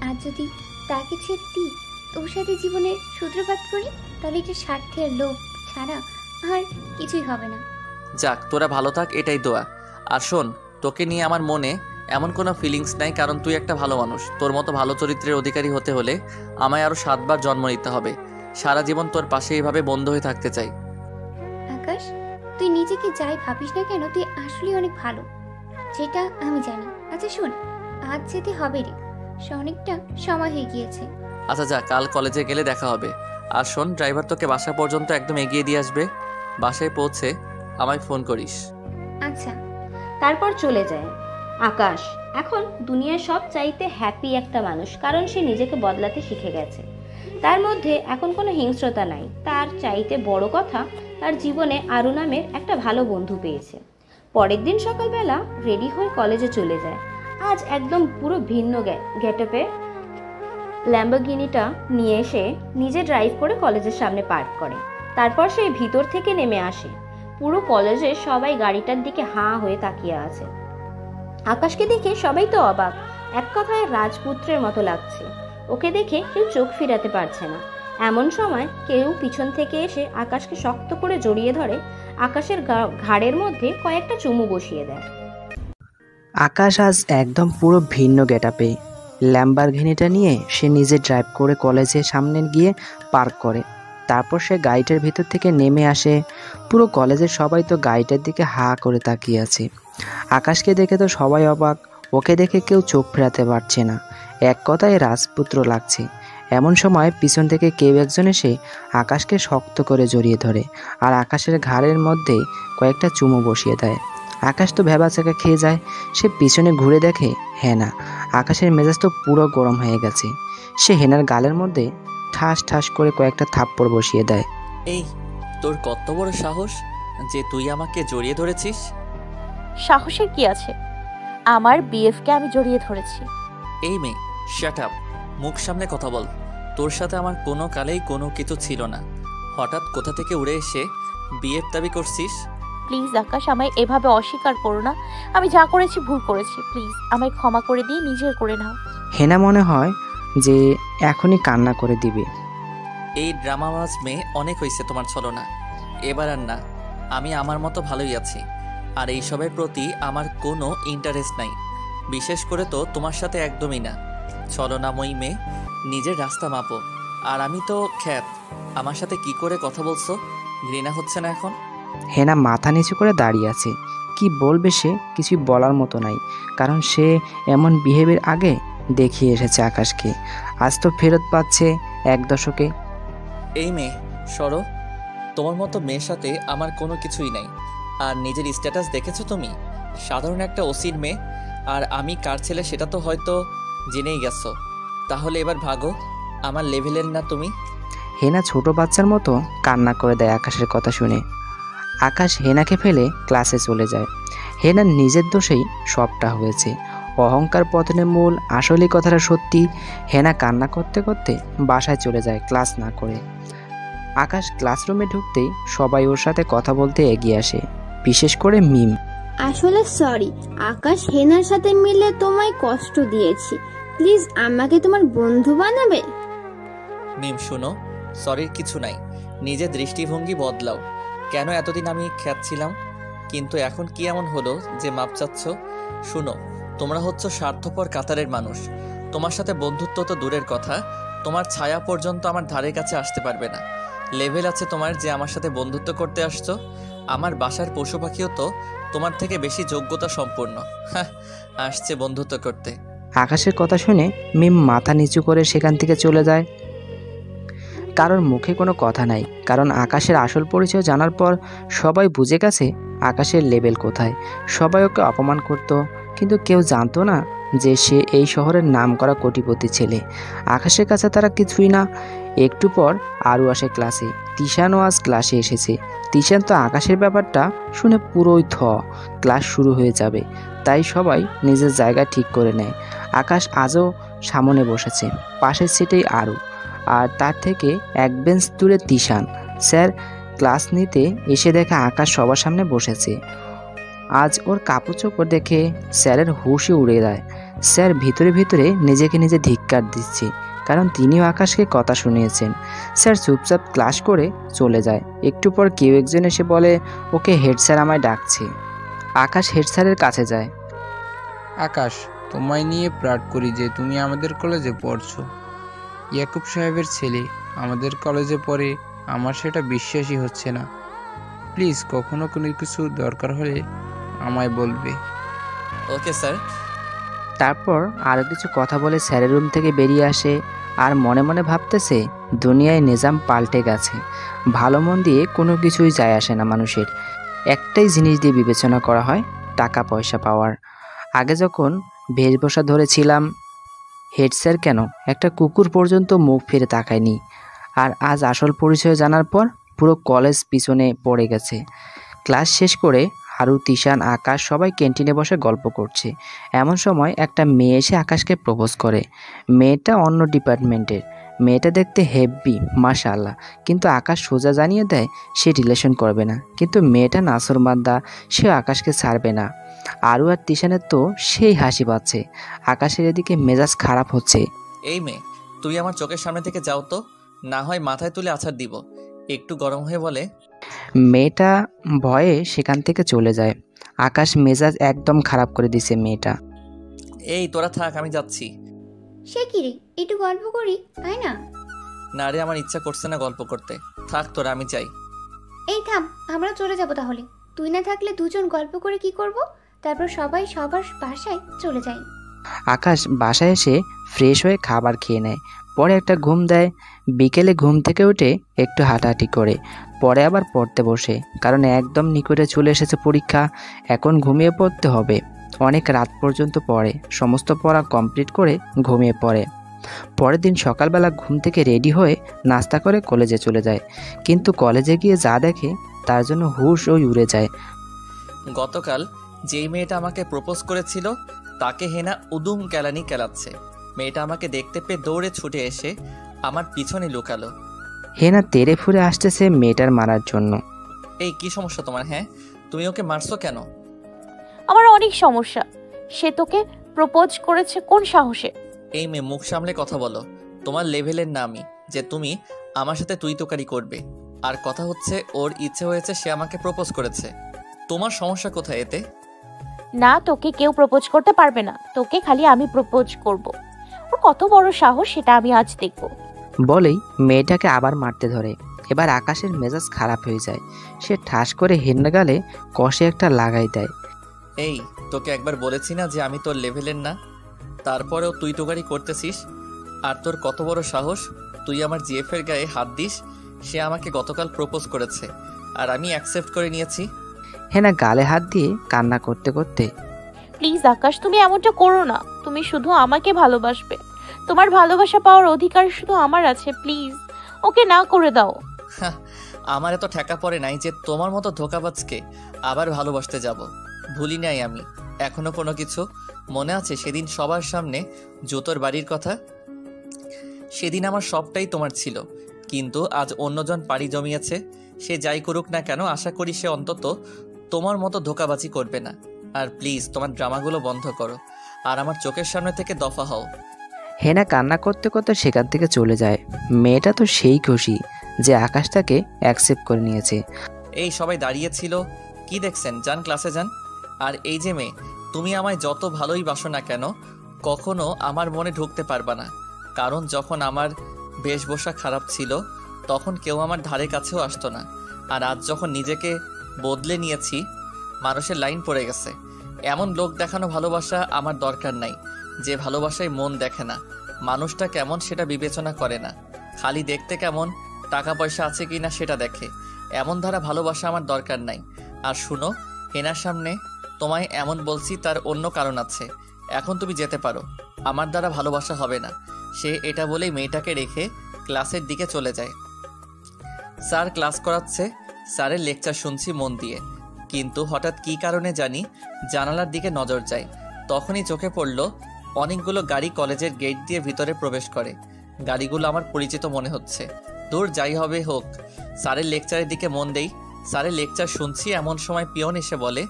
আর যদি তাকে ছেড়ে দিই, তোর সাথে জীবনের সূত্রপাত করি, তাহলে এটা স্বার্থের লোভ ছাড়া আর কিছুই হবে না। যাক, তোরা ভালো থাক, এটাই দোয়া। আর শোন, তোকে নিয়ে আমার মনে এমন কোনো ফিলিংস নাই কারণ তুই একটা ভালো মানুষ। তোর মতো ভালো চরিত্রের অধিকারী হতে হলে আমায় আরও সাতবার জন্ম নিতে হবে। সারা জীবন তোর পাশে এইভাবে বন্ধ হয়ে থাকতে চাই। আকাশ তুই নিজেকে যাই ভাবিস না কেন? তুই আসলে অনেক ভালো। যেটা আমি জানি। আচ্ছা শোন আজ যেতে হবে রে। অনেকটা সময় হয়ে গিয়েছে। আচ্ছা যা কাল কলেজে গেলে দেখা হবে। আর শোন ড্রাইভার তোকে বাসা পর্যন্ত একদম এগিয়ে দিয়ে আসবে। বাসায় পৌঁছে আমায় ফোন করিস। আচ্ছা তারপর চলে যায় আকাশ। এখন দুনিয়ার সব চাইতে হ্যাপি একটা মানুষ, কারণ সে নিজেকে বদলাতে শিখে গেছে। তার মধ্যে এখন কোনো হিংস্রতা নাই। তার চাইতে বড় কথা, তার জীবনে আরু নামের একটা ভালো বন্ধু পেয়েছে। পরের দিন সকালবেলা রেডি হয়ে কলেজে চলে যায়। আজ একদম পুরো ভিন্ন গেটআপে ল্যাম্বরগিনিটা নিয়ে এসে নিজে ড্রাইভ করে কলেজের সামনে পার্ক করে। তারপর সে ভিতর থেকে নেমে আসে। পুরো কলেজে সবাই গাড়িটার দিকে হাঁ হয়ে তাকিয়ে আছে। আকাশকে দেখে সবাই তো অবাক। এক কথায় রাজপুত্রের মতো লাগছে। ওকে দেখে কেউ চোখ ফিরাতে পারছে না। এমন সময় কেউ পিছন থেকে এসে আকাশকে শক্ত করে জড়িয়ে ধরে আকাশের ঘাড়ের মধ্যে কয়েকটা চুমু বসিয়ে দেয়। আকাশ আজ একদম পুরো ভিন্ন গেটাপে ল্যাম্বারঘিনিটা নিয়ে সে নিজে ড্রাইভ করে কলেজের সামনে গিয়ে পার্ক করে। তারপর সে গাড়িটার ভিতর থেকে নেমে আসে। পুরো কলেজের সবাই তো গাড়িটার দিকে হা করে তাকিয়ে আছে। আকাশকে দেখে তো সবাই অবাক, ওকে দেখে কেউ চোখ ফেরাতে পারছে না। এক কথায় রাজপুত্র লাগছে। এমন সময় পিছন থেকে কেউ একজন এসে আকাশকে শক্ত করে জড়িয়ে ধরে আর আকাশের ঘাড়ের মধ্যে কয়েকটা চুমো বসিয়ে দেয়। আকাশ তো ভেবাচাকা খেয়ে যায়, সে পিছনে ঘুরে দেখে হেনা আকাশের মেজাজ তো পুরো গরম হয়ে গেছে। সে হেনার গালের মধ্যে ঠাস ঠাস করে কয়েকটা থাপ্পড় বসিয়ে দেয়। এই, তোর কত বড় সাহস যে তুই আমাকে জড়িয়ে ধরেছিস? সাহসের কি আছে? আমার বিএফকে আমি জড়িয়ে ধরেছি। এই মেয়ে শ্যাট আপ মুখ সামনে কথা বল। তোর সাথে আমার কোনো কালেই কোনো কিছু ছিল না। হঠাৎ কোথা থেকে উড়ে এসে বিয়ের দাবি করছিস? প্লিজ আকাশ আমায় এভাবে অস্বীকার করো না। আমি যা করেছি ভুল করেছি। প্লিজ আমায় ক্ষমা করে দিয়ে নিজের করে নাও। হেনা মনে হয় যে এখনই কান্না করে দিবে। এই ড্রামাবাজ মেয়ে অনেক হয়েছে তোমার ছলনা। এবার আর না আমি আমার মতো ভালোই আছি। আর এইসবের প্রতি আমার কোনো ইন্টারেস্ট নাই। বিশেষ করে তো তোমার সাথে একদমই না। ছলনাময়ী মেয়ে নিজের রাস্তা মাপো। আর আমি তো খ্যাত। আমার সাথে কি করে কথা বলছো? ঘৃণা হচ্ছে না এখন? হেনা মাথা নিচু করে দাঁড়িয়ে আছে। কি বলবে সে? কিছুই বলার মতো নাই। কারণ সে এমন বিহেভের আগে দেখিয়ে এসেছে আকাশকে। আজ তো ফেরত পাচ্ছে এক দশকে। এই মেয়ে সরো। তোমার মতো মেয়ের সাথে আমার কোনো কিছুই নাই। আর নিজের স্ট্যাটাস দেখেছ তুমি? সাধারণ একটা ওসির মেয়ে। আর আমি কার ছেলে সেটা তো হয়তো জেনেই গেছো। তাহলে এবার ভাগো, আমার লেভেলের না তুমি? হেনা ছোট বাচ্চার মতো কান্না করে দেয় আকাশের কথা শুনে। আকাশ হেনাকে ফেলে ক্লাসে চলে যায়। হেনার নিজের দোষেই সবটা হয়েছে। অহংকার পতনের মূল আসলে কথাটা সত্যি। হেনা কান্না করতে করতে বাসায় চলে যায় ক্লাস না করে। আকাশ ক্লাসরুমে ঢুকতেই সবাই ওর সাথে কথা বলতে এগিয়ে আসে। বিশেষ করে মিম। আসলে সরি আকাশ হেনার সাথে মিলে তোমায় কষ্ট দিয়েছি। প্লিজ আমাকে তোমার বন্ধু বানাবে? মিম শুনো সরির কিছু নাই। নিজের দৃষ্টিভঙ্গি বদলাও। কেন এতদিন আমি খ্যাতছিলাম কিন্তু এখন কি এমন হলো যে মাপ চাচ্ছ? শুনো তোমরা হচ্ছ স্বার্থপর কাতারের মানুষ। তোমার সাথে বন্ধুত্ব তো দূরের কথা। তোমার ছায়া পর্যন্ত আমার ধারে কাছে আসতে পারবে না। লেভেল আছে তোমার যে আমার সাথে বন্ধুত্ব করতে আসছো? আমার বাসার পশু পাখিও তো তোমার থেকে বেশি যোগ্যতা সম্পূর্ণ। হ্যাঁ আসছে বন্ধুত্ব করতে। আকাশের কথা শুনে মিম মাথা নিচু করে সেখান থেকে চলে যায়। কারোর মুখে কোনো কথা নাই, কারণ আকাশের আসল পরিচয় জানার পর সবাই বুঝে গেছে আকাশের লেভেল কোথায়। সবাই ওকে অপমান করত, কিন্তু কেউ জানতো না যে সে এই শহরের নাম করা কোটিপতি ছেলে। আকাশের কাছে তারা কিছুই না একটু পর আরও আসে ক্লাসে। তিশানও আজ ক্লাসে এসেছে। তিশান তো আকাশের ব্যাপারটা শুনে পুরোই থ। ক্লাস শুরু হয়ে যাবে। তাই সবাই নিজের জায়গা ঠিক করে নেয়। আকাশ আজও সামনে বসেছে। পাশের সিটেই আরও আর তার থেকে এক বেঞ্চ দূরে তিশান। স্যার, ক্লাস নিতে এসে দেখে আকাশ সবার সামনে বসেছে। আজ ওর কাপড় চোপড় দেখে স্যারের হুশই উড়ে যায়। স্যার ভিতরে ভিতরে নিজেকে নিজে ধিক্কার দিচ্ছে। কারণ তিনিও আকাশকে কথা শুনিয়েছেন। স্যার চুপচাপ ক্লাস করে চলে যায়। একটু পর কেউ একজন এসে বলে ওকে হেড স্যার আমায় ডাকছে। আকাশ হেড স্যারের কাছে যায়। আকাশ তোমায় নিয়ে প্রাট করি যে তুমি আমাদের কলেজে পড়ছো। ইয়াকুব সাহেবের ছেলে আমাদের কলেজে পড়ে আমার সেটা বিশ্বাসই হচ্ছে না। প্লিজ কখনো কোনো কিছু দরকার হলে আমায় বলবে। Okay sir. তারপর আরও কিছু কথা বলে স্যারের রুম থেকে বেরিয়ে আসে আর মনে মনে ভাবতেছে, দুনিয়ায় নিজাম পাল্টে গেছে। ভালো মন দিয়ে কোনো কিছুই যায় আসে না মানুষের। একটাই জিনিস দিয়ে বিবেচনা করা হয় টাকা পয়সা পাওয়ার। আগে যখন বেশভূষা ধরেছিলাম, হেড স্যার কেন? একটা কুকুর পর্যন্ত মুখ ফিরে তাকায়নি। আর আজ আসল পরিচয় জানার পর পুরো কলেজ পিছনে পড়ে গেছে। ক্লাস শেষ করে হারু, তিশান, আকাশ সবাই ক্যান্টিনে বসে গল্প করছে। এমন সময় একটা মেয়ে এসে আকাশকে প্রপোজ করে। মেয়েটা অন্য ডিপার্টমেন্টের। মেয়েটা দেখতে হেভি মাশাল্লাহ কিন্তু আকাশ সোজা জানিয়ে দেয়, সে রিলেশন করবে না। কিন্তু মেয়েটা নাসর মাদ্দা সে আকাশকে ছাড়বে না। আরু আর তিশানের তো সেই হাসি পাচ্ছে। আকাশের এদিকে মেজাজ খারাপ হচ্ছে। এই মেয়ে, তুই আমার চোখের সামনে থেকে যাও তো। না হয় মাথায় তুলে আছাড় দিব। একটু গরম হয়ে বলে মেয়েটা ভয়ে সেখান থেকে চলে যায়। আকাশ মেজাজ একদম খারাপ করে দিছে মেয়েটা। এই তোরা থাক আমি যাচ্ছি। সে কি রে? একটু গল্প করি তাই না? না রে আমার ইচ্ছা করছে না গল্প করতে। থাক তোরা আমি যাই। এই থাম আমরা চলে যাব তাহলে। তুই না থাকলে দুজন গল্প করে কি করব? তারপর সবাই সবার বাসায় চলে যাই আকাশ বাসায় এসে ফ্রেশ হয়ে খাবার খেয়ে নেয়। পরে একটা ঘুম দেয়। বিকেলে ঘুম থেকে উঠে একটু হাঁটাহাঁটি করে। পরে আবার পড়তে বসে, কারণ একদম নিকটে চলে এসেছে পরীক্ষা। এখন ঘুমিয়ে পড়তে হবে। অনেক রাত পর্যন্ত পড়ে। সমস্ত পড়া কমপ্লিট করে ঘুমিয়ে পড়ে। পরের দিন সকালবেলা ঘুম থেকে রেডি হয়ে নাস্তা করে কলেজে চলে যায়। কিন্তু কলেজে গিয়ে যা দেখে, তার জন্য হুশ ওই উড়ে যায়। গতকাল যেই মেয়েটা আমাকে প্রপোজ করেছিল, তাকে হেনা উদুম কেলানি কেলাচ্ছে। মেয়েটা আমাকে দেখতে পেয়ে দৌড়ে ছুটে এসে আমার পিছনে লুকালো। হেনা তেরে ফুরে আসতেছে মেয়েটার মারার জন্য। এই কি সমস্যা তোমার হ্যাঁ? তুমি ওকে মারছো কেন? আমার অনেক সমস্যা। সে তোকে প্রপোজ করেছে কোন সাহসে? এই মেয়ে মুখ সামলে কথা বলো। তোমার লেভেলের নামই যে তুমি আমার সাথে তুই তোকারি করবে। আর কথা হচ্ছে ওর ইচ্ছে হয়েছে সে আমাকে প্রপোজ করেছে। তোমার সমস্যা কোথায় এতে? না তোকে কেউ প্রপোজ করতে পারবে না। তোকে খালি আমি প্রপোজ করব। ওর কত বড় সাহস সেটা আমি আজ দেখব। বলেই মেয়েটাকে আবার মারতে ধরে। এবার আকাশের মেজাজ খারাপ হয়ে যায়। সে ঠাস করে হেন্না গালে কষে একটা লাগাই দেয়। এই তোকে একবার বলেছি না যে আমি তোর লেভেলের না? তারপরেও তুই তোকারি করতেছিস? আর তোর কত বড় সাহস? তুই আমার জিএফ এর গায়ে হাত দিস? সে আমাকে গতকাল প্রপোজ করেছে। আর আমি অ্যাকসেপ্ট করে নিয়েছি। হেনা গালে হাত দিয়ে কান্না করতে করতে প্লিজ আকাশ, তুমি এমনটা করো না। তুমি শুধু আমাকে ভালোবাসবে। তোমার ভালোবাসা পাওয়ার অধিকার শুধু আমার আছে, প্লিজ। ওকে না করে দাও। আমার এত ঠেকা পড়ে নাই যে তোমার মতো ধোকাবাজকে আবার ভালোবাসতে যাব। ভুলি নাই আমি। এখনও কোনো কিছু মনে আছে? সেদিন সবার সামনে জুতোর বাড়ির কথা? সেদিন আমার সবটাই তোমার ছিল। কিন্তু আজ অন্যজন পাড়ি জমিয়েছে। সে যাই করুক না কেন, আশা করি সে অন্তত তোমার মতো ধোকাবাজি করবে না। আর প্লিজ তোমার ড্রামাগুলো বন্ধ করো। আর আমার চোখের সামনে থেকে দফা হও। হেনা কান্না করতে করতে সেখান থেকে চলে যায়। মেয়েটা তো সেই খুশি যে আকাশ তাকে অ্যাকসেপ্ট করে নিয়েছে। এই সবাই দাঁড়িয়েছিল কি দেখছেন? যান ক্লাসে যান। আর এই যে মেয়ে তুমি আমায় যত ভালোই বাসো না কেন কখনো আমার মনে ঢুকতে পারবা না। কারণ যখন আমার বেশভূষা খারাপ ছিল তখন কেউ আমার ধারে কাছেও আসতো না। আর আজ যখন নিজেকে বদলে নিয়েছি মানুষের লাইন পড়ে গেছে। এমন লোক দেখানো ভালোবাসা আমার দরকার নাই, যে ভালোবাসায় মন দেখে না। মানুষটা কেমন সেটা বিবেচনা করে না। খালি দেখতে কেমন টাকা পয়সা আছে কি না সেটা দেখে। এমন ধারা ভালোবাসা আমার দরকার নাই। আর শুনো, হেনার সামনে তোমায় এমন বলছি তার অন্য কারণ আছে। এখন তুমি যেতে পারো। আমার দ্বারা ভালোবাসা হবে না। সে এটা বলেই মেয়েটাকে রেখে ক্লাসের দিকে চলে যায়। স্যার ক্লাস করাচ্ছে, স্যারের লেকচার শুনছি মন দিয়ে। কিন্তু হঠাৎ কী কারণে জানি? জানালার দিকে নজর যায় তখনই চোখে পড়ল, অনেকগুলো গাড়ি কলেজের গেট দিয়ে ভিতরে প্রবেশ করে। গাড়িগুলো আমার পরিচিত মনে হচ্ছে। দূর যাই হবে হোক। স্যারের লেকচারের দিকে মন দেই। স্যারের লেকচার শুনছি এমন সময় পিয়ন এসে বলে,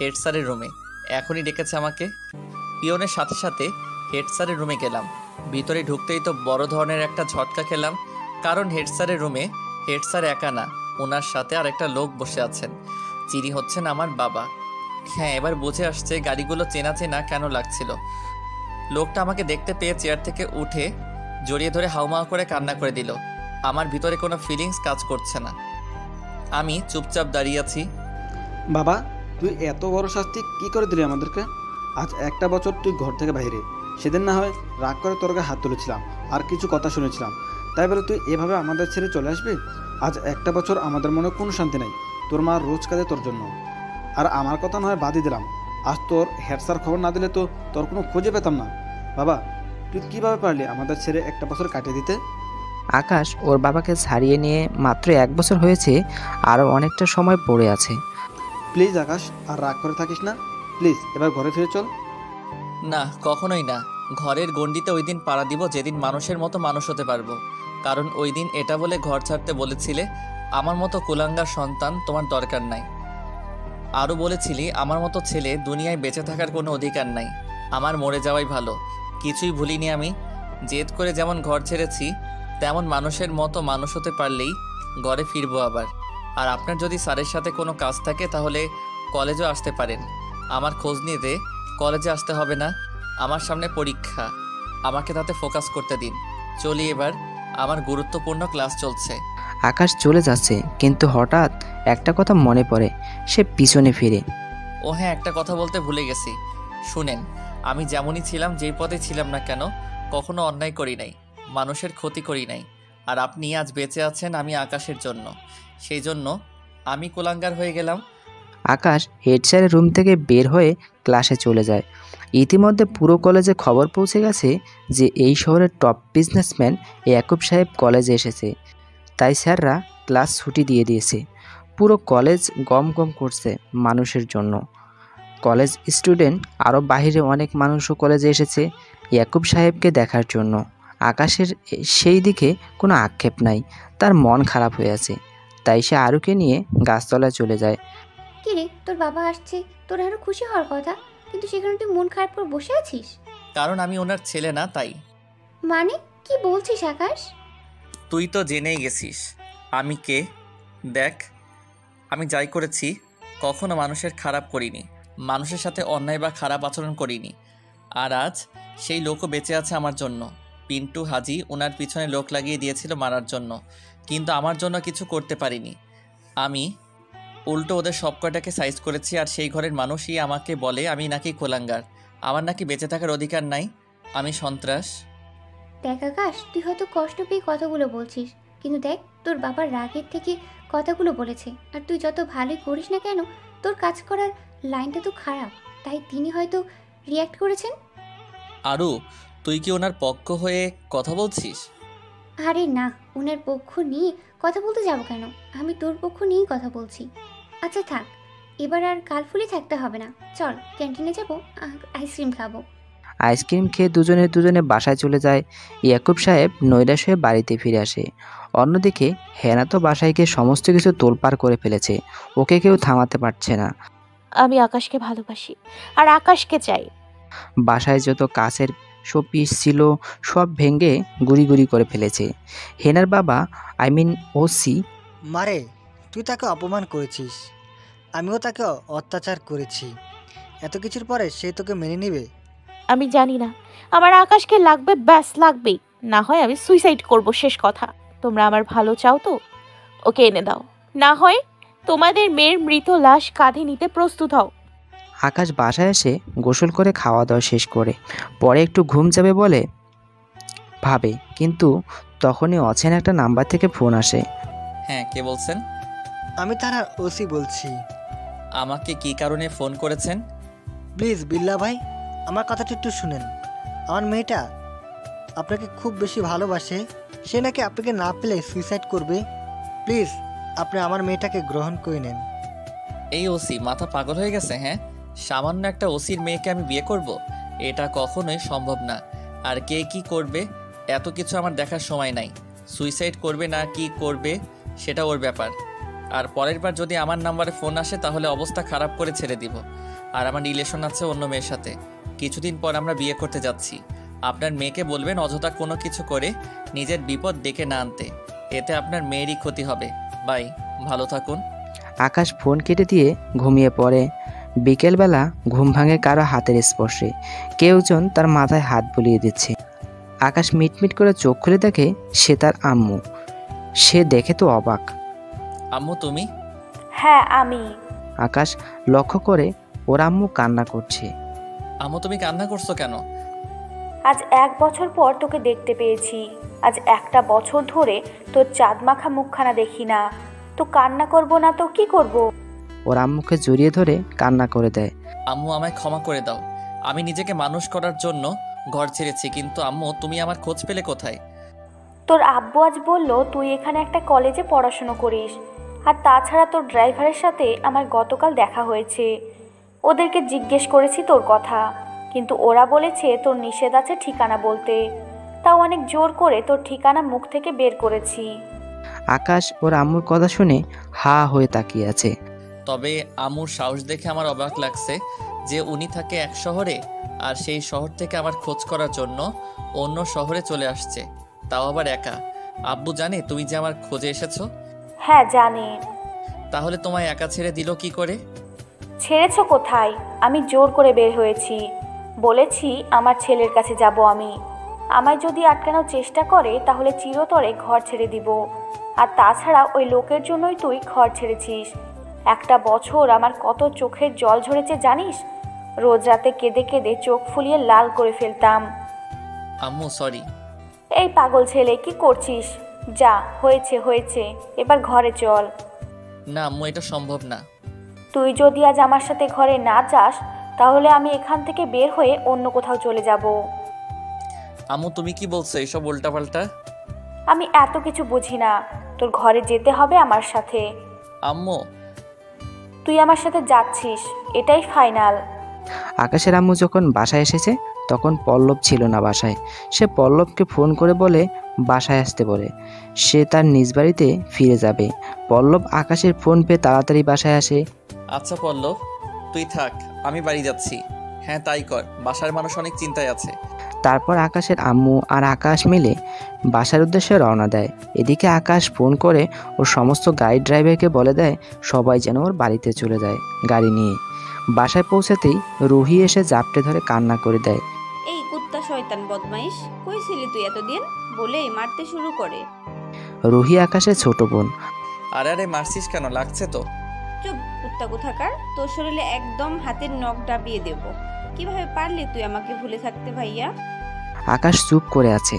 হেড স্যারের রুমে। এখনই ডেকেছে আমাকে। পিয়নের সাথে সাথে হেড স্যারের রুমে গেলাম। ভিতরে ঢুকতেই তো বড় ধরনের একটা ঝটকা খেলাম। কারণ হেড স্যারের রুমে হেড স্যার একা না ওনার সাথে আর একটা লোক বসে আছেন। যিনি হচ্ছেন আমার বাবা। হ্যাঁ এবার বুঝে আসছে গাড়িগুলো চেনা চেনা কেন লাগছিল। লোকটা আমাকে দেখতে পেয়ে চেয়ার থেকে উঠে জড়িয়ে ধরে হাউমাউ করে কান্না করে দিল। আমার ভিতরে কোনো ফিলিংস কাজ করছে না। আমি চুপচাপ দাঁড়িয়ে আছি। বাবা, তুই এত বড় শাস্তি কি করে দিলি আমাদেরকে? আজ একটা বছর তুই ঘর থেকে বাইরে। সেদিন না হয় রাগ করে তোর গায়ে হাত তুলেছিলাম, আর কিছু কথা শুনেছিলাম। তাই বলে তুই এভাবে আমাদের ছেড়ে চলে আসবি? আজ একটা বছর আমাদের মনে কোনো শান্তি নেই। তোর মা রোজ কাঁদে তোর জন্য। আর আমার কথা নয় হয় বাদই দিলাম। আজ তোর হেড স্যার খবর না দিলে তো তোর কোনো খুঁজে পেতাম না। বাবা তুই কীভাবে পারলি আমাদের ছেড়ে একটা বছর কাটিয়ে দিতে? আকাশ ওর বাবাকে ছাড়িয়ে নিয়ে মাত্র এক বছর হয়েছে আরও অনেকটা সময় পড়ে আছে। প্লিজ আকাশ আর রাগ করে থাকিস না। প্লিজ এবার ঘরে ফিরে চল। না কখনোই না। ঘরের গণ্ডিতে ওই দিন পাড়া দিব যেদিন মানুষের মতো মানুষ হতে পারব। কারণ ওই দিন এটা বলে ঘর ছাড়তে বলেছিলে আমার মতো কুলাঙ্গার সন্তান তোমার দরকার নাই। আরও বলেছিলি, আমার মতো ছেলে দুনিয়ায় বেঁচে থাকার কোনো অধিকার নাই। আমার মরে যাওয়াই ভালো। কিছুই ভুলিনি আমি। জেদ করে যেমন ঘর ছেড়েছি, তেমন মানুষের মতো মানুষ হতে পারলেই ঘরে ফিরবো আবার। আর আপনার যদি স্যারের সাথে কোনো কাজ থাকে, তাহলে কলেজও আসতে পারেন। আমার খোঁজ নিতে কলেজে আসতে হবে না। আমার সামনে পরীক্ষা। আমাকে তাতে ফোকাস করতে দিন। চলি এবার। আমার গুরুত্বপূর্ণ ক্লাস চলছে। আকাশ চলে যাচ্ছে কিন্তু হঠাৎ একটা কথা মনে পড়ে সে পিছনে ফিরে। ও হ্যাঁ একটা কথা বলতে ভুলে গেছি। শুনেন আমি যেমনই ছিলাম যেই পদে ছিলাম না কেন কখনো অন্যায় করি নাই মানুষের ক্ষতি করি নাই। আর আপনি আজ বেঁচে আছেন আমি আকাশের জন্য। সেই জন্য আমি কোলাঙ্গার হয়ে গেলাম। আকাশ হেড স্যারের রুম থেকে বের হয়ে ক্লাসে চলে যায়। ইতিমধ্যে পুরো কলেজে খবর পৌঁছে গেছে যে এই শহরের টপ বিজনেসম্যান ইয়াকুব সাহেব কলেজে এসেছে। তাই স্যাররা ক্লাস ছুটি দিয়ে দিয়েছে। পুরো কলেজ গম গম করছে মানুষের জন্য। কলেজ স্টুডেন্ট আরও বাইরে অনেক মানুষও কলেজে এসেছে ইয়াকুব সাহেবকে দেখার জন্য। আকাশের সেই দিকে কোনো আক্ষেপ নাই তার মন খারাপ হয়ে আছে। তাই সে আরুকে নিয়ে গাছতলায় চলে যায়। কি রে তোর বাবা আসছে তোর আরও খুশি হওয়ার কথা কিন্তু সেখানে তুই মন খারাপ করে বসে আছিস? কারণ আমি ওনার ছেলে না তাই। মানে কি বলছিস আকাশ? তুই তো জেনেই গেছিস। আমি কে? দেখ, আমি যাই করেছি, কখনো মানুষের খারাপ করিনি, মানুষের সাথে অন্যায় বা খারাপ আচরণ করিনি। আর আজ সেই লোকও বেঁচে আছে আমার জন্য। পিন্টু, হাজি ওনার পিছনে লোক লাগিয়ে দিয়েছিল মারার জন্য, কিন্তু আমার জন্য কিছু করতে পারিনি। আমি উল্টো ওদের সব কয়টাকে সাইজ করেছি আর সেই ঘরের মানুষই আমাকে বলে আমি নাকি কোলাঙ্গার। আমার নাকি বেঁচে থাকার অধিকার নাই। আমি সন্ত্রাস। দেখ আকাশ তুই হয়তো কষ্ট পেয়ে কথাগুলো বলছিস। কিন্তু দেখ তোর বাবার রাগের থেকে কথাগুলো বলেছে। আর তুই যত ভালোই করিস না কেন তোর কাজ করার লাইনটা তো খারাপ। তাই তিনি হয়তো রিয়্যাক্ট করেছেন। আরু তুই কি ওনার পক্ষ হয়ে কথা বলছিস? আরে না ওনার পক্ষ নিয়ে কথা বলতে যাব কেন? আমি তোর পক্ষ নিয়েই কথা বলছি। আচ্ছা থাক এবার আর কালফুলি থাকতে হবে না। চল ক্যান্টিনে যাব আইসক্রিম খাব। আইসক্রিম খেয়ে দুজনে দুজনে বাসায় চলে যায়। ইয়াকুব সাহেব নৈরাশ হয়ে বাড়িতে ফিরে আসে। অন্যদিকে হেনা তো বাসায় গিয়ে সমস্ত কিছু তোলপাড় করে ফেলেছে। ওকে কেউ থামাতে পারছে না। আমি আকাশকে ভালোবাসি আর আকাশকে চাই। বাসায় যত কাছের শোপিস ছিল সব ভেঙে গুড়ি গুড়ি করে ফেলেছে। হেনার বাবা আই মিন ওসি মারে তুই তাকে অপমান করেছিস। আমিও তাকে অত্যাচার করেছি। এত কিছুর পরে সে তোকে মেনে নেবে? আমি জানি না। আমার আকাশকে লাগবে ব্যাস লাগবেই। না হয় আমি সুইসাইড করব শেষ কথা। তোমরা আমার ভালো চাও তো? ওকে এনে দাও। না হয় তোমাদের মেয়ের মৃত লাশ কাঁধে নিতে প্রস্তুত হও। আকাশ বাসায় এসে গোসল করে খাওয়া দাওয়া শেষ করে। পরে একটু ঘুম যাবে বলে ভাবে কিন্তু তখনই অচেনা একটা নাম্বার থেকে ফোন আসে। হ্যাঁ কে বলছেন? আমি তারা ওসি বলছি। আমাকে কি কারণে ফোন করেছেন? প্লিজ বিল্লা ভাই আমার কথাটা একটু শুনেন। আমার মেয়েটা আপনাকে খুব বেশি ভালোবাসে, সে নাকি আপনাকে না পেলে সুইসাইড করবে? প্লিজ আপনি আমার মেয়েটাকে গ্রহণ করে নেন। এই ওসি মাথা পাগল হয়ে গেছে হ্যাঁ? সামান্য একটা ওসির মেয়েকে আমি বিয়ে করব? এটা কখনোই সম্ভব না। আর কে কি করবে? এত কিছু আমার দেখার সময় নাই। সুইসাইড করবে না, কি করবে? সেটা ওর ব্যাপার। আর পরের বার যদি আমার নাম্বারে ফোন আসে, তাহলে অবস্থা খারাপ করে ছেড়ে দিব। আর আমার রিলেশন আছে অন্য মেয়ের সাথে। কিছুদিন পর আমরা বিয়ে করতে যাচ্ছি। আপনার মেয়েকে বলবেন অযথা কোনো কিছু করে নিজের বিপদ ডেকে না আনতে। এতে আপনার মেয়েরই ক্ষতি হবে। বাই ভালো থাকুন। আকাশ ফোন কেটে দিয়ে ঘুমিয়ে পড়ে। বিকেলবেলা ঘুম ভাঙে কারও হাতের স্পর্শে। কেউজন তার মাথায় হাত বুলিয়ে দিচ্ছে। আকাশ মিটমিট করে চোখ খুলে দেখে সে তার আম্মু। সে দেখে তো অবাক। আম্মু তুমি? হ্যাঁ আমি। আকাশ লক্ষ্য করে ওর আম্মু কান্না করছে। আম্মু তুমি কান্না করছ কেন? আজ এক বছর পর তোকে দেখতে পেয়েছি। আজ একটা বছর ধরে তোর চাঁদ মাখা মুখখানা দেখি না। তো কান্না করব না তো কি করব? ওর আম্মুকে জড়িয়ে ধরে কান্না করে দেয়। আম্মু আমায় ক্ষমা করে দাও। আমি নিজেকে মানুষ করার জন্য ঘর ছেড়েছি কিন্তু আম্মু তুমি আমার খোঁজ পেলে কোথায়? তোর আব্বু আজ বলল তুই এখানে একটা কলেজে পড়াশুনো করিস। আর তাছাড়া তোর ড্রাইভারের সাথে আমার গতকাল দেখা হয়েছে। ওদেরকে জিজ্ঞেস করেছি তোর কথা কিন্তু ওরা বলেছে তোর নিষেধ আছে ঠিকানা বলতে। তাও অনেক জোর করে তোর ঠিকানা মুখ থেকে বের করেছি। আকাশ ওর আম্মুর কথা শুনে হা হয়ে তাকিয়ে আছে। তবে আম্মুর সাহস দেখে আমার অবাক লাগছে যে উনি থাকে এক শহরে আর সেই শহর থেকে আমার খোঁজ করার জন্য অন্য শহরে চলে আসছে। তাও আবার একা। আব্বু জানে তুমি যে আমার খোঁজে এসেছ? হ্যাঁ জানি। তাহলে তোমায় একা ছেড়ে দিল কি করে? ছেড়েছ কোথায়? আমি জোর করে বের হয়েছি। বলেছি আমার ছেলের কাছে যাব আমি। আমায় যদি আটকানোর চেষ্টা করে তাহলে চিরতরে ঘর ছেড়ে দিব। আর তাছাড়া ওই লোকের জন্যই তুই ঘর ছেড়েছিস। একটা বছর আমার কত চোখের জল ঝরেছে জানিস? রোজ রাতে কেঁদে কেঁদে চোখ ফুলিয়ে লাল করে ফেলতাম। আম্মু সরি। এই পাগল ছেলে কি করছিস? যা হয়েছে হয়েছে। এবার ঘরে চল। না আম্মু এটা সম্ভব না। তুই যদি আজ আমার সাথে ঘরে না যাস তাহলে আমি এখান থেকে বের হয়ে অন্য কোথাও চলে যাব। আম্মু তুমি কি বলছো এসব উল্টাপাল্টা? আমি এত কিছু বুঝি না। তোর ঘরে যেতে হবে আমার সাথে। আম্মু। তুই আমার সাথে যাচ্ছিস এটাই ফাইনাল। আকাশের আম্মু যখন বাসায় এসেছে তখন পল্লব ছিল না বাসায়। সে পল্লবকে ফোন করে বলে বাসায় আসতে বলে। সে তার নিজ বাড়িতে ফিরে যাবে। পল্লব আকাশের ফোন পেয়ে তাড়াতাড়ি বাসায় আসে। আচ্ছা পল্লব তুই থাক আমি বাড়ি যাচ্ছি। হ্যাঁ তাই কর বাসার মানুষ অনেক চিন্তায় আছে। তারপর আকাশের আম্মু আর আকাশ মিলে বাসার উদ্দেশ্যে রওনা দেয়। এদিকে আকাশ ফোন করে ওর সমস্ত গাড়ি ড্রাইভারকে বলে দেয় সবাই যেন ওর বাড়িতে চলে যায় গাড়ি নিয়ে। বাসায় পৌঁছাতেই রুহি এসে জাপটে ধরে কান্না করে দেয়। এই কুত্তা শয়তান বদমাইশ কই ছিলি তুই এতদিন? বলেই মারতে শুরু করে। রুহি আকাশের ছোট বোন। আরে আরে মারছিস কেন? লাগছে তো। কুত্তা কোথাকার তোর শরীরে একদম হাতের নখ ডাবিয়ে দেব। কীভাবে পারলি তুই আমাকে ভুলে থাকতে ভাইয়া? আকাশ চুপ করে আছে।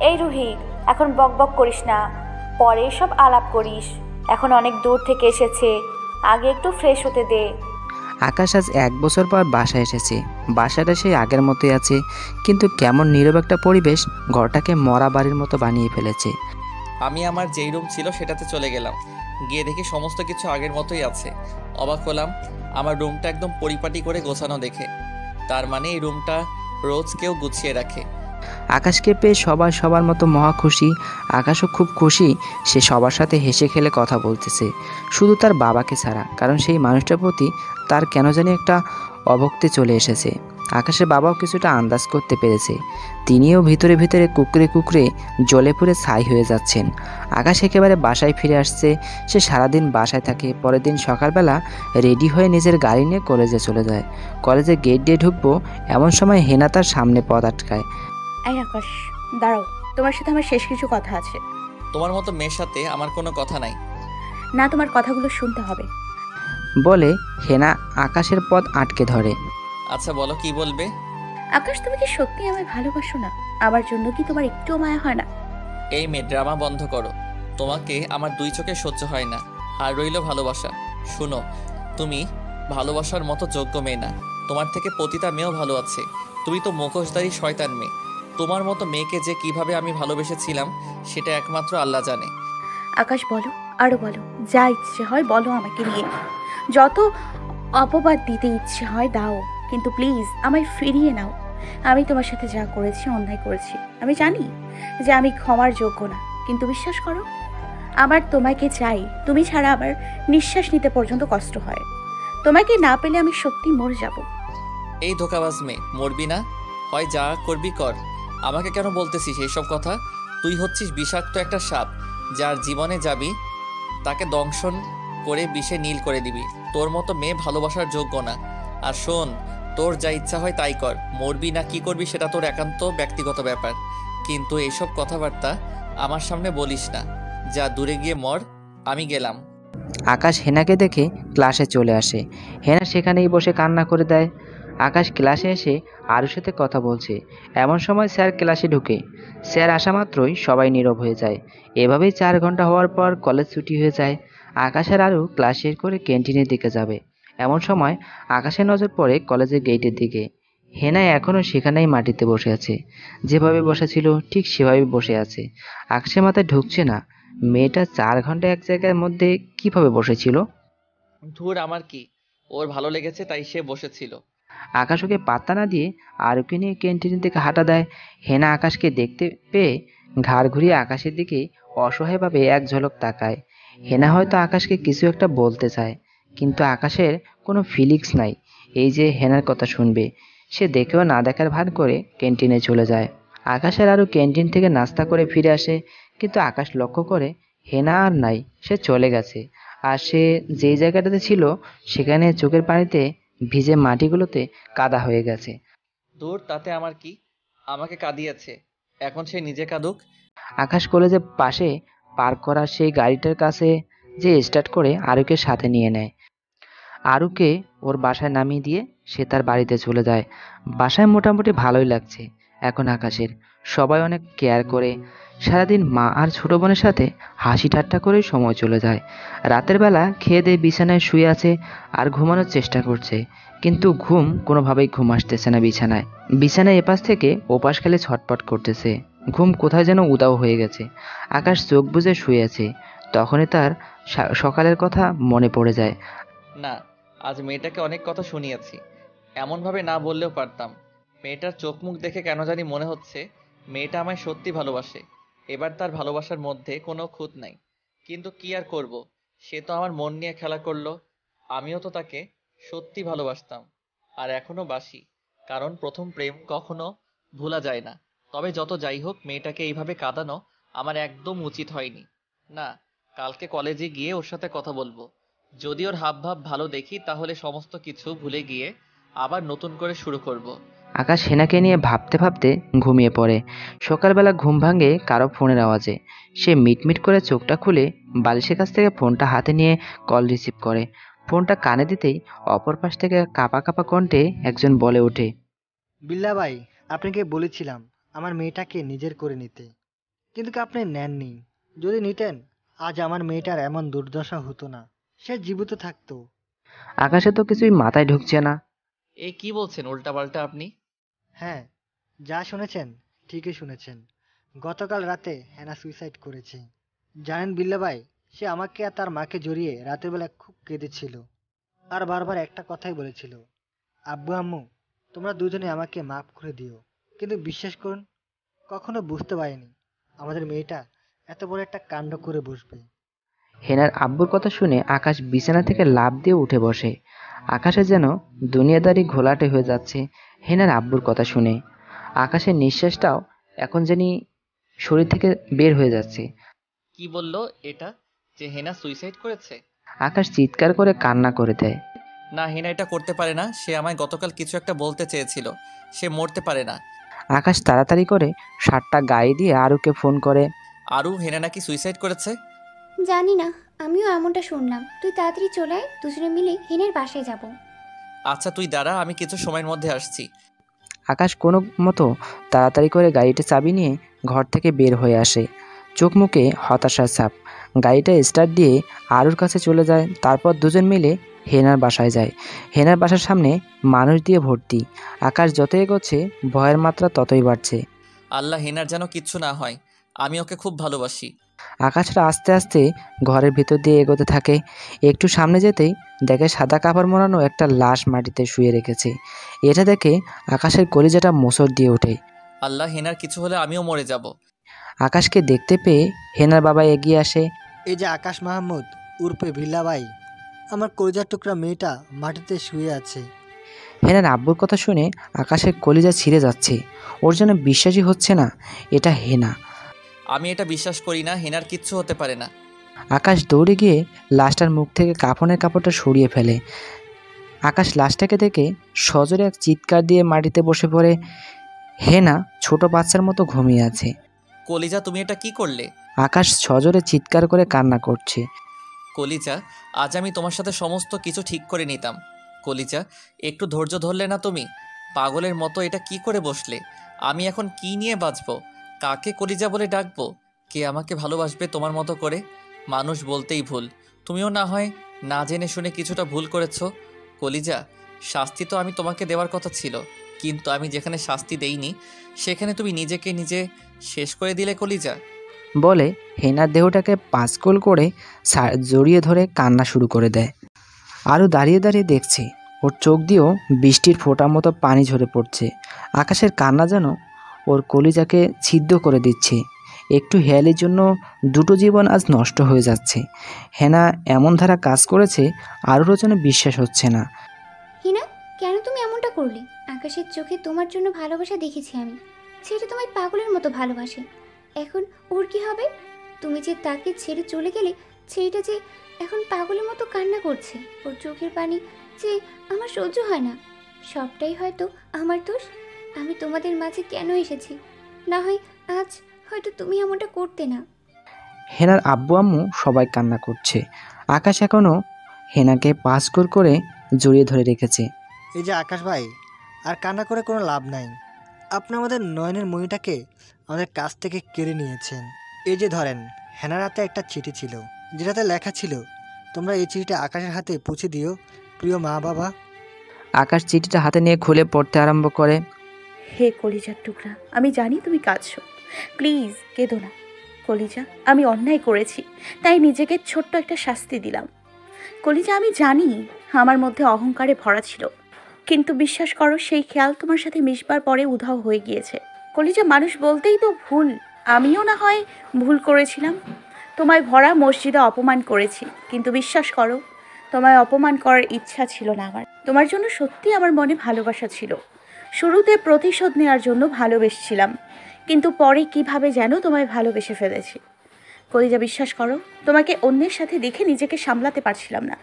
এই রুহি এখন বক বক করিস না। পরে সব আলাপ করিস। এখন অনেক দূর থেকে এসেছে। আগে একটু ফ্রেশ হতে দে। আকাশ আজ এক বছর পর বাসায় এসেছে। বাসাটা সেই আগের মতোই আছে। কিন্তু কেমন নীরব একটা পরিবেশ ঘরটাকে মরা বাড়ির মতো বানিয়ে ফেলেছে। আমি আমার যেই রুম ছিল সেটাতে চলে গেলাম। গিয়ে দেখি সমস্ত কিছু আগের মতোই আছে। অবাক হলাম, আমার রুমটা একদম পরিপাটি করে গোছানো দেখে। তার মানে এই রুমটা রোজ কেউ গুছিয়ে রাখে। আকাশকে পেয়ে সবাই সবার মতো মহা খুশি। আকাশও খুব খুশি, সে সবার সাথে হেসে খেলে কথা বলতেছে। শুধু তার বাবাকে ছাড়া, কারণ সেই মানুষটার প্রতি তার কেন জানি একটা অভক্তি চলে এসেছে। আকাশের বাবাও কিছুটা আন্দাজ করতে পেরেছে। তিনিও ভিতরে ভিতরে কুকরে কুকরে জলে পুড়ে ছাই হয়ে যাচ্ছেন। আকাশ একেবারে বাসায় ফিরে আসছে। সে সারাদিন বাসায় থাকে। পরের দিন সকালবেলা রেডি হয়ে নিজের গাড়ি নিয়ে কলেজে চলে যায়। কলেজে গেট দিয়ে ঢুকবো এমন সময় হেনা তার সামনে পথ আটকায়। এই আকাশ দাঁড়াও তোমার সাথে আমার শেষ কিছু কথা আছে। তোমার মতো মেয়ের সাথে আমার কোনো কথা নাই। না তোমার কথাগুলো শুনতে হবে। বলে হেনা আকাশের পথ আটকে ধরে। আচ্ছা বলো কি বলবে? আকাশ তুমি কি সত্যি আমায় ভালোবাসো না? আমার জন্য কি তোমার একটুও মায়া হয় না? এই মেয়ে ড্রামা বন্ধ করো। তোমাকে আমার দুই চোখে সহ্য হয় না। আর রইল ভালোবাসা। শুনো তুমি ভালোবাসার মতো যোগ্য মেয়ে না। তোমার থেকে পতিতা মেয়েও ভালো আছে। তুমি তো মুখোশধারী শয়তান মেয়ে। তোমার মতো মেয়েকে যে কীভাবে আমি ভালোবেসেছিলাম সেটা একমাত্র আল্লাহ জানে। আকাশ বলো আরও বলো যা ইচ্ছে হয় বলো আমাকে নিয়ে। যত অপবাদ দিতে ইচ্ছে হয় দাও। কিন্তু প্লিজ আমায় ফিরিয়ে নাও। আমি তোমার সাথে যা করেছি, অন্যায় করেছি। আমি জানি যে আমি ক্ষমার যোগ্য না, কিন্তু বিশ্বাস করো, আমার তোমাকে চাই, তুমি ছাড়া আবার নিঃশ্বাস নিতে পর্যন্ত কষ্ট হয়। তোমাকে না পেলে আমি সত্যি মরে যাব। এই ধোকাবাজ মেয়ে, মরবি না? হয় যা করবি কর। আমাকে কেন বলতেছিস এইসব কথা? তুই হচ্ছিস বিষাক্ত একটা সাপ, যার জীবনে যাবি, তাকে দংশন করে বিষে নীল করে দিবি। তোর মতো মেয়ে ভালোবাসার যোগ্য না। আর শোন, তোর যা ইচ্ছা হয় তাই কর। মরবি না কি করবি সেটা তোর একান্ত ব্যক্তিগত ব্যাপার। কিন্তু এইসব কথাবার্তা আমার সামনে বলিস না। যা দূরে গিয়ে মর, আমি গেলাম। আকাশ হেনাকে দেখে ক্লাসে চলে আসে। হেনা সেখানেই বসে কান্না করে দেয়। আকাশ ক্লাসে এসে আরুর সাথে কথা বলছে। এমন সময় স্যার ক্লাসে ঢুকে। স্যার আসা মাত্রই সবাই নীরব হয়ে যায়। এভাবেই চার ঘণ্টা হওয়ার পর কলেজ ছুটি হয়ে যায়। আকাশ আর আরু ক্লাস শেষ করে ক্যান্টিনের দিকে যাবে। এমন সময় আকাশের নজর পড়ে কলেজের গেটের দিকে। হেনা এখনও সেখানেই মাটিতে বসে আছে। যেভাবে বসেছিল ঠিক সেভাবে বসে আছে। আকাশের মাথায় ঢুকছে না। মেয়েটা চার ঘণ্টা এক জায়গার মধ্যে কীভাবে বসেছিল? ধুর আমার কি? ওর ভালো লেগেছে তাই সে বসেছিল। আকাশ ওকে পাত্তা না দিয়ে আরুকে নিয়ে ক্যান্টিনের দিকে হাঁটা দেয়। হেনা আকাশকে দেখতে পেয়ে ঘাড় ঘুরিয়ে আকাশের দিকে অসহায়ভাবে এক ঝলক তাকায়। হেনা হয়তো আকাশকে কিছু একটা বলতে চায়। কিন্তু আকাশের কোনো ফিলিংস নাই। এই যে হেনার কথা শুনবে সে দেখেও না দেখার ভান করে ক্যান্টিনে চলে যায়। আকাশের আরও ক্যান্টিন থেকে নাস্তা করে ফিরে আসে কিন্তু আকাশ লক্ষ্য করে হেনা আর নাই সে চলে গেছে। আর সে যেই জায়গাটাতে ছিল সেখানে চোখের পানিতে ভিজে মাটিগুলোতে কাদা হয়ে গেছে। দূর তাতে আমার কি? আমাকে কাঁদিয়েছে। এখন সে নিজে কাঁদুক? আকাশ কলেজের পাশে পার্ক করা সেই গাড়িটার কাছে যে স্টার্ট করে আরুকে সাথে নিয়ে নেয়। আরুকে ওর বাসায় নামিয়ে দিয়ে সে তার বাড়িতে চলে যায়। বাসায় মোটামুটি ভালোই লাগছে এখন আকাশের। সবাই অনেক কেয়ার করে। সারাদিন মা আর ছোট বোনের সাথে হাসি ঠাট্টা করেই সময় চলে যায়। রাতের বেলা খেয়ে দিয়ে বিছানায় শুয়ে আছে আর ঘুমানোর চেষ্টা করছে। কিন্তু ঘুম কোনোভাবেই ঘুম আসতেছে না বিছানায়। বিছানায় এপাশ থেকে ওপাশ খেলে ছটপট করতেছে। ঘুম কোথায় যেন উদাও হয়ে গেছে। আকাশ চোখ বুজে শুয়ে আছে। তখনই তার সকালের কথা মনে পড়ে যায়। না আজ মেয়েটাকে অনেক কথা শুনিয়েছি। এমনভাবে না বললেও পারতাম। মেয়েটার চোখ মুখ দেখে কেন জানি মনে হচ্ছে, মেয়েটা আমায় সত্যি ভালোবাসে। এবার তার ভালোবাসার মধ্যে কোনো খুঁত নাই। কিন্তু কি আর করব? সে তো আমার মন নিয়ে খেলা করল। আমিও তো তাকে সত্যি ভালোবাসতাম। আর এখনও বাসি। কারণ প্রথম প্রেম কখনো ভোলা যায় না। তবে যত যাই হোক, মেয়েটাকে এইভাবে কাঁদানো আমার একদম উচিত হয়নি। না, কালকে কলেজে গিয়ে ওর সাথে কথা বলব। যদি ওর হাব ভাব ভালো দেখি তাহলে সমস্ত কিছু ভুলে গিয়ে আবার নতুন করে শুরু করব। আকাশ হেনাকে নিয়ে ভাবতে ভাবতে ঘুমিয়ে পড়ে। সকালবেলা ঘুম ভাঙে কারও ফোনের আওয়াজে। সে মিটমিট করে চোখটা খুলে বালিশের কাছ থেকে ফোনটা হাতে নিয়ে কল রিসিভ করে। ফোনটা কানে দিতেই অপর পাশ থেকে কাপা কাপা কণ্ঠে একজন বলে ওঠে বিল্লা ভাই আপনাকে বলেছিলাম আমার মেয়েটাকে নিজের করে নিতে। কিন্তু আপনি নেননি। যদি নিতেন আজ আমার মেয়েটার এমন দুর্দশা হতো না। সে জীবিত থাকতো। আকাশে তো কিছুই মাথায় ঢুকছে না। এ কি বলছেন উল্টাপাল্টা আপনি? হ্যাঁ যা শুনেছেন ঠিকই শুনেছেন। গতকাল রাতে হেনা সুইসাইড করেছে। জানেন বিল্লা ভাই সে আমাকে আর তার মাকে জড়িয়ে রাতের বেলা খুব কেঁদেছিল। আর বারবার একটা কথাই বলেছিল আব্বু আম্মু তোমরা দুজনে আমাকে মাফ করে দিও। কিন্তু বিশ্বাস করুন কখনো বুঝতে পারিনি আমাদের মেয়েটা এত বড় একটা কাণ্ড করে বসবে। হেনার আব্বুর কথা শুনে আকাশ বিছানা থেকে লাফ দিয়ে উঠে বসে। আকাশে যেন দুনিয়াদারি ঘোলাটে হয়ে যাচ্ছে হেনার আব্বুর কথা শুনে। আকাশের নিঃশ্বাসটাও এখন জানি শরীর থেকে বের হয়ে যাচ্ছে। কি বলল এটা? যে হেনা সুইসাইড করেছে? আকাশ চিৎকার করে কান্না করে দেয়। না হেনা এটা করতে পারে না। সে আমায় গতকাল কিছু একটা বলতে চেয়েছিল। সে মরতে পারে না। আকাশ তাড়াতাড়ি করে শার্টটা গায়ে দিয়ে আরুকে ফোন করে। আরু হেনা নাকি সুইসাইড করেছে? জানি না আমিও এমনটা শুনলাম। তুই তাড়াতাড়ি চলে আয় দুজনে মিলে হিনের বাসায় যাব। আচ্ছা তুই দাঁড়া আমি কিছু সময়ের মধ্যে আসছি। আকাশ কোনো মতো তাড়াতাড়ি করে গাড়িটা চাবি নিয়ে ঘর থেকে বের হয়ে আসে। চোখ মুখে হতাশার ছাপ। গাড়িটা স্টার্ট দিয়ে আরুর কাছে চলে যায় তারপর দুজন মিলে হেনার বাসায় যায়। হেনার বাসার সামনে মানুষ দিয়ে ভর্তি। আকাশ যতই এগোচ্ছে ভয়ের মাত্রা ততই বাড়ছে। আল্লাহ হেনার যেন কিচ্ছু না হয়। আমি ওকে খুব ভালোবাসি। আকাশটা আস্তে আস্তে ঘরের ভিতর দিয়ে এগোতে থাকে। একটু সামনে যেতেই দেখে সাদা কাপড় মোড়ানো একটা লাশ মাটিতে শুয়ে রেখেছে। এটা দেখে আকাশের কলিজাটা মোচড় দিয়ে ওঠে। আল্লাহ হেনার কিছু হলে আমিও মরে যাব। আকাশকে দেখতে পেয়ে হেনার বাবা এগিয়ে আসে। এই যে আকাশ মাহমুদ উর্ফে ভিল্লা ভাই আমার কলিজার টুকরা মেয়েটা মাটিতে শুয়ে আছে। হেনার আব্বুর কথা শুনে আকাশের কলিজা ছিঁড়ে যাচ্ছে। ওর যেন বিশ্বাসই হচ্ছে না এটা হেনা। আমি এটা বিশ্বাস করি না হেনার কিচ্ছু হতে পারে না। আকাশ দৌড়ে গিয়ে লাশটার মুখ থেকে কাফনের কাপড়টা সরিয়ে ফেলে। আকাশ লাশটাকে দেখে সজোরে এক চিৎকার দিয়ে মাটিতে বসে পড়ে। হেনা ছোট বাচ্চার মতো ঘুমিয়ে আছে। কলিজা তুমি এটা কি করলে? আকাশ সজোরে চিৎকার করে কান্না করছে। কলিজা আজ আমি তোমার সাথে সমস্ত কিছু ঠিক করে নিতাম। কলিজা একটু ধৈর্য ধরলে না তুমি? পাগলের মতো এটা কি করে বসলে? আমি এখন কি নিয়ে বাঁচবো? কাকে কলিজা বলে ডাকবো? কে আমাকে ভালোবাসবে তোমার মতো করে? মানুষ বলতেই ভুল। তুমিও না হয় না জেনে শুনে কিছুটা ভুল করেছ। কলিজা, শাস্তি তো আমি তোমাকে দেওয়ার কথা ছিল, কিন্তু আমি যেখানে শাস্তি দেইনি, সেখানে তুমি নিজেকে নিজে শেষ করে দিলে কলিজা। বলে হেনার দেহটাকে পাঁচকোল করে জড়িয়ে ধরে কান্না শুরু করে দেয়। আরও দাঁড়িয়ে দাঁড়িয়ে দেখছে, ওর চোখ দিয়েও বৃষ্টির ফোঁটার মতো পানি ঝরে পড়ছে। আকাশের কান্না যেন ওর কলিজাকে ছিদ্র করে দিচ্ছে। একটু হেয়ালির জন্য দুটো জীবন আজ নষ্ট হয়ে যাচ্ছে। হেনা এমন ধারা কাজ করেছে আরও যেন বিশ্বাস হচ্ছে না। হিনা, কেন তুমি এমনটা করলে? আকাশের চোখে তোমার জন্য ভালোবাসা দেখেছি আমি। ছেলে তোমায় পাগলের মতো ভালোবাসে। এখন ওর কি হবে? তুমি যে তাকে ছেড়ে চলে গেলে, ছেলেটা যে এখন পাগলের মতো কান্না করছে। ওর চোখের পানি যে আমার সহ্য হয় না। সবটাই হয়তো আমার দোষ। আমি তোমাদের মাঝে কেন এসেছি? না হয় আজ হয়তো তুমি এমনটা করতে না। হেনার আব্বু আম্মু সবাই কান্না করছে। আকাশ এখনও হেনাকে পাঁচকোল করে জড়িয়ে ধরে রেখেছে। এই যে আকাশ ভাই আর কান্না করে কোনো লাভ নাই। আপনি আমাদের নয়নের মণিটাকে আমাদের কাছ থেকে কেড়ে নিয়েছেন। এই যে ধরেন হেনার হাতে একটা চিঠি ছিল যেটাতে লেখা ছিল তোমরা এই চিঠিটা আকাশের হাতে পৌঁছে দিও প্রিয় মা বাবা আকাশ চিঠিটা হাতে নিয়ে খুলে পড়তে আরম্ভ করে। হে কলিজার টুকরা, আমি জানি তুমি কাঁদছো। প্লিজ কেঁদো না। কলিজা, আমি অন্যায় করেছি, তাই নিজেকে ছোট্ট একটা শাস্তি দিলাম। কলিজা, আমি জানি আমার মধ্যে অহংকারে ভরা ছিল, কিন্তু বিশ্বাস করো, সেই খেয়াল তোমার সাথে মিশবার পরে উধাও হয়ে গিয়েছে। কলিজা, মানুষ বলতেই তো ভুল। আমিও না হয় ভুল করেছিলাম। তোমায় ভরা মসজিদে অপমান করেছি, কিন্তু বিশ্বাস করো, তোমায় অপমান করার ইচ্ছা ছিল না আমার। তোমার জন্য সত্যি আমার মনে ভালোবাসা ছিল। শুরুতে প্রতিশোধ নেওয়ার জন্য ভালোবেসেছিলাম। কিন্তু পরে কীভাবে যেন তোমায় ভালোবেসে ফেলেছি। কলিজা, বিশ্বাস করো, তোমাকে অন্যের সাথে দেখে নিজেকে সামলাতে পারছিলাম না।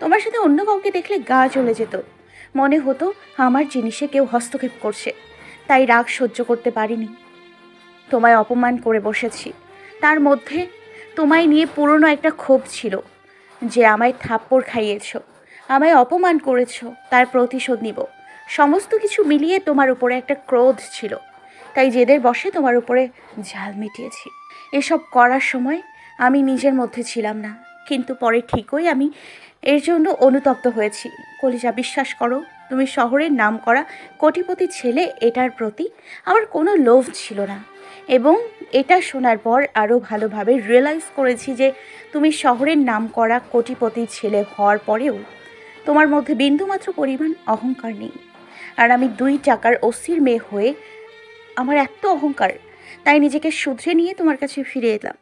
তোমার সাথে অন্য কাউকে দেখলে গা চলে যেত। মনে হতো আমার জিনিসে কেউ হস্তক্ষেপ করছে। তাই রাগ সহ্য করতে পারিনি। তোমায় অপমান করে বসেছি। তার মধ্যে তোমায় নিয়ে পুরনো একটা ক্ষোভ ছিল, যে আমায় থাপ্পড় খাইয়েছো, আমায় অপমান করেছ, তার প্রতিশোধ নিব। সমস্ত কিছু মিলিয়ে তোমার উপরে একটা ক্রোধ ছিল। তাই জেদের বসে তোমার উপরে ঝাল মিটিয়েছি। এসব করার সময় আমি নিজের মধ্যে ছিলাম না, কিন্তু পরে ঠিকই আমি এর জন্য অনুতপ্ত হয়েছি। কলিজা, বিশ্বাস করো, তুমি শহরের নাম করা কোটিপতি ছেলে, এটার প্রতি আমার কোনো লোভ ছিল না। এবং এটা শোনার পর আরও ভালোভাবে রিয়েলাইজ করেছি যে তুমি শহরের নাম করা কোটিপতি ছেলে হওয়ার পরেও তোমার মধ্যে বিন্দুমাত্র পরিমাণ অহংকার নেই। আর আমি দুই টাকার অস্থির মেয়ে হয়ে আমার এত অহংকার, তাই নিজেকে শুধরে নিয়ে তোমার কাছে ফিরে এলাম।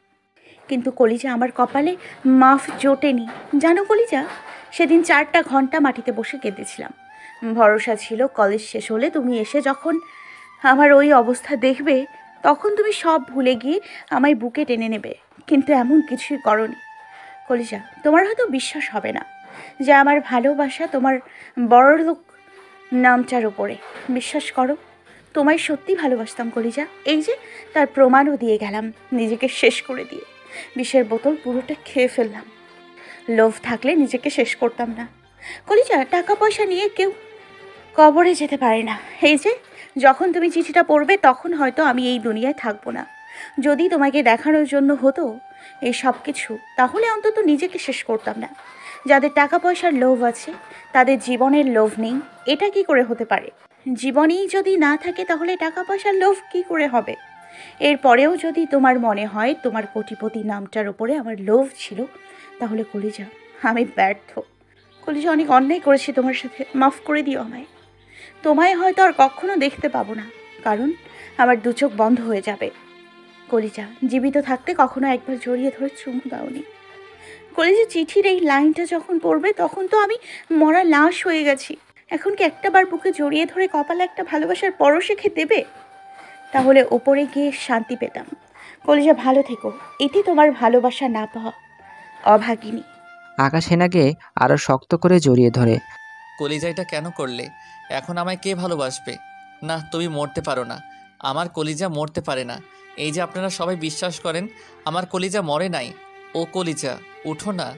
কিন্তু কলিজা আমার কপালে মাফ জোটেনি। জানো কলিজা, সেদিন চারটা ঘণ্টা মাটিতে বসে কেঁদেছিলাম। ভরসা ছিল কলেজ শেষ হলে তুমি এসে যখন আমার ওই অবস্থা দেখবে, তখন তুমি সব ভুলে গিয়ে আমায় বুকে টেনে নেবে। কিন্তু এমন কিছুই করনি। কলিজা, তোমার হয়তো বিশ্বাস হবে না যে আমার ভালোবাসা তোমার বড়লোক নামটার ওপরে বিশ্বাস করো, তোমায় সত্যি ভালোবাসতাম কলিজা। এই যে, তার প্রমাণও দিয়ে গেলাম, নিজেকে শেষ করে দিয়ে। বিষের বোতল পুরোটা খেয়ে ফেললাম। লোভ থাকলে নিজেকে শেষ করতাম না। কলিজা টাকা পয়সা নিয়ে কেউ কবরে যেতে পারে না। এই যে, যখন তুমি চিঠিটা পড়বে, তখন হয়তো আমি এই দুনিয়ায় থাকব না। যদি তোমাকে দেখানোর জন্য হতো এই সব কিছু তাহলে অন্তত নিজেকে শেষ করতাম না। যাদের টাকা পয়সার লোভ আছে, তাদের জীবনের লোভ নেই, এটা কি করে হতে পারে? জীবনেই যদি না থাকে, তাহলে টাকা পয়সার লোভ কি করে হবে? এরপরেও যদি তোমার মনে হয় তোমার কোটিপতি নামটার উপরে আমার লোভ ছিল, তাহলে কলিজা, আমি ব্যর্থ। কলিজা, অনেক অন্যায় করেছি তোমার সাথে, মাফ করে দিও আমায়। তোমায় হয়তো আর কখনো দেখতে পাবো না, কারণ আমার দু চোখ বন্ধ হয়ে যাবে। কলিজা, জীবিত থাকতে কখনো একবার জড়িয়ে ধরে চুমু দাওনি। কলিজা চিঠির এই লাইনটা যখন পড়বে তখন তো আমি মরা লাশ হয়ে গেছি। এখন কি একটা বার বুকে জড়িয়ে ধরে কপালে একটা ভালোবাসার পরশে খেয়ে দেবে? তাহলে ওপরে গিয়ে শান্তি পেতাম। কলিজা ভালো থেকো এটি তোমার ভালোবাসা না পাওয়া অভাগিনী। আকাশ হেনাকে আরও শক্ত করে জড়িয়ে ধরে। কলিজা এটা কেন করলে? এখন আমায় কে ভালোবাসবে? না তুমি মরতে পারো না। আমার কলিজা মরতে পারে না। এই যে আপনারা সবাই বিশ্বাস করেন আমার কলিজা মরে নাই। ও কলিজা। উঠো না।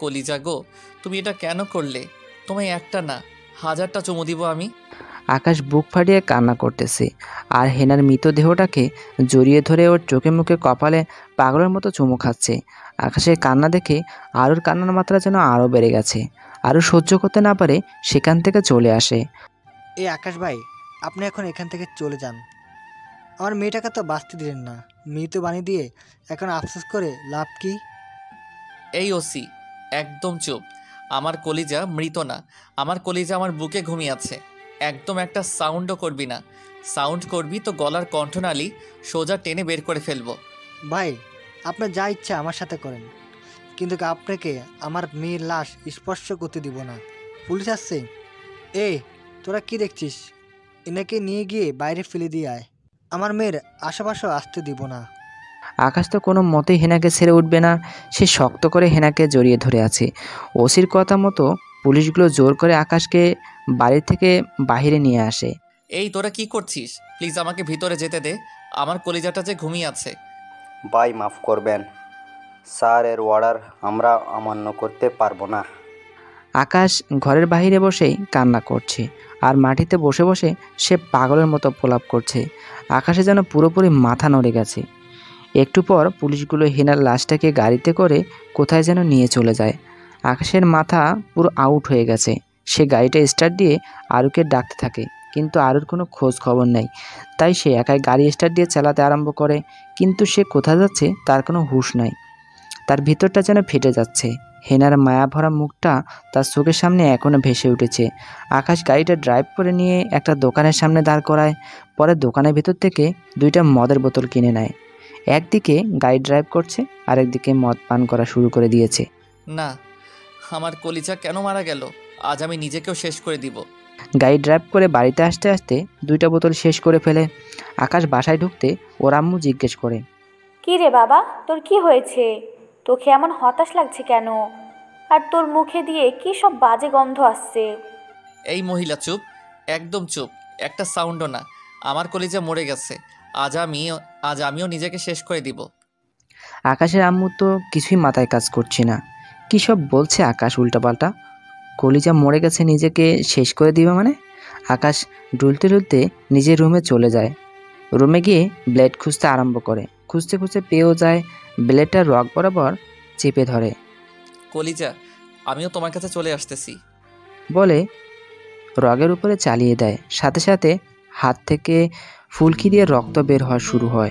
কলিজা গো তুমি এটা কেন করলে? তোমায় একটা না হাজারটা চুমু দিব আমি। আকাশ বুক ফাটিয়ে কান্না করতেছে আর হেনার মৃতদেহটাকে জড়িয়ে ধরে ওর চোখে মুখে কপালে পাগলের মতো চুমু খাচ্ছে। আকাশের কান্না দেখে আরুর কান্নার মাত্রা যেন আরও বেড়ে গেছে আরও সহ্য করতে না পারে সেখান থেকে চলে আসে। এই আকাশ ভাই আপনি এখন এখান থেকে চলে যান। আমার মেয়েটাকে তো বাঁচতে দিলেন না। মৃত বানিয়ে দিয়ে এখন আফসোস করে লাভ কি? এই ওসি, একদম চুপ। আমার কলিজা মৃত না। আমার কলিজা আমার বুকে ঘুমিয়ে আছে। একদম একটা সাউন্ডও করবি না। সাউন্ড করবি তো গলার কণ্ঠনালী সোজা টেনে বের করে ফেলব। ভাই, আপনার যা ইচ্ছা আমার সাথে করেন। কিন্তু আপনাকে আমার মেয়ের লাশ স্পর্শ করতে দিব না। পুলিশ আসছে। এ, তোরা কি দেখছিস? এনাকে নিয়ে গিয়ে বাইরে ফেলে দিয়ে আয়। আমার মেয়ের আশেপাশেও আসতে দিব না। আকাশ তো কোনো মতেই হেনাকে ছেড়ে উঠবে না। সে শক্ত করে হেনাকে জড়িয়ে ধরে আছে। ওসির কথা মতো পুলিশগুলো জোর করে আকাশকে বাড়ি থেকে বাইরে নিয়ে আসে। এই তোরা কি করছিস? প্লিজ আমাকে ভিতরে যেতে দে। আমার কলিজাটা যে ঘুমিয়ে আছে। ভাই মাফ করবেন। স্যার এর অর্ডার আমরা অমান্য করতে পারব না। আকাশ ঘরের বাইরে বসেই কান্না করছে আর মাটিতে বসে বসে সে পাগলের মতো প্রলাপ করছে। আকাশে যেন পুরোপুরি মাথা নড়ে গেছে। একটু পর পুলিশগুলো হেনার লাশটাকে গাড়িতে করে কোথায় যেন নিয়ে চলে যায়। আকাশের মাথা পুরো আউট হয়ে গেছে। সে গাড়িটা স্টার্ট দিয়ে আরুকে ডাকতে থাকে, কিন্তু আরুর কোনো খোঁজ খবর নেই। তাই সে একাই গাড়ি স্টার্ট দিয়ে চালাতে আরম্ভ করে, কিন্তু সে কোথায় যাচ্ছে তার কোনো হুঁশ নাই। তার ভিতরটা যেন ফেটে যাচ্ছে। হেনার মায়া ভরা মুখটা তার চোখের সামনে এখনও ভেসে উঠেছে। আকাশ গাড়িটা ড্রাইভ করে নিয়ে একটা দোকানের সামনে দাঁড় করায়, পরে দোকানের ভেতর থেকে দুইটা মদের বোতল কিনে নেয়। একদিকে গাড়ি ড্রাইভ করছে আর একদিকে মদ পান করা শুরু করে দিয়েছে। না আমার কলিজা কেন মারা গেল? আজ আমি নিজেকেও শেষ করে দিব। গাড়ি ড্রাইভ করে বাড়িতে আসতে আসতে দুইটা বোতল শেষ করে ফেলে। আকাশ বাসায় ঢুকতে ওর আম্মু জিজ্ঞেস করে কি রে বাবা তোর কি হয়েছে? তোকে এমন হতাশ লাগছে কেন? আর তোর মুখে দিয়ে কি সব বাজে গন্ধ আসছে? এই মহিলা চুপ একদম চুপ একটা সাউন্ডও না। আমার কলিজা মরে গেছে। আজ আমি আজ আমিও নিজেকে শেষ করে দিব। আকাশের আম্মু তো কিছুই মাথায় কাজ করছে না। কী সব বলছে আকাশ উল্টাপাল্টা? কলিজা মরে গেছে নিজেকে শেষ করে দিবে মানে? আকাশ ডুলতে ডুলতে নিজের রুমে চলে যায়। রুমে গিয়ে ব্লেড খুঁজতে আরম্ভ করে। খুঁজতে খুঁজতে পেয়েও যায় ব্লেডটা রক বরাবর চেপে ধরে। কলিজা আমিও তোমার কাছে চলে আসতেছি। বলে রগের উপরে চালিয়ে দেয়। সাথে সাথে হাত থেকে ফুলকি দিয়ে রক্ত বের হওয়া শুরু হয়।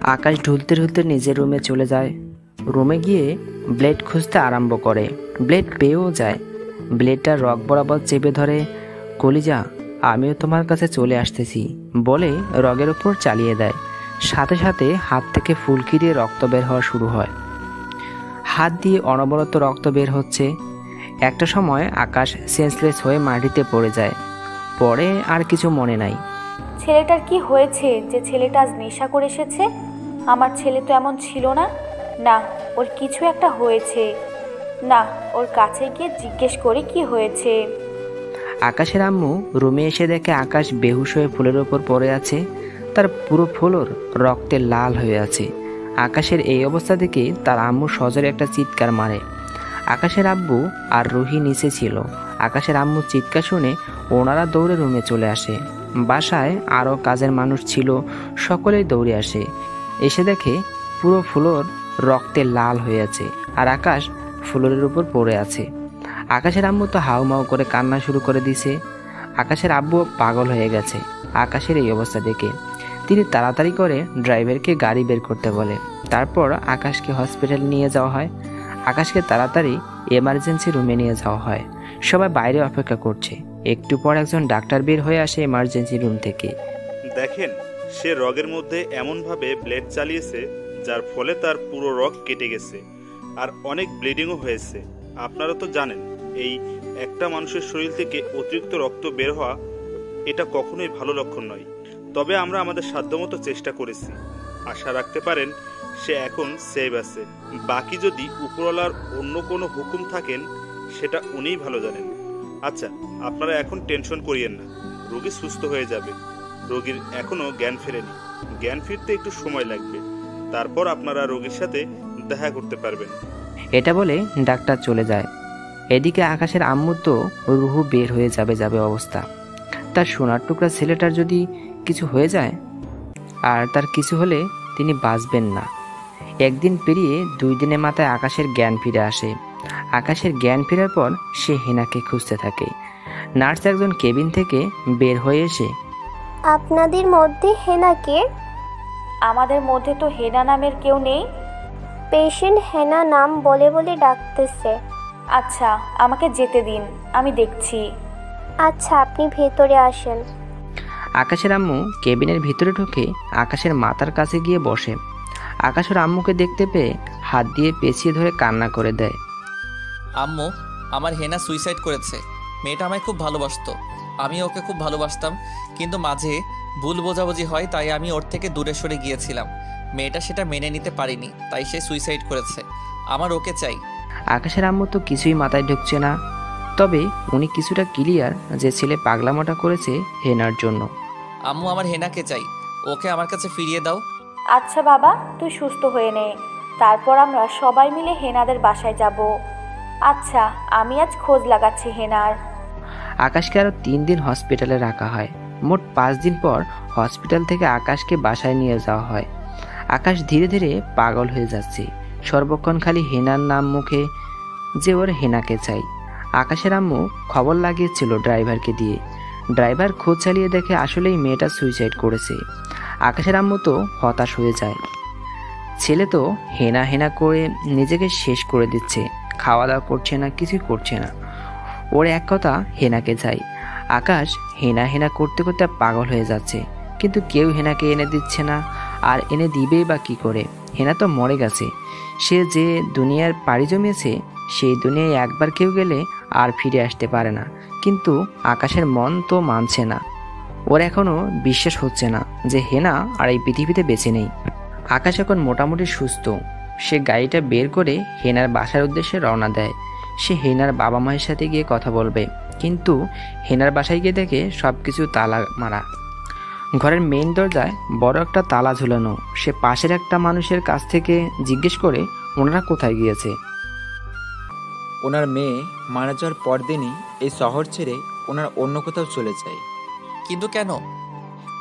আকাশ ঢুলতে ঢুলতে নিজের রুমে চলে যায়। রুমে গিয়ে ব্লেড খুঁজতে আরম্ভ করে। ব্লেড পেয়েও যায়। ব্লেডটা রক বরাবর চেপে ধরে, কলিজা, আমিও তোমার কাছে চলে আসতেছি। বলে রগের ওপর চালিয়ে দেয়। সাথে সাথে হাত থেকে ফুলকি দিয়ে রক্ত বের হওয়া শুরু হয়। হাত দিয়ে অনবরত রক্ত বের হচ্ছে। একটা সময় আকাশ সেন্সলেস হয়ে মাটিতে পড়ে যায়। পরে আর কিছু মনে নাই। ছেলেটার কি হয়েছে যে ছেলেটা আজ নেশা করে এসেছে? আমার ছেলে তো এমন ছিল না। না, ওর কিছু একটা হয়েছে। না, ওর কাছে গিয়ে জিজ্ঞেস করি কি হয়েছে। আকাশের আম্মু রুমে এসে দেখে আকাশ বেহুশ হয়ে ফুলের ওপর পড়ে আছে। তার পুরো ফ্লোর রক্তে লাল হয়ে আছে। আকাশের এই অবস্থা দেখে তার আম্মু সজরে একটা চিৎকার মারে। আকাশের আব্বু আর রুহি নিচে ছিল। আকাশের আম্মু চিৎকার শুনে ওনারা দৌড়ে রুমে চলে আসে। বাসায় আরও কাজের মানুষ ছিল, সকলেই দৌড়ে আসে। এসে দেখে পুরো ফ্লোর রক্তে লাল হয়ে আছে আর আকাশ ফ্লোরের উপর পড়ে আছে। আকাশের আম্মু তো হাউমাউ করে কান্না শুরু করে দিছে আকাশের আব্বু পাগল হয়ে গেছে, আকাশের এই অবস্থা দেখে। তিনি তাড়াতাড়ি করে ড্রাইভারকে গাড়ি বের করতে বলে। তারপর আকাশকে হসপিটাল নিয়ে যাওয়া হয়। আকাশকে তাড়াতাড়ি এমার্জেন্সি রুমে নিয়ে যাওয়া হয়। সবাই বাইরে অপেক্ষা করছে। একটু পর একজন ডাক্তার বের হয়ে আসে এমার্জেন্সি রুম থেকে। দেখেন, সে রগের মধ্যে এমনভাবে ব্লেড চালিয়েছে, যার ফলে তার পুরো রগ কেটে গেছে, আর অনেক ব্লিডিংও হয়েছে। আপনারা তো জানেন, এই একটা মানুষের শরীর থেকে অতিরিক্ত রক্ত বের হওয়া, এটা কখনোই ভালো লক্ষণ নয়। তবে আমরা আমাদের সাধ্যমতো চেষ্টা করেছি। আশা রাখতে পারেন, সে এখন সেভ আছে। বাকি যদি উপরওয়ালার অন্য কোনো হুকুম থাকেন, সেটা উনিই ভালো জানেন। আচ্ছা আপনারা এখন টেনশন করিয়েন না। রোগী সুস্থ হয়ে যাবে। রোগীর এখনও জ্ঞান ফেরেনি। জ্ঞান ফিরতে একটু সময় লাগবে। তারপর আপনারা রোগীর সাথে দেখা করতে পারবেন। এটা বলে ডাক্তার চলে যায়। এদিকে আকাশের আম্মু তো রুহু বের হয়ে যাবে যাবে অবস্থা। তার সোনার টুকরা ছেলেটার যদি কিছু হয়ে যায়, আর তার কিছু হলে তিনি বাঁচবেন না। একদিন পেরিয়ে দুই দিনের মাথায় আকাশের জ্ঞান ফিরে আসে। আকাশের জ্ঞান ফেরার পর সে হেনাকে খুঁজতে থাকে। নার্স একজন কেবিন থেকে বের হয়ে এসে আপনাদের মধ্যে হেনাকে আমাদের মধ্যে তো হেনা নামের কেউ নেই। পেশেন্ট হেনা নাম বলে বলে ডাকতেছে। আচ্ছা আমাকে যেতে দিন আমি দেখছি। আচ্ছা আপনি ভেতরে আসেন। আকাশের আম্মু কেবিনের ভিতরে ঢুকে আকাশের মাথার কাছে গিয়ে বসে। আকাশের আম্মুকে দেখতে পেয়ে হাত দিয়ে পেঁচিয়ে ধরে কান্না করে দেয়। আম্মু আমার হেনা সুইসাইড করেছে। মেয়েটা আমায় খুব ভালোবাসতো। আমি ওকে খুব ভালোবাসতাম কিন্তু মাঝে ভুল বোঝাবুঝি হয় তাই আমি ওর থেকে দূরে সরে গিয়েছিলাম। মেয়েটা সেটা মেনে নিতে পারিনি তাই সে সুইসাইড করেছে। আমার ওকে চাই। আকাশের আম্মু তো কিছুই মাথায় ঢুকছে না। তবে উনি কিছুটা ক্লিয়ার যে ছেলে পাগলামোটা করেছে হেনার জন্য। আম্মু আমার হেনাকে চাই। ওকে আমার কাছে ফিরিয়ে দাও। আচ্ছা বাবা তুই সুস্থ হয়ে নে। তারপর আমরা সবাই মিলে হেনাদের বাসায় যাব। আচ্ছা আমি আজ খোঁজ লাগাচ্ছি, হেনার। আকাশকে আরও তিন দিন হসপিটালে রাখা হয়। মোট পাঁচ দিন পর হসপিটাল থেকে আকাশকে বাসায় নিয়ে যাওয়া হয়। আকাশ ধীরে ধীরে পাগল হয়ে যাচ্ছে। সর্বক্ষণ খালি হেনার নাম মুখে যে ওর হেনাকে চাই। আকাশের আম্মু খবর লাগিয়েছিল ড্রাইভারকে দিয়ে। ড্রাইভার খোঁজ চালিয়ে দেখে আসলেই মেয়েটা সুইসাইড করেছে। আকাশের আম্মু তো হতাশ হয়ে যায়। ছেলে তো হেনা হেনা করে নিজেকে শেষ করে দিচ্ছে। খাওয়া দাওয়া করছে না, কিছুই করছে না। ওর এক কথা, হেনাকে চাই আকাশ হেনা হেনা করতে করতে পাগল হয়ে যাচ্ছে। কিন্তু কেউ হেনাকে এনে দিচ্ছে না। আর এনে দিবেই বা কি করে? হেনা তো মরে গেছে। সে যে দুনিয়ার পাড়ি জমিয়েছে, সেই দুনিয়ায় একবার কেউ গেলে আর ফিরে আসতে পারে না। কিন্তু আকাশের মন তো মানছে না। ওর এখনও বিশ্বাস হচ্ছে না যে হেনা আর এই পৃথিবীতে বেঁচে নেই। আকাশ এখন মোটামুটি সুস্থ। সে গাড়িটা বের করে হেনার বাসার উদ্দেশ্যে রওনা দেয়। সে হেনার বাবা মায়ের সাথে গিয়ে কথা বলবে কিন্তু হেনার বাসায় গিয়ে দেখে সব কিছু তালা মারা। ঘরের মেইন দরজায় বড় একটা তালা ঝুলানো। সে পাশের একটা মানুষের কাছ থেকে জিজ্ঞেস করে ওনারা কোথায় গিয়েছে? ওনার মেয়ে মারা যাওয়ার পরদিনই এই শহর ছেড়ে ওনার অন্য কোথাও চলে যায়। কিন্তু কেন?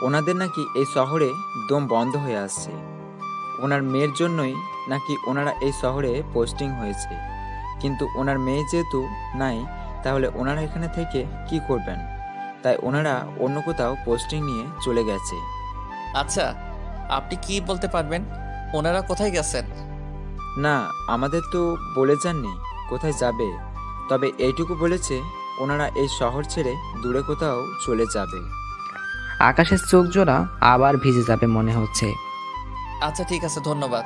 ওনাদের নাকি এই শহরে দম বন্ধ হয়ে আসছে। ওনার মেয়ের জন্যই নাকি ওনারা এই শহরে পোস্টিং হয়েছে? কিন্তু ওনার মেয়ে যেহেতু নাই তাহলে ওনারা এখানে থেকে কি করবেন? তাই ওনারা অন্য কোথাও পোস্টিং নিয়ে চলে গেছে। আচ্ছা আপনি কি বলতে পারবেন? ওনারা কোথায় গেছেন? না আমাদের তো বলে যাননি কোথায় যাবে। তবে এইটুকু বলেছে ওনারা এই শহর ছেড়ে দূরে কোথাও চলে যাবে। আকাশের চোখ জোড়া আবার ভিজে যাবে মনে হচ্ছে। আচ্ছা ঠিক আছে ধন্যবাদ।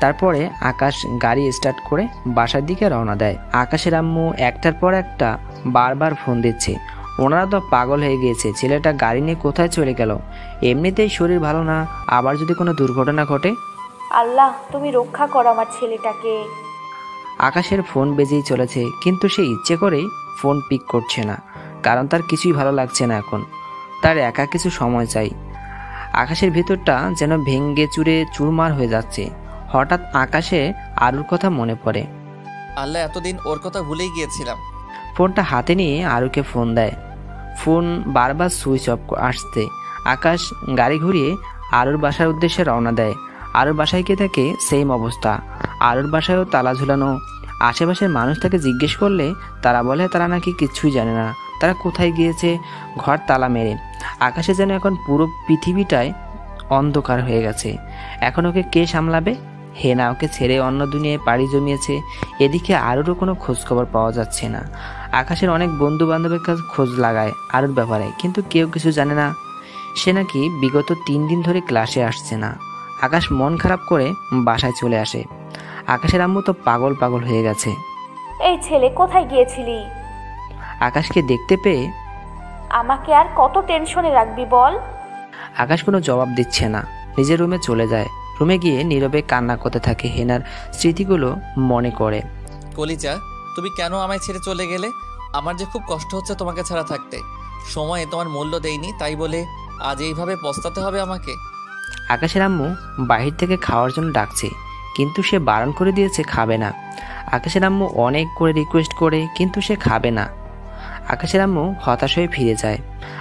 তারপরে আকাশ গাড়ি স্টার্ট করে বাসার দিকে রওনা দেয়। আকাশের আম্মু একটার পর একটা বারবার ফোন দিচ্ছে। ওনারা তো পাগল হয়ে গিয়েছে ছেলেটা গাড়ি নিয়ে কোথায় চলে গেল? এমনিতেই শরীর ভালো না আবার যদি কোনো দুর্ঘটনা ঘটে? আল্লাহ তুমি রক্ষা করো আমার ছেলেটাকে। আকাশের ফোন বেজেই চলেছে কিন্তু সে ইচ্ছে করেই ফোন পিক করছে না কারণ তার কিছুই ভালো লাগছে না এখন। তার একা কিছু সময় চাই। আকাশের ভেতরটা যেন ভেঙ্গে চুরে চুরমার হয়ে যাচ্ছে। হঠাৎ আকাশে আরুর কথা মনে পড়ে। আল্লাহ এতদিন ওর কথা ভুলেই গিয়েছিলাম। ফোনটা হাতে নিয়ে আরুকে ফোন দেয়। ফোন বারবার সুইচ অফ আসতে। আকাশ গাড়ি ঘুরিয়ে আরুর বাসার উদ্দেশ্যে রওনা দেয়। আরুর বাসায় গিয়ে থাকে সেম অবস্থা। আরুর বাসায়ও তালা ঝুলানো। আশেপাশের মানুষ তাকে জিজ্ঞেস করলে তারা বলে তারা নাকি কিছুই জানে না। তারা কোথায় গিয়েছে? ঘর তালা মেরে। আকাশে যেন এখন পুরো পৃথিবীটায় অন্ধকার হয়ে গেছে। এখন ওকে কে সামলাবে? হেনা ওকে ছেড়ে অন্য দুনিয়ায় পাড়ি জমিয়েছে এদিকে আরুরও কোনো খোঁজখবর পাওয়া যাচ্ছে না। আকাশের অনেক বন্ধু বান্ধবের কাছে খোঁজ লাগায় আরুর ব্যাপারে কিন্তু কেউ কিছু জানে না। সে নাকি বিগত তিন দিন ধরে ক্লাসে আসছে না। আকাশ মন খারাপ করে বাসায় চলে আসে। আকাশের আম্মু তো পাগল পাগল হয়ে গেছে। এই ছেলে কোথায় গিয়েছিলি? আকাশকে দেখতে পেয়ে আমাকে আর কত টেনশনে রাখবি বল? আকাশ কোনো জবাব দিচ্ছে না। নিজের রুমে চলে যায়। রুমে গিয়ে নীরবে কান্না করতে থাকে হেনার স্মৃতিগুলো মনে করে। কলিজা তুমি কেন আমায় ছেড়ে চলে গেলে? আমার যে খুব কষ্ট হচ্ছে তোমাকে ছাড়া থাকতে। সময়ে তোমার মূল্য দেইনি তাই বলে আজ এইভাবে পস্তাতে হবে আমাকে? আকাশের আম্মু বাহির থেকে খাওয়ার জন্য ডাকছে কিন্তু সে বারণ করে দিয়েছে খাবে না। আকাশের আম্মু অনেক করে রিকোয়েস্ট করে কিন্তু সে খাবে না। আকাশের আম্মু হতাশ হয়ে ফিরে যায়।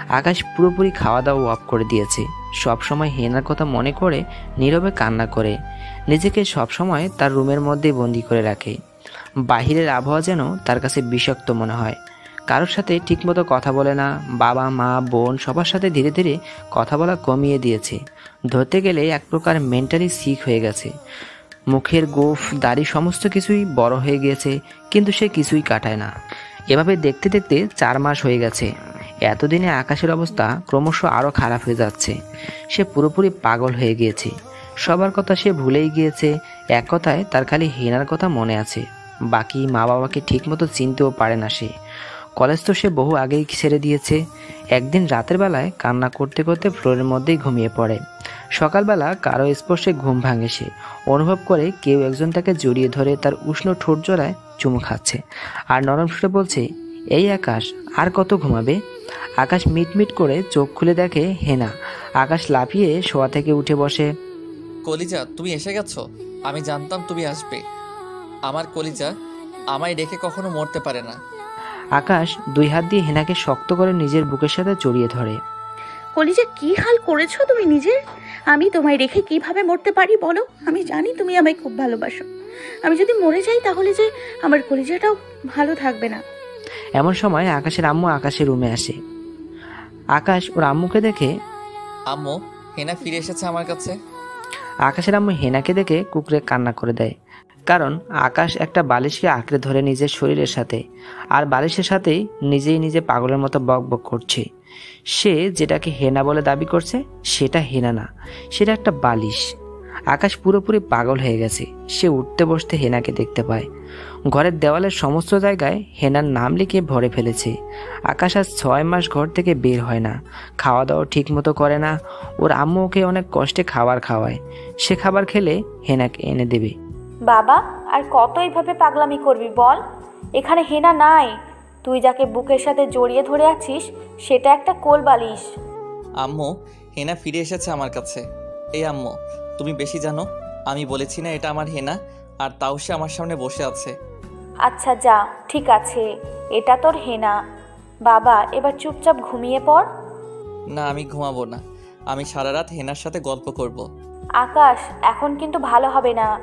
আকাশ পুরোপুরি খাওয়া দাওয়া অফ করে দিয়েছে। সব সময় হেনার কথা মনে করে, নীরবে কান্না করে। নিজেকে সব সময় তার রুমের মধ্যেই বন্দি করে রাখে। বাহিরের আবহাওয়া যেন তার কাছে বিষাক্ত মনে হয়। কারোর সাথে ঠিকমতো কথা বলে না, বাবা, মা, বোন সবার সাথে ধীরে ধীরে কথা বলা কমিয়ে দিয়েছে। ধরতে গেলে এক প্রকার মেন্টালি সিক হয়ে গেছে। মুখের গোফ, দাড়ি সমস্ত কিছুই বড় হয়ে গিয়েছে, কিন্তু সে কিছুই কাটায় না। এভাবে দেখতে দেখতে চার মাস হয়ে গেছে। এতদিনে আকাশের অবস্থা ক্রমশ আরও খারাপ হয়ে যাচ্ছে। সে পুরোপুরি পাগল হয়ে গিয়েছে। সবার কথা সে ভুলেই গিয়েছে। এক কথায় তার খালি হেনার কথা মনে আছে। বাকি মা বাবাকে ঠিকমতো চিনতেও পারে না সে। কলেজ তো সে বহু আগেই ছেড়ে দিয়েছে। একদিন রাতের বেলায় কান্না করতে করতে ফ্লোরের মধ্যেই ঘুমিয়ে পড়ে। সকালবেলা কারও স্পর্শে ঘুম ভাঙে সে। অনুভব করে কেউ একজন তাকে জড়িয়ে ধরে তার উষ্ণ ঠোঁট জোড়ায় চুমু খাচ্ছে। আর নরম সুরে বলছে, এই আকাশ, আর কত ঘুমাবে? আকাশ মিটমিট করে চোখ খুলে দেখে হেনা। আকাশ লাফিয়ে শোয়া থেকে উঠে বসে। কলিজা তুমি এসে গেছো? আমি জানতাম তুমি আসবে। আমার কলিজা আমায় রেখে কখনো মরতে পারে না। আকাশ দুই হাত দিয়ে হেনাকে শক্ত করে নিজের বুকের সাথে জড়িয়ে ধরে। কলিজা কি হাল করেছ তুমি নিজের? আমি তোমায় রেখে কীভাবে মরতে পারি বলো? আমি জানি তুমি আমায় খুব ভালোবাসো। আমি যদি মরে যাই তাহলে যে আমার কলিজাটাও ভালো থাকবে না। এমন সময় আকাশের আম্মু আকাশের রুমে আসে। আকাশ ওর আম্মুকে দেখে আম্মু হেনা ফিরে এসেছে আমার কাছে। আকাশের আম্মু হেনাকে দেখে কুকুরে কান্না করে দেয়। কারণ আকাশ একটা বালিশকে আঁকড়ে ধরে নিজের শরীরের সাথে আর বালিশের সাথেই নিজেই নিজে পাগলের মতো বক বক করছে। সে যেটাকে হেনা বলে দাবি করছে সেটা হেনা না সেটা একটা বালিশ। আকাশ পুরোপুরি পাগল হয়ে গেছে সে উঠতে বসতে হেনাকে দেখতে পায়। ঘরের দেওয়ালের সমস্ত জায়গায় হেনার নাম লিখে ভরে ফেলেছে। আকাশ আজ ছয় মাস ঘর থেকে বের হয় না। খাওয়া দাওয়া ঠিক মতো করে না। ওর আম্মু ওকে অনেক কষ্টে খাবার খাওয়ায়। সে খাবার খেলে হেনাকে এনে দেবে। বাবা আর কত এইভাবে পাগলামি করবি বল? এখানে হেনা নাই। তুই যাকে বুকের সাথে জড়িয়ে ধরে আছিস সেটা একটা কোল বালিশ। আম্মু হেনা ফিরে এসেছে আমার কাছে। এই আম্মু তুমি বেশি জানো আমি বলেছি না এটা আমার হেনা আর তাও সে আমার সামনে বসে আছে। আচ্ছা যা ঠিক আছে। এটা তোর হেনা। বাবা এবার চুপচাপ ঘুমিয়ে পড়। না আমি ঘুমাবো না। আমি সারা রাত হেনার সাথে গল্প করব। আকাশ এখন কিন্তু ভালো হবে না।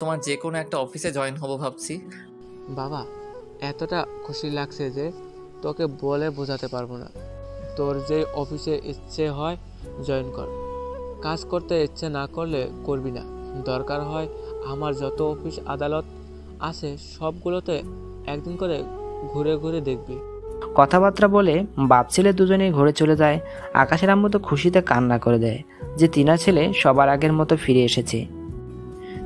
তোমার যে কোনো একটা অফিসে জয়েন হব ভাবছি। বাবা এতটা খুশি লাগছে যে তোকে বলে বোঝাতে পারব না। তোর যে অফিসে ইচ্ছে হয় জয়েন কর। কাজ করতে ইচ্ছে না করলে করবি না। দরকার হয় আমার যত অফিস আদালত আছে সবগুলোতে একদিন করে ঘুরে ঘুরে দেখবি। কথাবার্তা বলে বাপ ছেলে দুজনেই ঘরে চলে যায়। আকাশের আম্মু তো খুশিতে কান্না করে দেয় যে তিনা ছেলে সবার আগের মতো ফিরে এসেছে।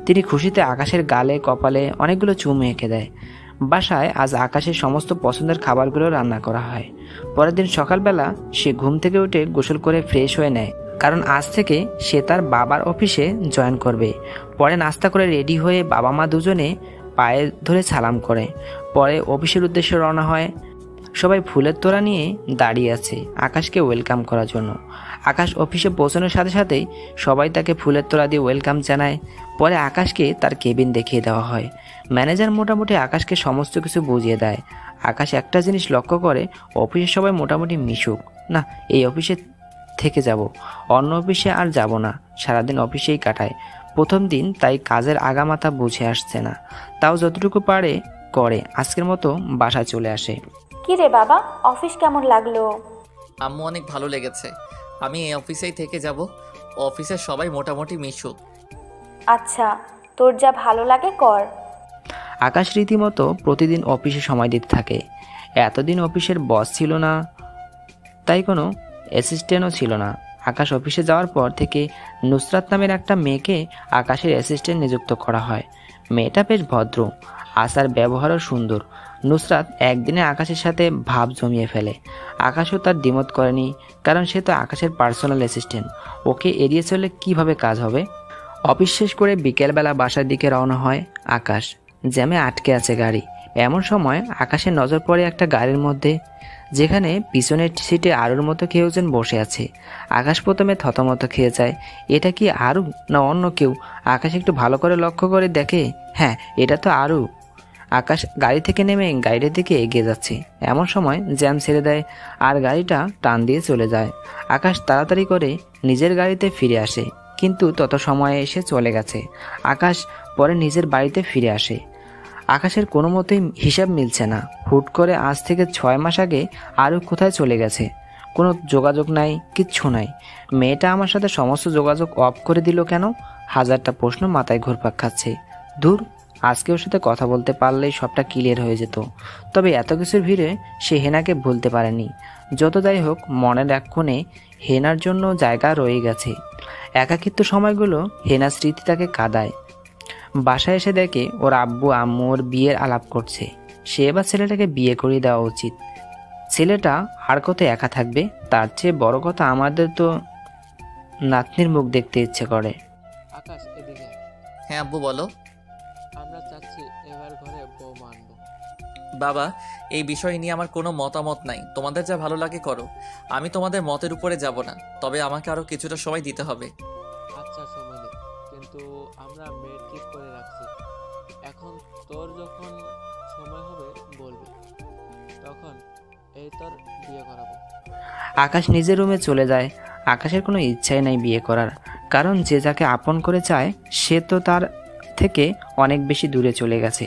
তিনি খুশিতে আকাশের গালে, কপালে অনেকগুলো চুম এঁকে দেয়। বাসায় আজ আকাশের সমস্ত পছন্দের খাবারগুলো রান্না করা হয়। পরের দিন সকালবেলা সে ঘুম থেকে উঠে গোসল করে ফ্রেশ হয়ে নেয়, কারণ আজ থেকে সে তার বাবার অফিসে জয়েন করবে। পরে নাস্তা করে রেডি হয়ে বাবা মা দুজনে পায়ে ধরে সালাম করে। পরে অফিসের উদ্দেশ্যে রওনা হয়। সবাই ফুলের তোড়া নিয়ে দাঁড়িয়ে আছে আকাশকে ওয়েলকাম করার জন্য। আকাশ অফিসে পৌঁছানোর সাথে সাথেই সবাই তাকে ফুলের তোলা দিয়ে ওয়েলকাম জানায়। পরে আকাশকে তার কেবিন দেখিয়ে দেওয়া হয়। ম্যানেজার মোটামুটি আকাশকে সমস্ত কিছু বুঝিয়ে দেয়। আকাশ একটা জিনিস লক্ষ্য করে অফিসের সবাই মোটামুটি মিশুক। না এই অফিসে থেকে যাব। অন্য অফিসে আর যাব না। সারাদিন অফিসেই কাটায়। প্রথম দিন তাই কাজের আগামাথা বুঝে আসছে না। তাও যতটুকু পারে করে। আজকের মতো বাসায় চলে আসে। কি রে বাবা অফিস কেমন লাগল? আম্মু অনেক ভালো লেগেছে। আমি এই অফিসেই থেকে যাব। অফিসের সবাই মোটামুটি মিশুক। আচ্ছা তোর যা ভালো লাগে কর। আকাশ রীতিমতো প্রতিদিন অফিসে সময় দিতে থাকে। এতদিন অফিসের বস ছিল না তাই কোনো অ্যাসিস্ট্যান্টও ছিল না। আকাশ অফিসে যাওয়ার পর থেকে নুসরাত নামের একটা মেয়েকে আকাশের অ্যাসিস্ট্যান্ট নিযুক্ত করা হয়। মেয়েটা বেশ ভদ্র আসার ব্যবহারও সুন্দর নুসরাত একদিনে আকাশের সাথে ভাব জমিয়ে ফেলে। আকাশও তার দ্বিমত করেনি, কারণ সে তো আকাশের পার্সোনাল অ্যাসিস্ট্যান্ট ওকে এড়িয়ে চলে কীভাবে কাজ হবে? অফিস শেষ করে বিকেলবেলা বাসার দিকে রওনা হয় আকাশ, জ্যামে আটকে আছে গাড়ি। এমন সময় আকাশের নজর পড়ে একটা গাড়ির মধ্যে, যেখানে পিছনের সিটে আরুর মতো কেউ যেন বসে আছে। আকাশ প্রথমে থতমত খেয়ে যায়, এটা কি আরু না অন্য কেউ? আকাশ একটু ভালো করে লক্ষ্য করে দেখে হ্যাঁ এটা তো আরু। আকাশ গাড়ি থেকে নেমে গাড়ির দিকে এগিয়ে যাচ্ছে। এমন সময় জ্যাম ছেড়ে দেয় আর গাড়িটা টান দিয়ে চলে যায়। আকাশ তাড়াতাড়ি করে নিজের গাড়িতে ফিরে আসে, কিন্তু তত সময়ে এসে চলে গেছে। আকাশ পরে নিজের বাড়িতে ফিরে আসে। আকাশের কোনো মতেই হিসাব মিলছে না। হুট করে আজ থেকে ছয় মাস আগে আরও কোথায় চলে গেছে? কোনো যোগাযোগ নাই, কিচ্ছু নাই। মেয়েটা আমার সাথে সমস্ত যোগাযোগ অফ করে দিল কেন? হাজারটা প্রশ্ন মাথায় ঘুরপাক খাচ্ছে। দূর আজকে ওর সাথে কথা বলতে পারলেই সবটা ক্লিয়ার হয়ে যেত। তবে এত কিছুর ভিড়ে সে হেনাকে ভুলতে পারেনি। যত যাই হোক মনের এক কোণে হেনার জন্য জায়গা রয়ে গেছে। একাকিত্ব সময়গুলো হেনা স্মৃতি তাকে কাদায়। বাসায় এসে দেখে ওর আব্বু আম্মু ওর বিয়ের আলাপ করছে। সে এবার ছেলেটাকে বিয়ে করিয়ে দেওয়া উচিত। ছেলেটা আর কত একা থাকবে? তার চেয়ে বড় কথা আমাদের তো নাতনির মুখ দেখতে ইচ্ছে করে। আকাশ এদিকে হ্যাঁ আব্বু বলো। বাবা এই বিষয় নিয়ে আমার কোনো মতামত নাই। তোমাদের যা ভালো লাগে করো। আমি তোমাদের মতের উপরে যাব না। তবে আমাকে আরও কিছুটা সময় দিতে হবে। আচ্ছা সময় নেই কিন্তু আমরা মেয়ের ঠিক করে রাখছি। এখন তোর যখন সময় হবে বলবি। তখন এই তোর বিয়ে করাবো। আকাশ নিজের রুমে চলে যায়। আকাশের কোনো ইচ্ছাই নাই বিয়ে করার। কারণ যে যাকে আপন করে চায় সে তো তার থেকে অনেক বেশি দূরে চলে গেছে।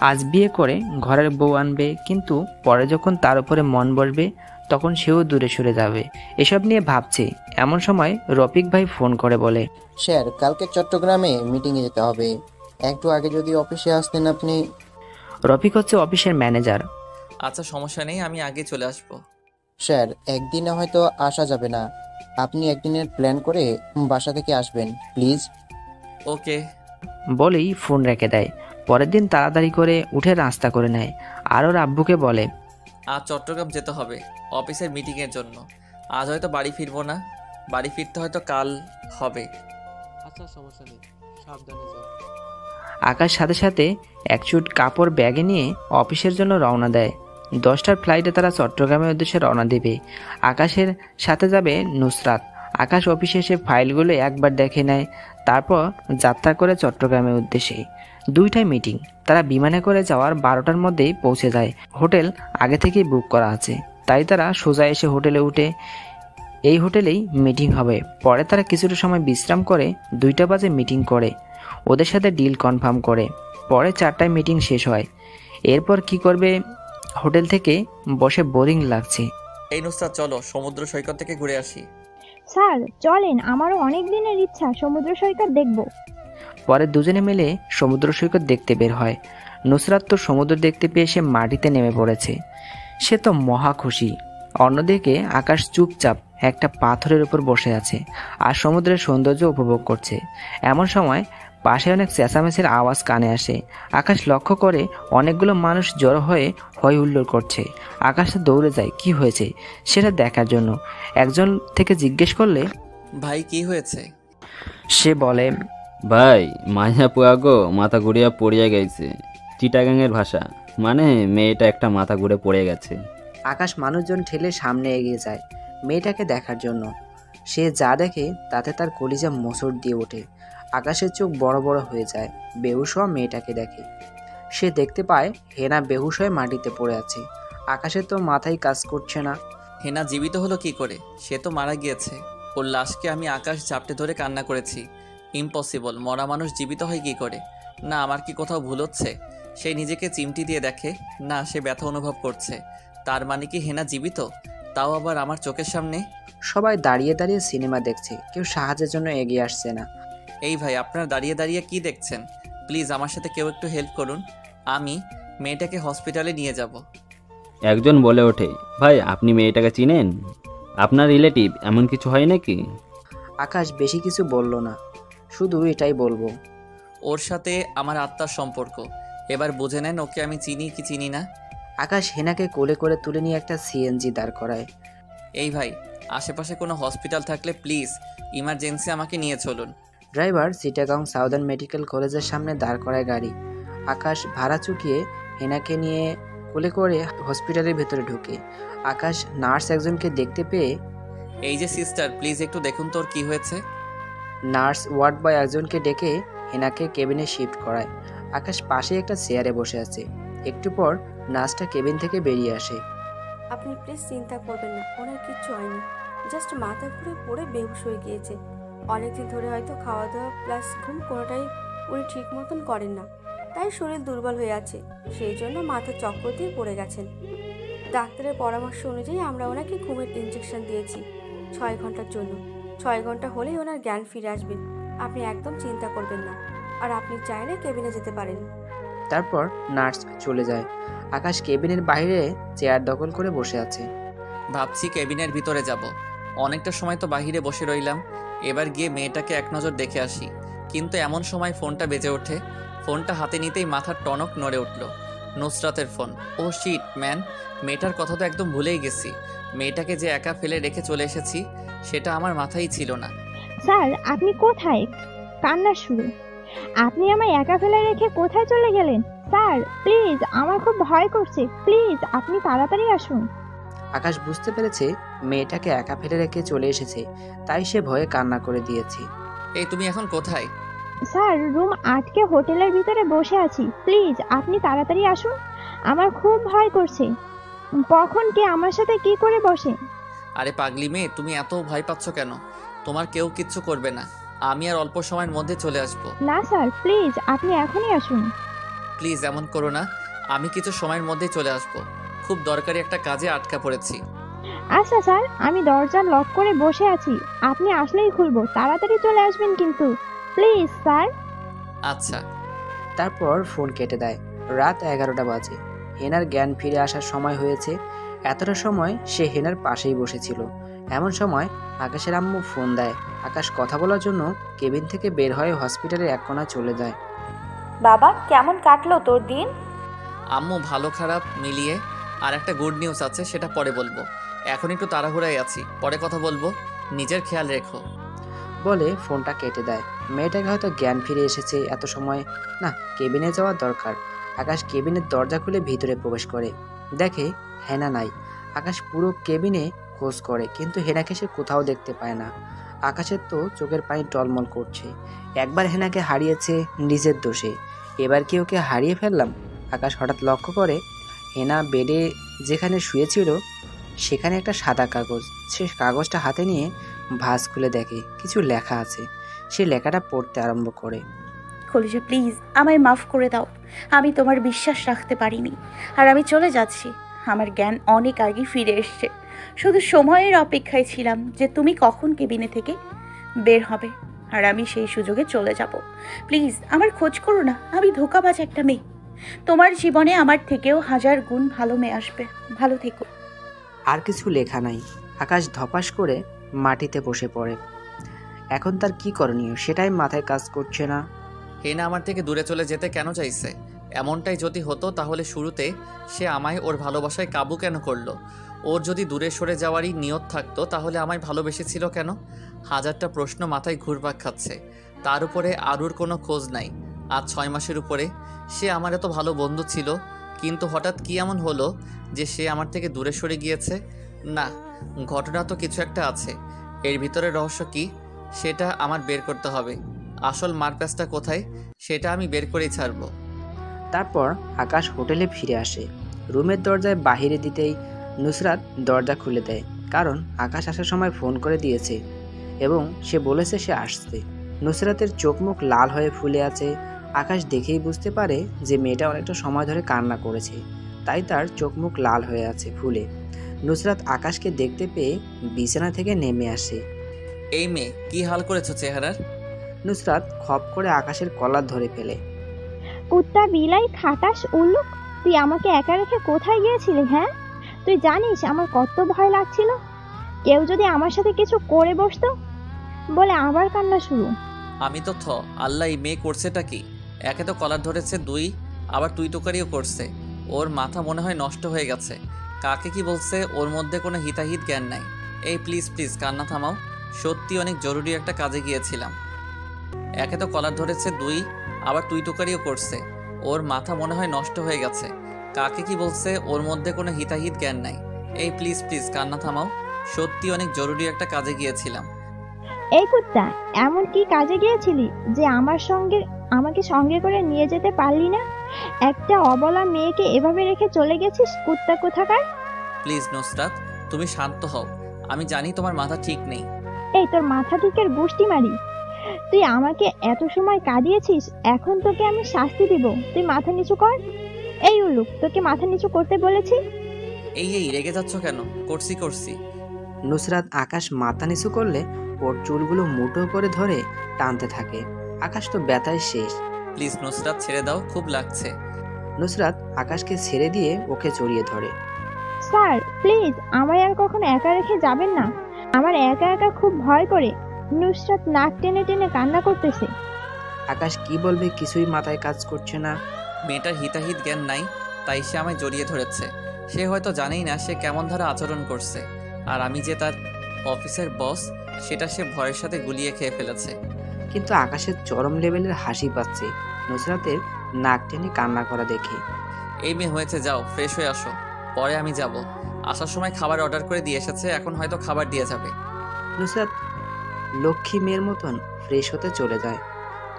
আজ বিয়ে করে ঘরের বউ আনবে কিন্তু পরে যখন তার উপরে মন বসবে তখন সেও দূরে সরে যাবে। এসব নিয়ে ভাবছে। এমন সময় রফিক ভাই ফোন করে বলে স্যার কালকে চট্টগ্রামে মিটিংয়ে যেতে হবে। একটু আগে যদি অফিসে আসতেন আপনি? রফিক হচ্ছে অফিসের ম্যানেজার। আচ্ছা সমস্যা নেই আমি আগে চলে আসব। স্যার একদিনে হয়তো আসা যাবে না। আপনি একদিনের প্ল্যান করে বাসা থেকে আসবেন প্লিজ। ওকে। বলেই ফোন রেখে দেয়। পরের দিন তাড়াতাড়ি করে উঠে নাস্তা করে নেয়। আর ওর আব্বুকে বলে আজ চট্টগ্রাম যেতে হবে অফিসের মিটিংয়ের জন্য। আজ হয়তো বাড়ি ফিরবো না। বাড়ি ফিরতে হয়তো কাল হবে। আচ্ছা সমস্যা নেই। সাবধানে যাও। আকাশ সাথে সাথে এক চুট কাপড় ব্যাগে নিয়ে অফিসের জন্য রওনা দেয়। দশটার ফ্লাইটে তারা চট্টগ্রামের উদ্দেশ্যে রওনা দেবে। আকাশের সাথে যাবে নুসরাত। আকাশ অফিসে এসে ফাইলগুলো একবার দেখে নেয় তারপর যাত্রা করে চট্টগ্রামের উদ্দেশ্যে। দুইটাই মিটিং তারা বিমানে করে যাওয়ার বারোটার মধ্যেই পৌঁছে যায়। হোটেল আগে থেকেই বুক করা আছে। তাই তারা সোজা এসে হোটেলে উঠে। এই হোটেলেই মিটিং হবে। পরে তারা কিছুটা সময় বিশ্রাম করে দুইটা বাজে মিটিং করে। ওদের সাথে ডিল কনফার্ম করে। পরে চারটায় মিটিং শেষ হয়। এরপর কি করবে? হোটেল থেকে বসে বোরিং লাগছে। এই নুসরাত চলো সমুদ্র সৈকত থেকে ঘুরে আসি। স্যার চলেন। আমারও অনেক দিনের ইচ্ছা। সমুদ্র সৈকত দেখব। পরে দুজনে মিলে সমুদ্র সৈকত দেখতে বের হয়। নুসরাত তো সমুদ্র দেখতে পেয়ে সে মাটিতে নেমে পড়েছে। সে তো মহা খুশি। অন্যদিকে আকাশ চুপচাপ একটা পাথরের উপর বসে আছে আর সমুদ্রের সৌন্দর্য উপভোগ করছে। এমন সময় পাশে অনেক চেঁচামেচির আওয়াজ কানে আসে। আকাশ লক্ষ্য করে অনেকগুলো মানুষ জড়ো হয়ে হই হুল্লোড় করছে। আকাশে দৌড়ে যায় কি হয়েছে? সেটা দেখার জন্য। একজন থেকে জিজ্ঞেস করলে ভাই কি হয়েছে? সে বলে ভাই মাইয়া পুয়াগো মাথা ঘুরিয়া পড়িয়া গেছে। চিটাগাংয়ের ভাষা। মানে মেয়েটা একটা মাথা ঘুরে পড়ে গেছে। আকাশ মানুষজন ঠেলে সামনে এগিয়ে যায় মেয়েটাকে দেখার জন্য। সে যা দেখে তাতে তার কলিজা মোচড় দিয়ে ওঠে। আকাশের চোখ বড় বড় হয়ে যায় বেহুশ হওয়া মেয়েটাকে দেখে। সে দেখতে পায় হেনা বেহুশ হয়ে মাটিতে পড়ে আছে। আকাশের তো মাথায় কাজ করছে না। হেনা জীবিত হলো কি করে? সে তো মারা গিয়েছে। ওর লাশকে আমি আকাশ ঝাপটে ধরে কান্না করেছি। ইম্পসিবল মরা মানুষ জীবিত হয় কি করে? না আমার কি কোথাও ভুল হচ্ছে? সে নিজেকে চিমটি দিয়ে দেখে না সে ব্যথা অনুভব করছে। তার মানে কি হেনা জীবিত? তাও আবার আমার চোখের সামনে? সবাই দাঁড়িয়ে দাঁড়িয়ে সিনেমা দেখছে কেউ সাহায্যের জন্য এগিয়ে আসছে না। এই ভাই আপনার দাঁড়িয়ে দাঁড়িয়ে কি দেখছেন? প্লিজ আমার সাথে কেউ একটু হেল্প করুন। আমি মেয়েটাকে হসপিটালে নিয়ে যাব। একজন বলে ওঠে ভাই আপনি মেয়েটাকে চিনেন? আপনার রিলেটিভ এমন কিছু হয় নাকি? আকাশ বেশি কিছু বলল না। শুধু এটাই বলব। ওর সাথে আমার আত্মার সম্পর্ক। এবার বুঝে নেন ওকে আমি চিনি কি চিনি না। আকাশ হেনাকে কোলে করে তুলে নিয়ে একটা সিএনজি দাঁড় করায়। এই ভাই আশেপাশে কোনো হসপিটাল থাকলে প্লিজ ইমার্জেন্সি আমাকে নিয়ে চলুন। ড্রাইভার সিটাগাং সাউদার্ন মেডিকেল কলেজের সামনে দাঁড় করায় গাড়ি। আকাশ ভাড়া চুকিয়ে হেনাকে নিয়ে কোলে করে হসপিটালের ভেতরে ঢুকে। আকাশ নার্স একজনকে দেখতে পেয়ে এই যে সিস্টার প্লিজ একটু দেখুন তোর কি হয়েছে। নার্স ওয়ার্ড বয় একজনকে ডেকে হেনাকে কেবিনে শিফট করায়। আকাশ পাশে একটা চেয়ারে বসে আছে। একটু পর নার্সটা কেবিন থেকে বেরিয়ে আসে। আপনি প্লিজ চিন্তা করবেন না, ওনার কিচ্ছু হয়নি। জাস্ট মাথা ঘুরে পড়ে বেহুশ হয়ে গিয়েছে। অনেকদিন ধরে হয়তো খাওয়া দাওয়া প্লাস ঘুম কোনোটাই উনি ঠিক মতন করেন না। তাই শরীর দুর্বল হয়ে আছে, সেই জন্য মাথা চক্কর দিয়ে পড়ে গেছেন। ডাক্তারের পরামর্শ অনুযায়ী আমরা ওনাকে ঘুমের ইঞ্জেকশন দিয়েছি, ছয় ঘণ্টার জন্য। ছয় ঘণ্টা হলেই ওনার জ্ঞান ফিরে আসবে। আপনি একদম চিন্তা করবেন না। আর আপনি চাইলে কেবিনে যেতে পারেন। তারপর নার্স চলে যায়। আকাশ কেবিনের বাইরে চেয়ার দখল করে বসে আছে। ভাবছি কেবিনের ভিতরে যাব। অনেকটা সময় তো বাহিরে বসে রইলাম। এবার গিয়ে মেয়েটাকে এক নজর দেখে আসি। কিন্তু এমন সময় ফোনটা বেজে ওঠে। ফোনটা হাতে নিতেই মাথার টনক নড়ে উঠল। নুসরাতের ফোন। ও শিট ম্যান মেয়েটার কথা তো একদম ভুলেই গেছি। মেয়েটাকে যে একা ফেলে রেখে চলে এসেছি সেটা আমার মাথায় ছিল না। স্যার আপনি কোথায়? কান্নার শুরু। আপনি আমায় একা ফেলে রেখে কোথায় চলে গেলেন? স্যার প্লিজ আমার খুব ভয় করছে। প্লিজ আপনি তাড়াতাড়ি আসুন। আকাশ বুঝতে পেরেছে মেয়েটাকে একা ফেলে রেখে চলে এসেছে তাই সে ভয়ে কান্না করে দিয়েছে। এই তুমি এখন কোথায়? স্যার রুম আটকে হোটেলের ভিতরে বসে আছি। প্লিজ আপনি তাড়াতাড়ি আসুন। আমার খুব ভয় করছে। কখন কে আমার সাথে কি করে বসে? আরে পাগলি মেয়ে তুমি এত ভয় পাচ্ছ কেন? তোমার কেউ কিচ্ছু করবে না। আমি আর অল্প সময়ের মধ্যে চলে আসব। না স্যার প্লিজ আপনি এখনই আসুন। প্লিজ এমন করো না। আমি কিছু সময়ের মধ্যেই চলে আসব। খুব দরকারি একটা কাজে আটকা পড়েছি। আচ্ছা স্যার আমি দরজা লক করে বসে আছি। আপনি আসলেই খুলবো। তাড়াতাড়ি চলে আসবেন কিন্তু। Please sir. আচ্ছা। তারপর ফোন কেটে দেয়। রাত এগারোটা বাজে। হেনার জ্ঞান ফিরে আসার সময় হয়েছে। এতটা সময় সে হেনার পাশেই বসেছিল। এমন সময় আকাশের আম্মু ফোন দেয়। আকাশ কথা বলার জন্য কেবিন থেকে বের হয়ে হসপিটালের এক কোণা চলে যায়। বাবা কেমন কাটলো তোর দিন? আম্মু ভালো খারাপ মিলিয়ে আর একটা গুড নিউজ আছে সেটা পরে বলব। এখন একটু তাড়াহুড়ায় আছি পরে কথা বলব। নিজের খেয়াল রেখো। বলে ফোনটা কেটে দেয়। মেয়েটাকে হয়তো জ্ঞান ফিরে এসেছে এত সময়। না কেবিনে যাওয়ার দরকার। আকাশ কেবিনের দরজা খুলে ভিতরে প্রবেশ করে। দেখে হেনা নাই। আকাশ পুরো কেবিনে খোঁজ করে, কিন্তু হেনাকে সে কোথাও দেখতে পায় না। আকাশের তো চোখের পানি টলমল করছে। একবার হেনাকে হারিয়েছে নিজের দোষে। এবার কি ওকে হারিয়ে ফেললাম? আকাশ হঠাৎ লক্ষ্য করে হেনা বেডে যেখানে শুয়েছিল, সেখানে একটা সাদা কাগজ। সে কাগজটা হাতে নিয়ে ভাঁজ খুলে দেখে, কিছু লেখা আছে। সে লেখাটা পড়তে আরম্ভ করে। কলিজা প্লিজ আমায় মাফ করে দাও। আমি তোমার বিশ্বাস রাখতে পারিনি। আর আমি চলে যাচ্ছি। আমার জ্ঞান অনেক আগে ফিরে এসছে। শুধু সময়ের অপেক্ষায় ছিলাম যে তুমি কখন কেবিনে থেকে বের হবে। আর আমি সেই সুযোগে চলে যাব। প্লিজ, আমার খোঁজ করো না। আমি ধোকাবাজ একটা মেয়ে। তোমার জীবনে আমার থেকেও হাজার গুণ ভালো মেয়ে আসবে। ভালো থেকো। আর কিছু লেখা নাই। আকাশ ধপাস করে মাটিতে বসে পড়ে। এখন তার কি করণীয়? সেটাই মাথায় কাজ করছে না। হেনা আমার থেকে দূরে চলে যেতে কেন চাইছে? এমনটাই যদি হতো, তাহলে শুরুতে সে আমায় ওর ভালোবাসায় কাবু কেন করল? ওর যদি দূরে সরে যাওয়ারই নিয়ত থাকতো, তাহলে আমায় ভালোবেসেছিল কেন? হাজারটা প্রশ্ন মাথায় ঘুরপাক খাচ্ছে। তার উপরে আরুর কোনো খোঁজ নাই। আজ ছয় মাসের উপরে সে আমার এত ভালো বন্ধু ছিল, কিন্তু হঠাৎ কি এমন হলো যে সে আমার থেকে দূরে সরে গিয়েছে? না, ঘটনা তো কিছু একটা আছে। এর ভিতরে রহস্য কি? সেটা আমার বের করতে হবে। আসল মারপ্যাচটা কোথায় সেটা আমি বের করেই ছাড়বো। তারপর আকাশ হোটেলে ফিরে আসে। রুমের দরজায় বাহিরে দিতেই নুসরাত দরজা খুলে দেয় কারণ আকাশ আসার সময় ফোন করে দিয়েছে এবং সে বলেছে সে আসছে। নুসরাতের চোখ মুখ লাল হয়ে ফুলে আছে আকাশ দেখেই বুঝতে পারে যে মেয়েটা অনেকটা সময় ধরে কান্না করেছে তাই তার চোখ মুখ লাল হয়ে আছে ফুলে। নুসরাত আকাশকে দেখতে পেয়ে বিছানা থেকে নেমে আসে। এই মেয়ে কি হাল করেছ চেহারার? নুসরাত খপ করে আকাশের কলার ধরে ফেলে। কুত্তা বিলাই খাটাস উল্লুক তুই আমাকে একা রেখে কোথায় গিয়েছিলি হ্যাঁ? তুই জানিস আমার কত ভয় লাগছিল? কেউ যদি আমার সাথে কিছু করে বসতো? বলে আবার কান্না শুরু। আমি তো থ আল্লাহ এই মেয়ে করছেটা কি? একে তো কলার ধরেছে দুই আবার তুই তোকারিও করছে। ওর মাথা মনে হয় নষ্ট হয়ে গেছে। কাকে কি বলছে ওর মধ্যে কোনো হিতাহিত জ্ঞান নাই। এই প্লিজ প্লিজ কান্না থামাও। সত্যি অনেক জরুরি একটা কাজে গিয়েছিলাম। একে তো কলার ধরেছে দুই আবার তুই তোকারিও করছে। ওর মাথা মনে হয় নষ্ট হয়ে গেছে। কাকে কি বলছে ওর মধ্যে কোনো হিতাহিত জ্ঞান নাই। এই প্লিজ প্লিজ কান্না থামাও। সত্যি অনেক জরুরি একটা কাজে গিয়েছিলাম। এই কুত্তা এমন কি কাজে গিয়েছিলি যে আমার সঙ্গে আমাকে সঙ্গে করে নিয়ে যেতে পারলি না? একটা অবলা মেয়েকে এভাবে রেখে চলে গেছিস কুত্তা কোথাকার? প্লিজ নুসরাত তুমি শান্ত হও। আমি জানি তোমার মাথা ঠিক নেই। এই তোর মাথা ঠিকের গুষ্টি মারি। তুই আমাকে এত সময় কাঁদিয়েছিস এখন তোকে আমি শাস্তি দিব। তুই মাথা নিচু কর। এই উল্লুক তোকে মাথা নিচু করতে বলেছি। এই এই রেগে যাচ্ছ কেন? করছি করছি। নুসরাত আকাশ মাথা নিচু করলে ওর চুলগুলো মুঠো করে ধরে টানতে থাকে। আকাশ তো ব্যথায় শেষ। প্লিজ নুসরাত ছেড়ে দাও খুব লাগছে। নুসরাত আকাশকে ছেড়ে দিয়ে ওকে জড়িয়ে ধরে। স্যার প্লিজ আমায় আর কখনো একা রেখে যাবেন না। আমার একা একা খুব ভয় করে। নুসরাত নাক টেনে টেনে কান্না করতেছে। আকাশ কি বলবে কিছুই মাথায় কাজ করছে না। মেয়েটার হিতাহিত জ্ঞান নাই তাই সে আমায় জড়িয়ে ধরেছে। সে হয়তো জানেই না সে কেমন ধারা আচরণ করছে। আর আমি যে তার অফিসের বস সেটা সে ভয়ের সাথে গুলিয়ে খেয়ে ফেলেছে। কিন্তু আকাশের চরম লেভেলের হাসি পাচ্ছে নুসরাতের নাক টেনে কান্না করা দেখে। এই মেয়ে হয়েছে যাও ফ্রেশ হয়ে আসো। পরে আমি যাব। আসার সময় খাবার অর্ডার করে দিয়ে এসেছে এখন হয়তো খাবার দিয়ে যাবে। নুসরাত লক্ষ্মী মেয়ের মতন ফ্রেশ হতে চলে যায়।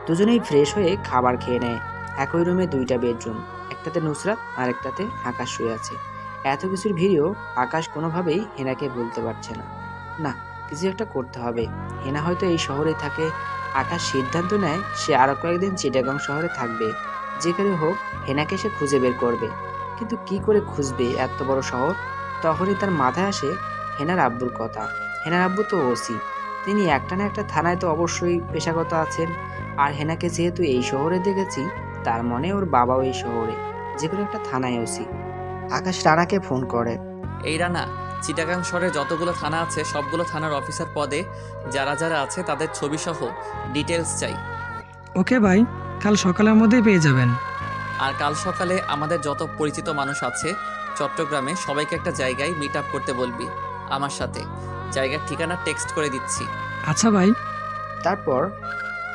দুজনেই ফ্রেশ হয়ে খাবার খেয়ে নেয়। একই রুমে দুইটা বেডরুম একটাতে নুসরাত আর একটাতে আকাশ শুয়ে আছে। এত কিছুর ভিড়েও আকাশ কোনোভাবেই হেনাকে বলতে পারছে না। না, কিছু একটা করতে হবে। হেনা হয়তো এই শহরে থাকে। আকাশ সিদ্ধান্ত নেয় সে আরও কয়েকদিন চিটাগাং শহরে থাকবে। যেখানে হোক, হেনাকে সে খুঁজে বের করবে। কিন্তু কি করে খুঁজবে এত বড় শহর? তখনই তার মাথায় আসে হেনার আব্বুর কথা। হেনার আব্বু তো ওসি। তিনি একটা না একটা থানায় তো অবশ্যই পেশাগত আছেন। আর হেনাকে যেহেতু এই শহরে দেখেছি তার মনে ওর বাবাও এই শহরে যে কোনো একটা থানায় ওসি। আকাশ রানাকে ফোন করে। এই রানা চিটাগাং শহরে যতগুলো থানা আছে সবগুলো থানার অফিসার পদে যারা যারা আছে তাদের ছবি সহ ডিটেলস চাই। ওকে ভাই কাল সকালের মধ্যেই পেয়ে যাবেন। আর কাল সকালে আমাদের যত পরিচিত মানুষ আছে চট্টগ্রামে সবাইকে একটা জায়গায় মিট আপ করতে বলবি আমার সাথে। জায়গার ঠিকানা টেক্সট করে দিচ্ছি। আচ্ছা ভাই। তারপর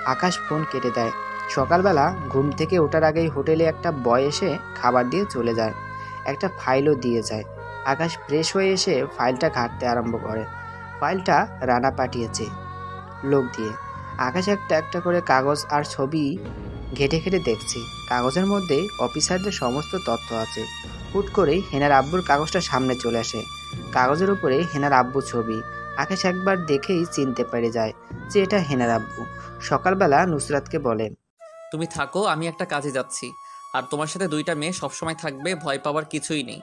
আকাশ ফোন কেটে দেয়। সকালবেলা ঘুম থেকে ওঠার আগেই হোটেলে একটা বয় এসে খাবার দিয়ে চলে যায়। একটা ফাইলও দিয়ে যায়। আকাশ ফ্রেশ হয়ে এসে ফাইলটা ঘাঁটতে আরম্ভ করে। ফাইলটা রানা পাঠিয়েছে লোক দিয়ে। আকাশ একটা একটা করে কাগজ আর ছবি ঘেটে ঘেটে দেখছি। কাগজের মধ্যে অফিসারদের সমস্ত তথ্য আছে। হুট করেই হেনার আব্বুর কাগজটা সামনে চলে আসে। কাগজের উপরে হেনার আব্বু ছবি। আকাশ একবার দেখেই চিনতে পেরে যায় যে এটা হেনার আব্বু। সকালবেলা নুসরাতকে বলে তুমি থাকো আমি একটা কাজে যাচ্ছি। আর তোমার সাথে দুইটা মেয়ে সবসময় থাকবে ভয় পাওয়ার কিছুই নেই।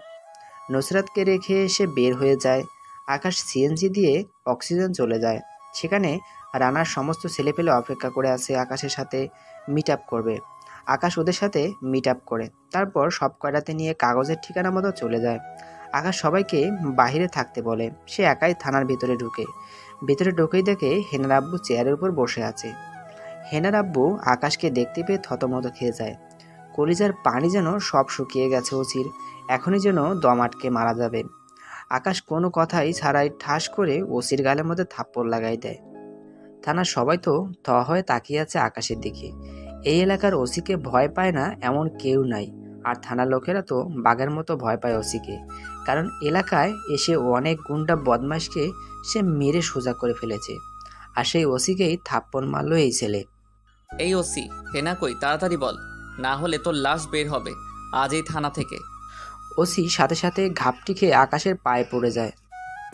নুসরাতকে রেখে এসে বের হয়ে যায়। আকাশ সিএনজি দিয়ে অক্সিজেন চলে যায়। সেখানে রানার সমস্ত ছেলেপেলে অপেক্ষা করে আছে আকাশের সাথে মিট আপ করবে। আকাশ ওদের সাথে মিট আপ করে। তারপর সব কয়টাতে নিয়ে কাগজের ঠিকানা মতো চলে যায়। আকাশ সবাইকে বাহিরে থাকতে বলে। সে একাই থানার ভিতরে ঢুকে। ভিতরে ঢুকেই দেখে হেনার আব্বু চেয়ারের উপর বসে আছে। হেনার আব্বু আকাশকে দেখতে পেয়ে থতমত খেয়ে যায়। কলিজার পানি যেন সব শুকিয়ে গেছে ওচির। এখনই যেন দম আটকে মারা যাবে। আকাশ কোনো কথাই ছাড়াই ঠাস করে ওসির গালের মধ্যে থাপ্পড় লাগাই দেয়। থানার সবাই তো থ হয়ে তাকিয়ে আছে আকাশের দিকে। এই এলাকার ওসিকে ভয় পায় না এমন কেউ নাই। আর থানার লোকেরা তো বাঘের মতো ভয় পায় ওসিকে কারণ এলাকায় এসে অনেক গুন্ডা বদমাশকে সে মেরে সোজা করে ফেলেছে। আর সেই ওসিকেই থাপ্পড় মারলো এই ছেলে। এই ওসি হেনা কই? তাড়াতাড়ি বল। না হলে তোর লাশ বের হবে। আজ এই থানা থেকে। ওসি সাথে সাথে ঘাপটি খেয়ে আকাশের পায়ে পড়ে যায়।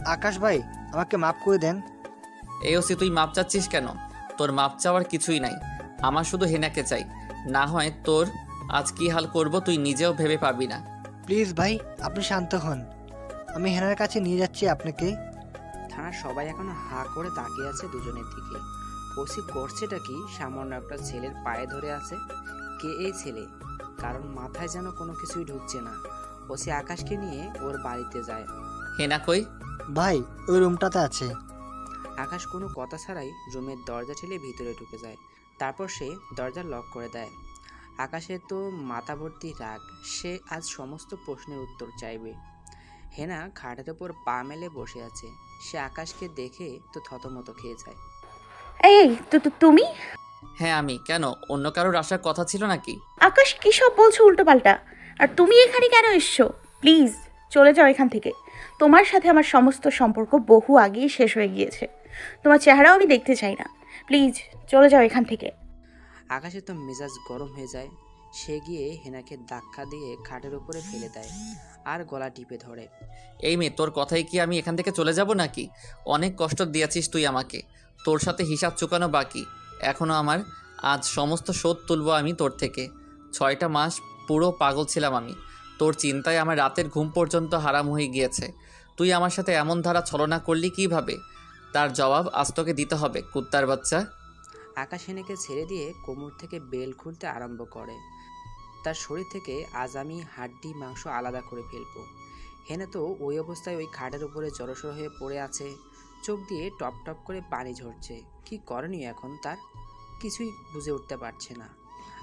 আকাশ ভাই আমাকে মাফ করে দেন। এই ওসি তুই মাপ চাচ্ছিস কেন? তোর মাপ চাওয়ার কিছুই নাই। আমার শুধু হেনাকে চাই। না হয় তোর আজ কি হাল করব তুই নিজেও ভেবে পাবি না। প্লিজ ভাই আপনি শান্ত হন। আমি হেনার কাছে নিয়ে যাচ্ছি আপনাকে। থানার সবাই এখনও হা করে তাকিয়ে আছে দুজনের দিকে। ওসি করছেটা কি? সামান্য একটা ছেলের পায়ে ধরে আছে। কে এই ছেলে? কারণ মাথায় যেন কোনো কিছুই ঢুকছে না। ওসি আকাশকে নিয়ে ওর বাড়িতে যায়। হেনা কই? ভাই ওই রুমটাতে আছে। আকাশ কোনো কথা ছাড়াই রুমের দরজা ঠেলে ভিতরে ঢুকে যায়। তারপর সে দরজা লক করে দেয়। আকাশের তো মাথা ভর্তি রাগ সে আজ সমস্ত প্রশ্নের উত্তর চাইবে। হেনা খাটের ওপর পা মেলে বসে আছে। সে আকাশকে দেখে তো থতমত খেয়ে যায়। এই তো তো তুমি? হ্যাঁ আমি। কেন? অন্য কারোর আসার কথা ছিল নাকি? আকাশ কি সব বলছো উল্টোপাল্টা? আর তুমি এখানে কেন এসছো? প্লিজ চলে যাও এখান থেকে। তোমার সাথে আমার সমস্ত সম্পর্ক বহু আগেই শেষ হয়ে গিয়েছে। তোমার চেহারাও আমি দেখতে চাই না। প্লিজ চলে যাও এখান থেকে। আকাশে তো মেজাজ গরম হয়ে যায়। সে গিয়ে হেনাকে ধাক্কা দিয়ে খাটের উপরে ফেলে দেয় আর গলা টিপে ধরে। এই মেয়ে, তোর কথাই কি আমি এখান থেকে চলে যাব নাকি? অনেক কষ্ট দিয়েছিস তুই আমাকে। তোর সাথে হিসাব চুকানো বাকি। এখনও আমার আজ সমস্ত শোধ তুলবো আমি তোর থেকে। ছয়টা মাস পুরো পাগল ছিলাম আমি। তোর চিন্তায় আমার রাতের ঘুম পর্যন্ত হারাম হয়ে গিয়েছে। তুই আমার সাথে এমন ধারা ছলনা করলি কীভাবে? তার জবাব আজ তোকে দিতে হবে, কুত্তার বাচ্চা। আকাশ হেনেকে ছেড়ে দিয়ে কোমর থেকে বেল খুলতে আরম্ভ করে। তার শরীর থেকে আজ আমি হাড্ডি, মাংস আলাদা করে ফেলব। হেনে তো ওই অবস্থায় ওই খাটের উপরে জড়সড় হয়ে পড়ে আছে। চোখ দিয়ে টপ টপ করে পানি ঝরছে। কি করণীয় এখন তার? কিছুই বুঝে উঠতে পারছে না।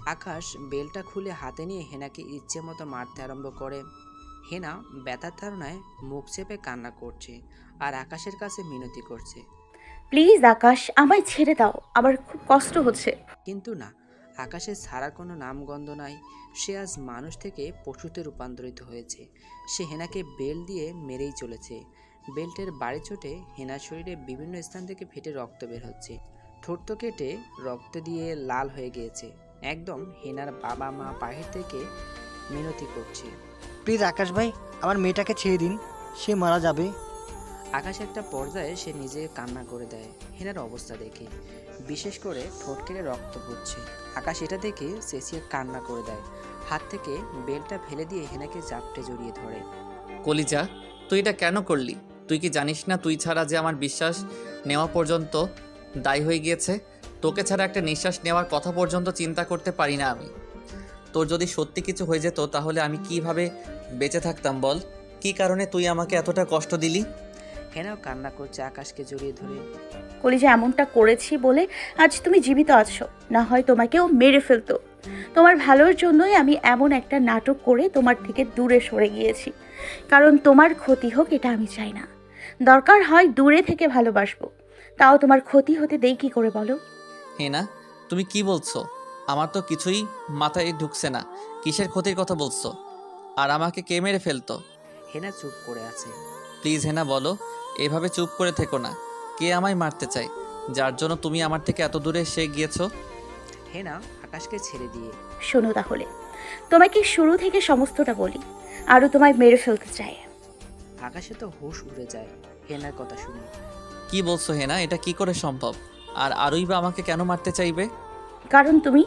আকাশ বেলটা খুলে হাতে নিয়ে হেনাকে ইচ্ছে মতো মারতে আরম্ভ করে। হেনা ব্যথার ধারণায় মুখ চেপে কান্না করছে আর আকাশের কাছে মিনতি করছে। প্লিজ আকাশ আমায় ছেড়ে দাও। আমার খুব কষ্ট হচ্ছে। কিন্তু না আকাশের ছাড়ার কোনো নামগন্ধ নাই। সে আজ মানুষ থেকে পশুতে রূপান্তরিত হয়েছে। সে হেনাকে বেল দিয়ে মেরেই চলেছে। বেল্টের বাড়ি চোটে হেনার শরীরে বিভিন্ন স্থান থেকে ফেটে রক্ত বের হচ্ছে। ঠোঁট তো কেটে রক্ত দিয়ে লাল হয়ে গিয়েছে। একদম হেনার বাবা মা বাহির থেকে মিনতি করছে। প্লিজ আকাশ ভাই আমার মেয়েটাকে ছেড়ে দিন। সে মারা যাবে। আকাশ একটা পর্যায়ে সে নিজে কান্না করে দেয়, হেনার অবস্থা দেখে। বিশেষ করে ঠোঁট কেটে রক্ত পড়ছে। আকাশ এটা দেখে চেঁচিয়ে কান্না করে দেয়। হাত থেকে বেলটা ফেলে দিয়ে হেনাকে জাপটে জড়িয়ে ধরে। কলিজা, তুই এটা কেন করলি? তুই কি জানিস না তুই ছাড়া যে আমার বিশ্বাস নেওয়া পর্যন্ত দায়ী হয়ে গিয়েছে? তোকে ছাড়া একটা নিঃশ্বাস নেওয়ার কথা পর্যন্ত চিন্তা করতে পারি না আমি। তোর যদি সত্যি কিছু হয়ে যেত তাহলে আমি কীভাবে বেঁচে থাকতাম বল? কি কারণে তুই আমাকে এতটা কষ্ট দিলি? হেনাও কান্না করছে আকাশকে জড়িয়ে ধরে? কলিজা এমনটা করেছি বলে আজ তুমি জীবিত আছো না হয় তোমাকেও মেরে ফেলতো। তোমার ভালোর জন্যই আমি এমন একটা নাটক করে তোমার থেকে দূরে সরে গিয়েছি। কারণ তোমার ক্ষতি হোক এটা আমি চাই না। দরকার হয় দূরে থেকে ভালোবাসবো। তাও তোমার ক্ষতি হতে দেই কি করে বলো? হে না তুমি কি বলছো? আমার তো কিছুই মাথায় ঢুকছে না। কিসের ক্ষতির কথা বলছো? আর আমাকে কে মেরে ফেলতো? হেনা চুপ করে আছে। প্লিজ হেনা বলো। এভাবে চুপ করে থেকো না। কে আমায় মারতে চায়? যার জন্য তুমি আমার থেকে এত দূরে এসে গিয়েছো? হেনা আকাশকে ছেড়ে দিয়ে। শোনো তাহলে। তোমাকে শুরু থেকে সমস্তটা বলি আরও তোমায় মেরে ফেলতে চায় আকাশে তো হুশ উড়ে যায় হেনার কথা শুনে। কি বলছো হেনা? এটা কি করে সম্ভব? আর আরই বা আমাকে কেন মারতে চাইবে? কারণ তুমি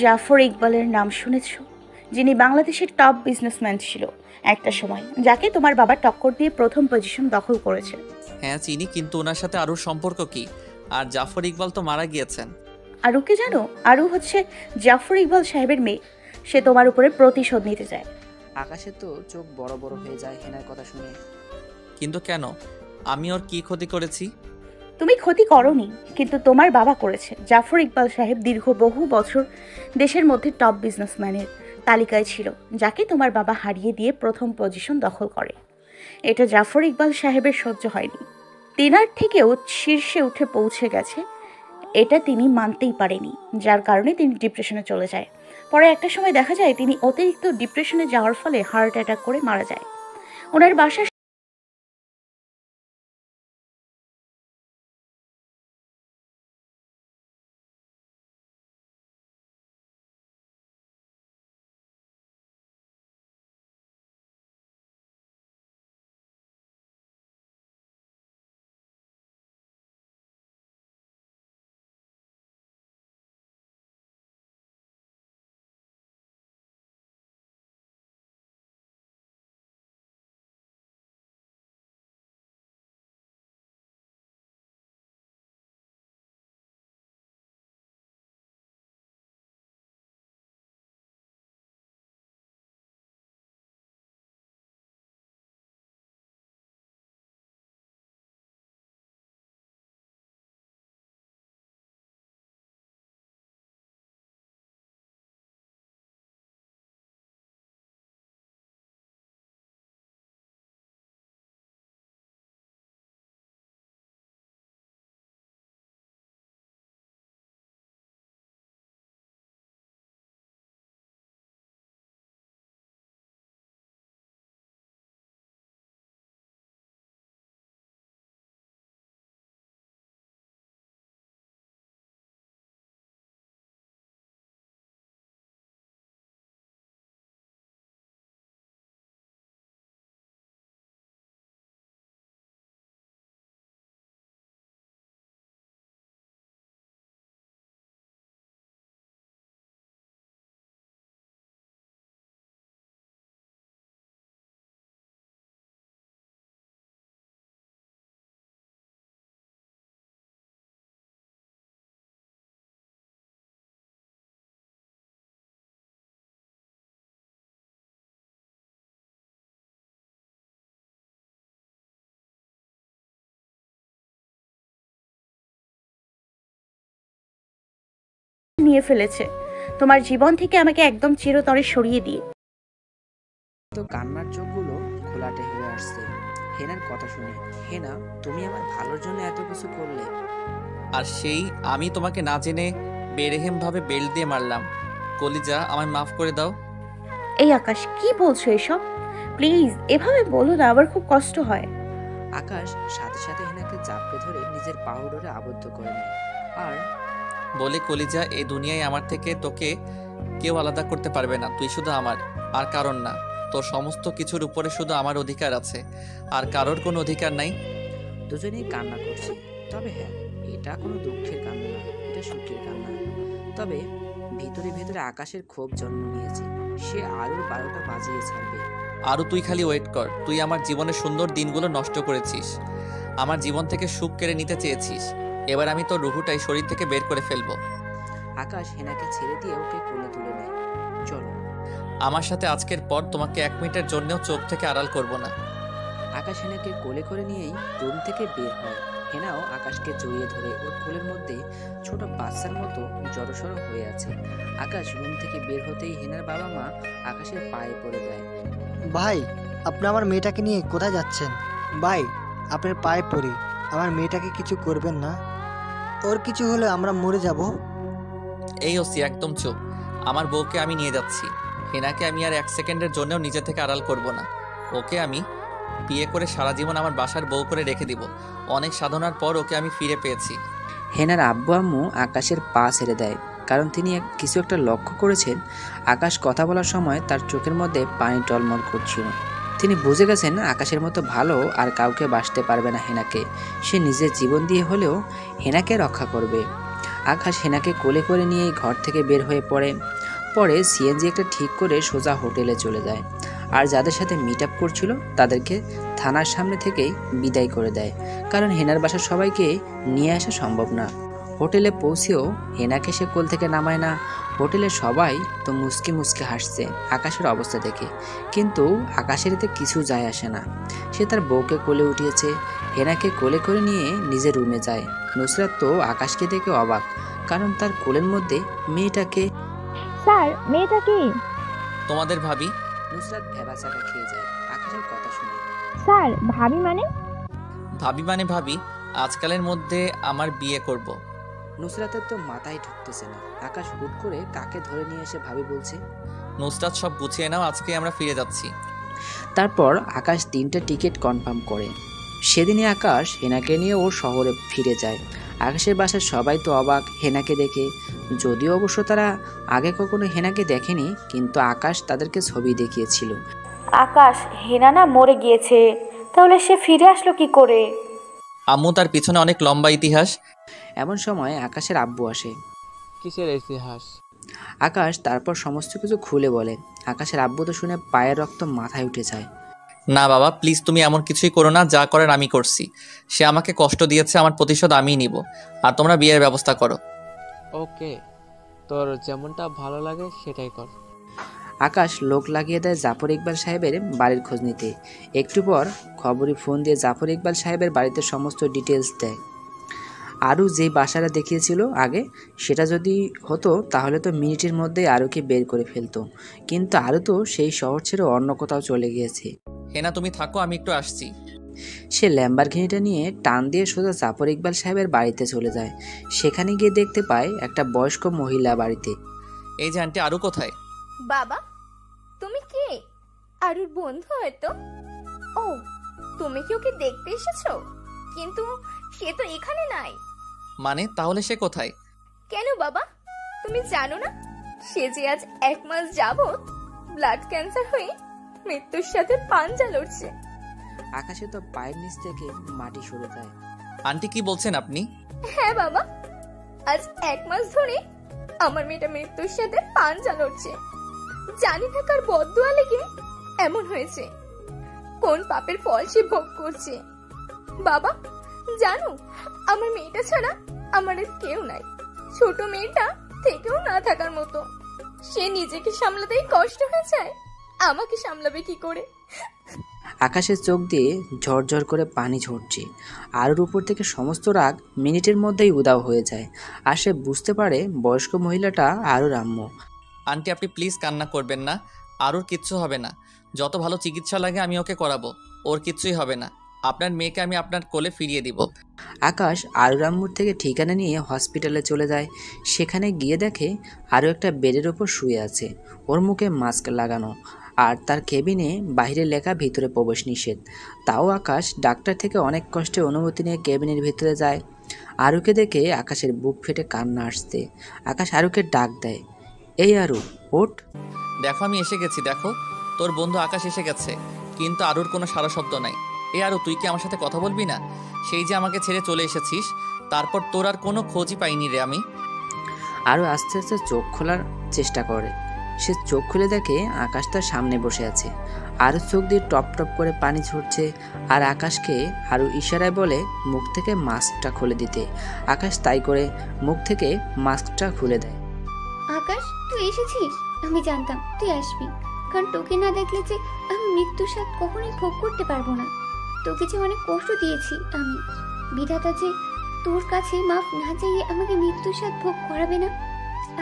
জাফর ইকবালের নাম শুনেছ যিনি বাংলাদেশের টপ বিজনেসম্যান ছিল। একটা সময় যাকে তোমার বাবা টক্কর দিয়ে প্রথম পজিশন দখল করেছে। হ্যাঁ চিনি কিন্তু ওনার সাথে আরুর সম্পর্ক কি? আর জাফর ইকবাল তো মারা গিয়েছেন। আরুকে জানো? আরু হচ্ছে জাফর ইকবাল সাহেবের মেয়ে। সে তোমার উপরে প্রতিশোধ নিতে চায়। আকাশে তো চোখ বড় বড় হয়ে যায় হেনার কথা শুনে। কিন্তু কেন? আমি ওর কি ক্ষতি করেছি? তুমি ক্ষতি করনি কিন্তু তোমার বাবা করেছে। জাফর ইকবাল সাহেব দীর্ঘ বহু বছর দেশের মধ্যে টপ বিজনেসম্যানের তালিকায় ছিল, যাকে তোমার বাবা হারিয়ে দিয়ে প্রথম পজিশন দখল করে। এটা জাফর ইকবাল সাহেবের সহ্য হয়নি। তেনার থেকেও শীর্ষে উঠে পৌঁছে গেছে, এটা তিনি মানতেই পারেনি, যার কারণে তিনি ডিপ্রেশনে চলে যায়। পরে একটা সময় দেখা যায়, তিনি অতিরিক্ত ডিপ্রেশনে যাওয়ার ফলে হার্ট অ্যাটাক করে মারা যায়। ওনার বাসা নিয়ে ফেলেছে। তোমার জীবন থেকে আমাকে একদম চিরতরে সরিয়ে দিয়ে তো কান্নার চোখগুলো খোলাটে হয়ে আসছে। হেনার কথা শুনে হেনা তুমি আমার ভালোর জন্য এত কিছু করলে? আর সেই আমি তোমাকে না জেনে বেরেহেমভাবে বেল্ট দিয়ে মারলাম। কলিজা আমায় মাফ করে দাও। এই আকাশ কি বলছো এসব? প্লিজ এভাবে বলো না আবার খুব কষ্ট হয়। আকাশ সাথে সাথে হেনাকে চাপড়ে ধরে নিজের পাউডারে আবদ্ধ করে নেয়। আর বলে কলিজা এই দুনিয়ায় আমার থেকে তোকে কেউ আলাদা করতে পারবে না। তুই শুধু আমার আর কারণ না। তোর সমস্ত কিছুর উপরে শুধু আমার অধিকার আছে আর কারোর কোনো অধিকার নাই। দুজনেই কান্না করছে। তবে হ্যাঁ এটা কোনো দুঃখের কান্না না এটা সুখের কান্না। তবে ভিতরে ভিতরে আকাশের ক্ষোভ জন্ম নিয়েছে। সে আরও বারোটা বাজিয়ে ছাড়বে। আরও তুই খালি ওয়েট কর। তুই আমার জীবনের সুন্দর দিনগুলো নষ্ট করেছিস। আমার জীবন থেকে সুখ কেড়ে নিতে চেয়েছিস। এবার আমি তোর রুহুটাই শরীর থেকে বের করে ফেলব। আকাশ হেনাকে ছেড়ে দিয়ে ওকে কোলে তুলে নেয়। চলো। আমার সাথে আজকের পর তোমাকে এক মিনিটের জন্যও চোখ থেকে আড়াল করব না। আকাশ হেনাকে কোলে করে নিয়েই রুম থেকে বের হয়। হেনাও আকাশকে জড়িয়ে ধরে ওর কোলের মধ্যে ছোট বাচ্চার মতো জড়সড় হয়ে আছে। আকাশ রুম থেকে বের হতেই হেনার বাবা মা আকাশের পায়ে পড়ে দেয় ভাই আপনি আমার মেয়েটাকে নিয়ে কোথায় যাচ্ছেন? ভাই আপনার পায়ে পড়ি। আমার মেয়েটাকে কিছু করবেন না? ওর কিছু হলে আমরা মরে যাব। এই ওসি একদম চুপ। আমার বউকে আমি নিয়ে যাচ্ছি। হেনাকে আমি আর এক সেকেন্ডের জন্যও নিজে থেকে আড়াল করব না। ওকে আমি বিয়ে করে সারা জীবন আমার বাসার বউ করে রেখে দিব। অনেক সাধনার পর ওকে আমি ফিরে পেয়েছি। হেনার আব্বু আম্মু আকাশের পা ছেড়ে দেয় কারণ তিনি এক- কিছু একটা লক্ষ্য করেছেন। আকাশ কথা বলার সময় তার চোখের মধ্যে পানি টলমল করছিল। তিনি বুঝে গেছেন আকাশের মতো ভালো আর কাউকে বাসতে পারবে না হেনাকে। সে নিজের জীবন দিয়ে হলেও হেনাকে রক্ষা করবে। আকাশ হেনাকে কোলে করে নিয়ে ঘর থেকে বের হয়ে পড়ে। পরে সিএনজি একটা ঠিক করে সোজা হোটেলে চলে যায়। আর যাদের সাথে মিট আপ করছিল, তাদেরকে থানার সামনে থেকেই বিদায় করে দেয়। কারণ হেনার বাসার সবাইকে নিয়ে আসা সম্ভব না। হোটেলে পৌঁছেও হেনাকে সে কোল থেকে নামায় না। হোটেলে সবাই তো মুসকি মুসকি হাসছে আকাশের অবস্থা দেখে। কিন্তু আকাশের এতে কিছু যায় আসে না। সে তার বউকে কোলে উঠিয়েছে হেনাকে কোলে করে নিয়ে নিজের রুমে যায়। নুসরাত তো আকাশকে দেখে অবাক কারণ তার কোলের মধ্যে মেয়েটাকে স্যার মেয়েটা কি? তোমাদের ভাবি? নুসরাত ভেবাচাকা খেয়ে যায় আকাশের কথা শুনে। স্যার ভাবি মানে? ভাবি মানে ভাবি আজকালের মধ্যে আমার বিয়ে করব। নুসরাতের তো মাথায় ঢুকতেছে না। আকাশ হুট করে কাকে ধরে নিয়ে এসে ভাবি বলছে নুসরাত সব গুছিয়ে নাও আজকে আমরা ফিরে যাচ্ছি। তারপর আকাশ তিনটে টিকিট কনফার্ম করে। সেদিনই আকাশ হেনাকে নিয়ে ওর শহরে ফিরে যায়। আকাশের বাসার সবাই তো অবাক হেনাকে দেখে। যদিও অবশ্য তারা আগে কখনো হেনাকে দেখেনি কিন্তু আকাশ তাদেরকে ছবি দেখিয়েছিল। আকাশ হেনা না মরে গিয়েছে। তাহলে সে ফিরে আসলো কি করে? আম্মু তার পিছনে অনেক লম্বা ইতিহাস। এমন সময় আকাশের আব্বু আসে। কিসের ইতিহাস? আকাশ তারপর সমস্ত কিছু খুলে বলে। আকাশের আব্বু তো শুনে পায়ের রক্ত মাথায় উঠে যায়। না বাবা প্লিজ তুমি এমন কিছুই করো না যা করার আমি করছি। সে আমাকে কষ্ট দিয়েছে আমার প্রতিশোধ আমিই নিব। আর তোমরা বিয়ের ব্যবস্থা করো। ওকে তোর যেমনটা ভালো লাগে সেটাই কর। আকাশ লোক লাগিয়ে দেয় জাফর ইকবাল সাহেবের বাড়ির খোঁজ নিতে। একটু পর খবরই ফোন দিয়ে জাফর ইকবাল সাহেবের বাড়িতে সমস্ত ডিটেলস দেয়। আরও যে বাসাটা দেখিয়েছিল আগে সেটা যদি হতো তাহলে তো মিনিটের মধ্যেই আরুকে বের করে ফেলতো। কিন্তু আরও তো সেই শহর ছেড়ে অন্য কোথাও চলে গিয়েছে। হেনা তুমি থাকো আমি একটু আসছি। সে ল্যাম্বারঘিনিটা নিয়ে টান দিয়ে সোজা জাফর ইকবাল সাহেবের বাড়িতে চলে যায়। সেখানে গিয়ে দেখতে পায় একটা বয়স্ক মহিলা বাড়িতে। এই যে আন্টি আরও কোথায়? বাবা তুমি কে? আরুর বন্ধু হয়তো। ও তুমি কি ওকে দেখতে এসেছ? কিন্তু সে তো এখানে নাই। মানে তাহলে সে কোথায়? কেন বাবা? তুমি জানো না? সে যে আজ এক মাস যাবত ব্লাড ক্যান্সার হয়ে মৃত্যুর সাথে পাঞ্জা লড়ছে। আকাশে তো পায়ের নিচ থেকে মাটি সরে যায়। আন্টি কি বলছেন আপনি? হ্যাঁ বাবা আজ এক মাস ধরে আমার মেয়েটা মৃত্যুর সাথে পাঞ্জা লড়ছে। জানি না কার বদুয়া লেগে এমন হয়েছে। কোন পাপের ফল সে ভোগ করছে। বাবা জানো আমার মেয়েটা ছাড়া আমার আর কেউ নাই। ছোট মেয়েটা থেকেও না থাকার মতো। সে নিজেকে সামলাতেই কষ্ট হয়ে যায়। আমাকে সামলাবে কি করে? আকাশের চোখ দিয়ে ঝরঝর করে পানি ঝরছে। আরুর উপর থেকে সমস্ত রাগ মিনিটের মধ্যেই উদাও হয়ে যায়। আর সে বুঝতে পারে বয়স্ক মহিলাটা আরুর আম্মু আন্টি আপনি প্লিজ কান্না করবেন না। আরুর কিচ্ছু হবে না। যত ভালো চিকিৎসা লাগে আমি ওকে করাবো। ওর কিচ্ছুই হবে না। আপনার মেয়েকে আমি আপনার কোলে ফিরিয়ে দিব। আকাশ আরুর আম্মুর থেকে ঠিকানা নিয়ে হসপিটালে চলে যায়। সেখানে গিয়ে দেখে আরও একটা বেডের ওপর শুয়ে আছে। ওর মুখে মাস্ক লাগানো আর তার কেবিনে বাইরে লেখা ভিতরে প্রবেশ নিষেধ। তাও আকাশ ডাক্তার থেকে অনেক কষ্টে অনুমতি নিয়ে কেবিনের ভিতরে যায়। আরুকে দেখে আকাশের বুক ফেটে কান্না আসছে। আকাশ আরুকে ডাক দেয় এই আরু ওঠ। দেখো আমি এসে গেছি দেখো। তোর বন্ধু আকাশ এসে গেছে কিন্তু আরুর কোনো সারা শব্দ নাই। এ আরু তুই কি আমার সাথে কথা বলবি না? সেই যে আমাকে ছেড়ে চলে এসেছিস তারপর তোর আর কোনো খোঁজই পাইনি রে আমি। আরও আস্তে আস্তে চোখ খোলার চেষ্টা করে। সে চোখ খুলে দেখে আকাশ তার সামনে বসে আছে। আরও চোখ দিয়ে টপ টপ করে পানি ঝরছে আর আকাশকে আরও ইশারায় বলে মুখ থেকে মাস্কটা খুলে দিতে। আকাশ তাই করে মুখ থেকে মাস্কটা খুলে দেয়। আকাশ তুই এসেছিস? আমি জানতাম তুই আসবি। কারণ তোকে না দেখলে যে আমি মৃত্যুর স্বাদ কখনোই ভোগ করতে পারব না। তোকে যে অনেক কষ্ট দিয়েছি, আমি। বিধাতা যে তোর কাছে মাফ না চাইয়ে আমাকে মৃত্যুর স্বাদ ভোগ করাবে না।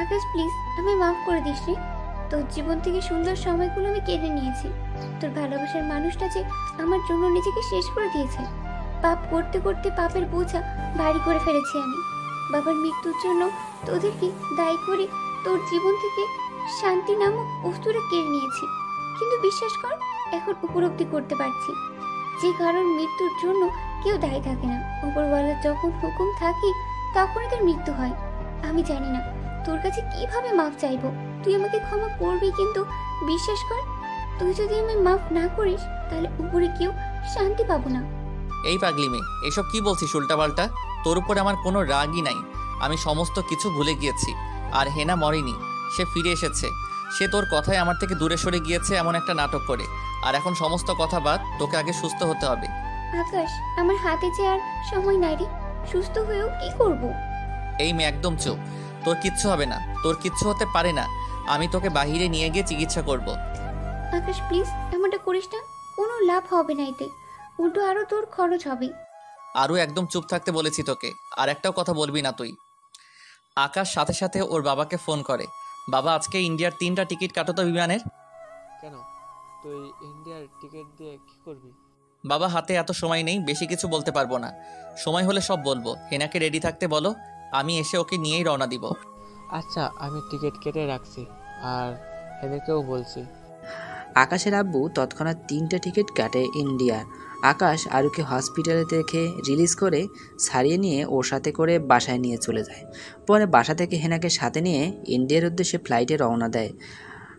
আকাশ প্লিজ আমি মাফ করে দিস রে। তোর জীবন থেকে সুন্দর সময়গুলো আমি কেড়ে নিয়েছি। তোর ভালোবাসার মানুষটা যে আমার জন্য নিজেকে শেষ করে দিয়েছে। পাপ করতে করতে পাপের বোঝা ভারী করে ফেলেছি আমি। বাবার মৃত্যুর জন্য তোদেরকে দায়ী করে তোর জীবন থেকে শান্তি নামক বস্তুটা কেড়ে নিয়েছি। কিন্তু বিশ্বাস কর, এখন উপলব্ধি করতে পারছি। যে কারণ মৃত্যুর জন্য কেউ দায়ী থাকে না। উপরওয়ালার যখন হুকুম থাকি, তখনই তার মৃত্যু হয়। আমি জানি না, তোর কাছে কীভাবে মাফ চাইব? তুই আমাকে ক্ষমা করবি কিন্তু বিশ্বাস কর, তুই যদি আমায় মাফ না করিস, তাহলে উপরে কেউ শান্তি পাবো না। এই পাগলি মেয়ে, এসব কি বলছিস উল্টাপাল্টা? তোর উপরে আমার কোনো রাগই নাই। আমি সমস্ত কিছু ভুলে গিয়েছি, আর হেনা মরেনি, সে ফিরে এসেছে। সে তোর কথায় আমার থেকে দূরে সরে গিয়েছে এমন একটা নাটক করে। আর এখন সমস্ত কথা বাদ তোকে আগে সুস্থ হতে হবে। আকাশ আমার হাতে যে আর সময় নাই রে। সুস্থ হয়েও কি করব? এই মেয়ে একদম চুপ। তোর কিচ্ছু হবে না। তোর কিচ্ছু হতে পারে না। আমি তোকে বাহিরে নিয়ে গিয়ে চিকিৎসা করব। আকাশ প্লিজ এমনটা করিস না। কোনো লাভ হবে না এতে। উল্টো আরও তোর খরচ হবে। আরও একদম চুপ থাকতে বলেছি তোকে। আর একটাও কথা বলবি না তুই। আকাশ সাথে সাথে ওর বাবাকে ফোন করে। বাবা আজকে ইন্ডিয়ার তিনটা টিকিট কাটো তো বিমানের। কেন? তুই ইন্ডিয়ার টিকিট দিয়ে কি করবি? বাবা হাতে এত সময় নেই বেশি কিছু বলতে পারব না। সময় হলে সব বলব। হেনাকে রেডি থাকতে বলো আমি এসে ওকে নিয়েই রওনা দিব। আচ্ছা আমি টিকিট কেটে রাখছি আর হেনেকেও বলছি। আকাশের আব্বু তৎক্ষণাৎ তিনটে টিকিট কাটে ইন্ডিয়ার। আকাশ আরুকে হসপিটালে দেখে রিলিজ করে সারিয়ে নিয়ে ওর সাথে করে বাসায় নিয়ে চলে যায়। পরে বাসা থেকে হেনাকে সাথে নিয়ে ইন্ডিয়ার উদ্দেশ্যে ফ্লাইটে রওনা দেয়।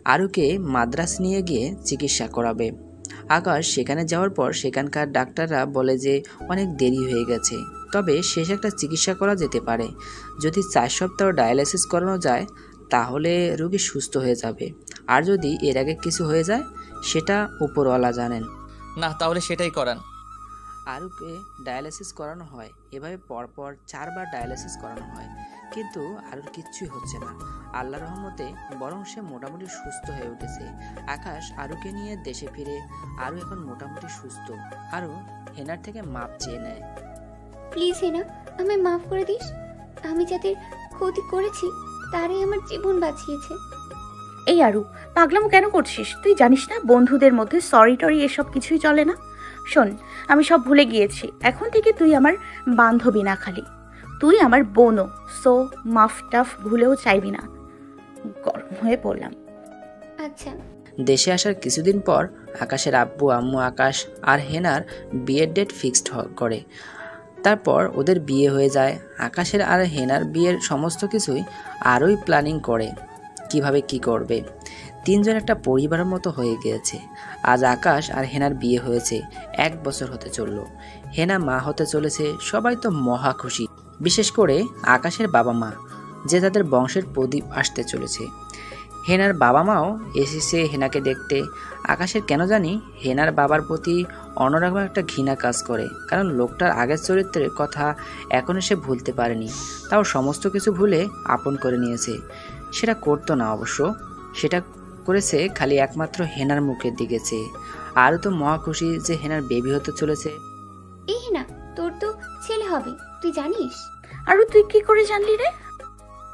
আরুকে মাদ্রাস নিয়ে গিয়ে চিকিৎসা করাবে। আকাশ সেখানে যাওয়ার পর সেখানকার ডাক্তাররা বলে যে অনেক দেরি হয়ে গেছে। তবে শেষ একটা চিকিৎসা করা যেতে পারে। যদি চার সপ্তাহ ডায়ালিসিস করানো যায়, তাহলে রোগী সুস্থ হয়ে যাবে। আর যদি এর আগে কিছু হয়ে যায়, সেটা উপরওয়ালা জানেন। না তাহলে সেটাই করান। আরুকে ডায়ালিসিস করানো হয়। এভাবে পরপর চারবার ডায়ালিসিস করানো হয়। কিন্তু আরুর কিচ্ছুই হচ্ছে না। আল্লাহ রহমতে বরং সে মোটামুটি সুস্থ হয়ে উঠেছে। আকাশ আরুকে নিয়ে দেশে ফিরে আরু এখন মোটামুটি সুস্থ। আরু হেনার থেকে মাপ চেয়ে নেয়। প্লিজ হেনা আমায় মাফ করে দিস। আমি যাদের ক্ষতি করেছি তারাই আমার জীবন বাঁচিয়েছে। এই আরু পাগলামো কেন করছিস? তুই জানিস না বন্ধুদের মধ্যে সরি টরি এসব কিছুই চলে না? শোন আমি সব ভুলে গিয়েছি। এখন থেকে তুই আমার বান্ধবী না খালি। তুই আমার বোনও সো মাফ টাফ ভুলেও চাইবি না। গরম হয়ে পড়লাম। আচ্ছা। দেশে আসার কিছুদিন পর আকাশের আব্বু আম্মু আকাশ আর হেনার বিয়ের ডেট ফিক্সড করে। তারপর ওদের বিয়ে হয়ে যায়। আকাশের আর হেনার বিয়ের সমস্ত কিছুই আরোই প্ল্যানিং করে। কীভাবে কি করবে? তিনজন একটা পরিবারের মতো হয়ে গিয়েছে। আজ আকাশ আর হেনার বিয়ে হয়েছে, এক বছর হতে চলল। হেনা মা হতে চলেছে, সবাই তো মহা খুশি। বিশেষ করে আকাশের বাবা মা, যে তাদের বংশের প্রদীপ আসতে চলেছে। হেনার বাবা মাও এসেছে হেনাকে দেখতে। আকাশের কেন জানি হেনার বাবার প্রতি অন্যরকম একটা ঘৃণা কাজ করে, কারণ লোকটার আগের চরিত্রের কথা এখনও সে ভুলতে পারেনি। তাও সমস্ত কিছু ভুলে আপন করে নিয়েছে। সেটা করতো না অবশ্য। সেটা করেছে খালি একমাত্র হেনার মুখের দিকে চেয়ে। আরও তো মহা খুশি যে হেনার বেবি হতে চলেছে। এই হেনা তোর তো ছেলে হবে তুই জানিস? আর তুই কি করে জানলি রে?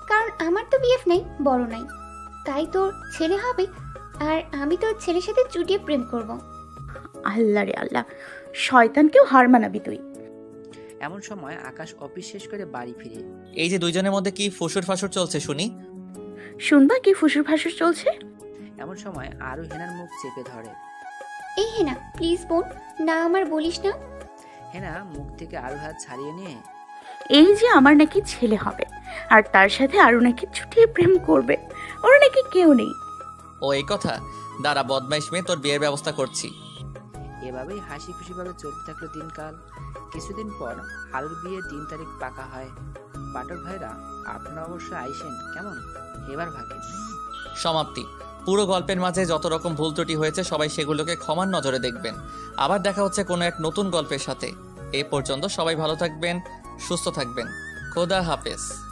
কারণ আমার তো বিএফ নেই বড় নাই। তাই তোর ছেলে হবে আর আমি তোর ছেলের সাথে চুটিয়ে প্রেম করব। আল্লাহ রে আল্লাহ শয়তানকেও হার মানাবি তুই। এমন সময় আকাশ অফিস শেষ করে বাড়ি ফিরে। এই যে দুইজনের মধ্যে কি ফুসুর ফাসুর চলছে শুনি? শুনবা কি ফুসুর ফাসুর চলছে? এমন সময় আরও হেনার মুখ চেপে ধরে। এই হেনা প্লিজ বোন না আমার বলিস না। হেনা মুখ থেকে আরু হাত ছাড়িয়ে নিয়ে এই যে আমার নাকি ছেলে হবে আর তার সাথে আরও নাকি ছুটিয়ে প্রেম করবে ওর নাকি কেউ নেই। ও এই কথা? দাঁড়া বদমাইশ মেয়ে তোর বিয়ের ব্যবস্থা করছি। এভাবেই হাসি খুশিভাবে চলতে থাকল দিনকাল। কিছুদিন পর আরুর বিয়ে দিন তারিখ পাকা হয়। পাঠক ভাইরা আপনারা অবশ্য আইসেন কেমন? এবার ভাগে। সমাপ্তি। পুরো গল্পের মাঝে যত রকম ভুল ত্রুটি হয়েছে, সবাই সেগুলোকে ক্ষমার নজরে দেখবেন। আবার দেখা হচ্ছে কোনো এক নতুন গল্পের সাথে। এ পর্যন্ত সবাই ভালো থাকবেন, সুস্থ থাকবেন। খোদা হাফেজ।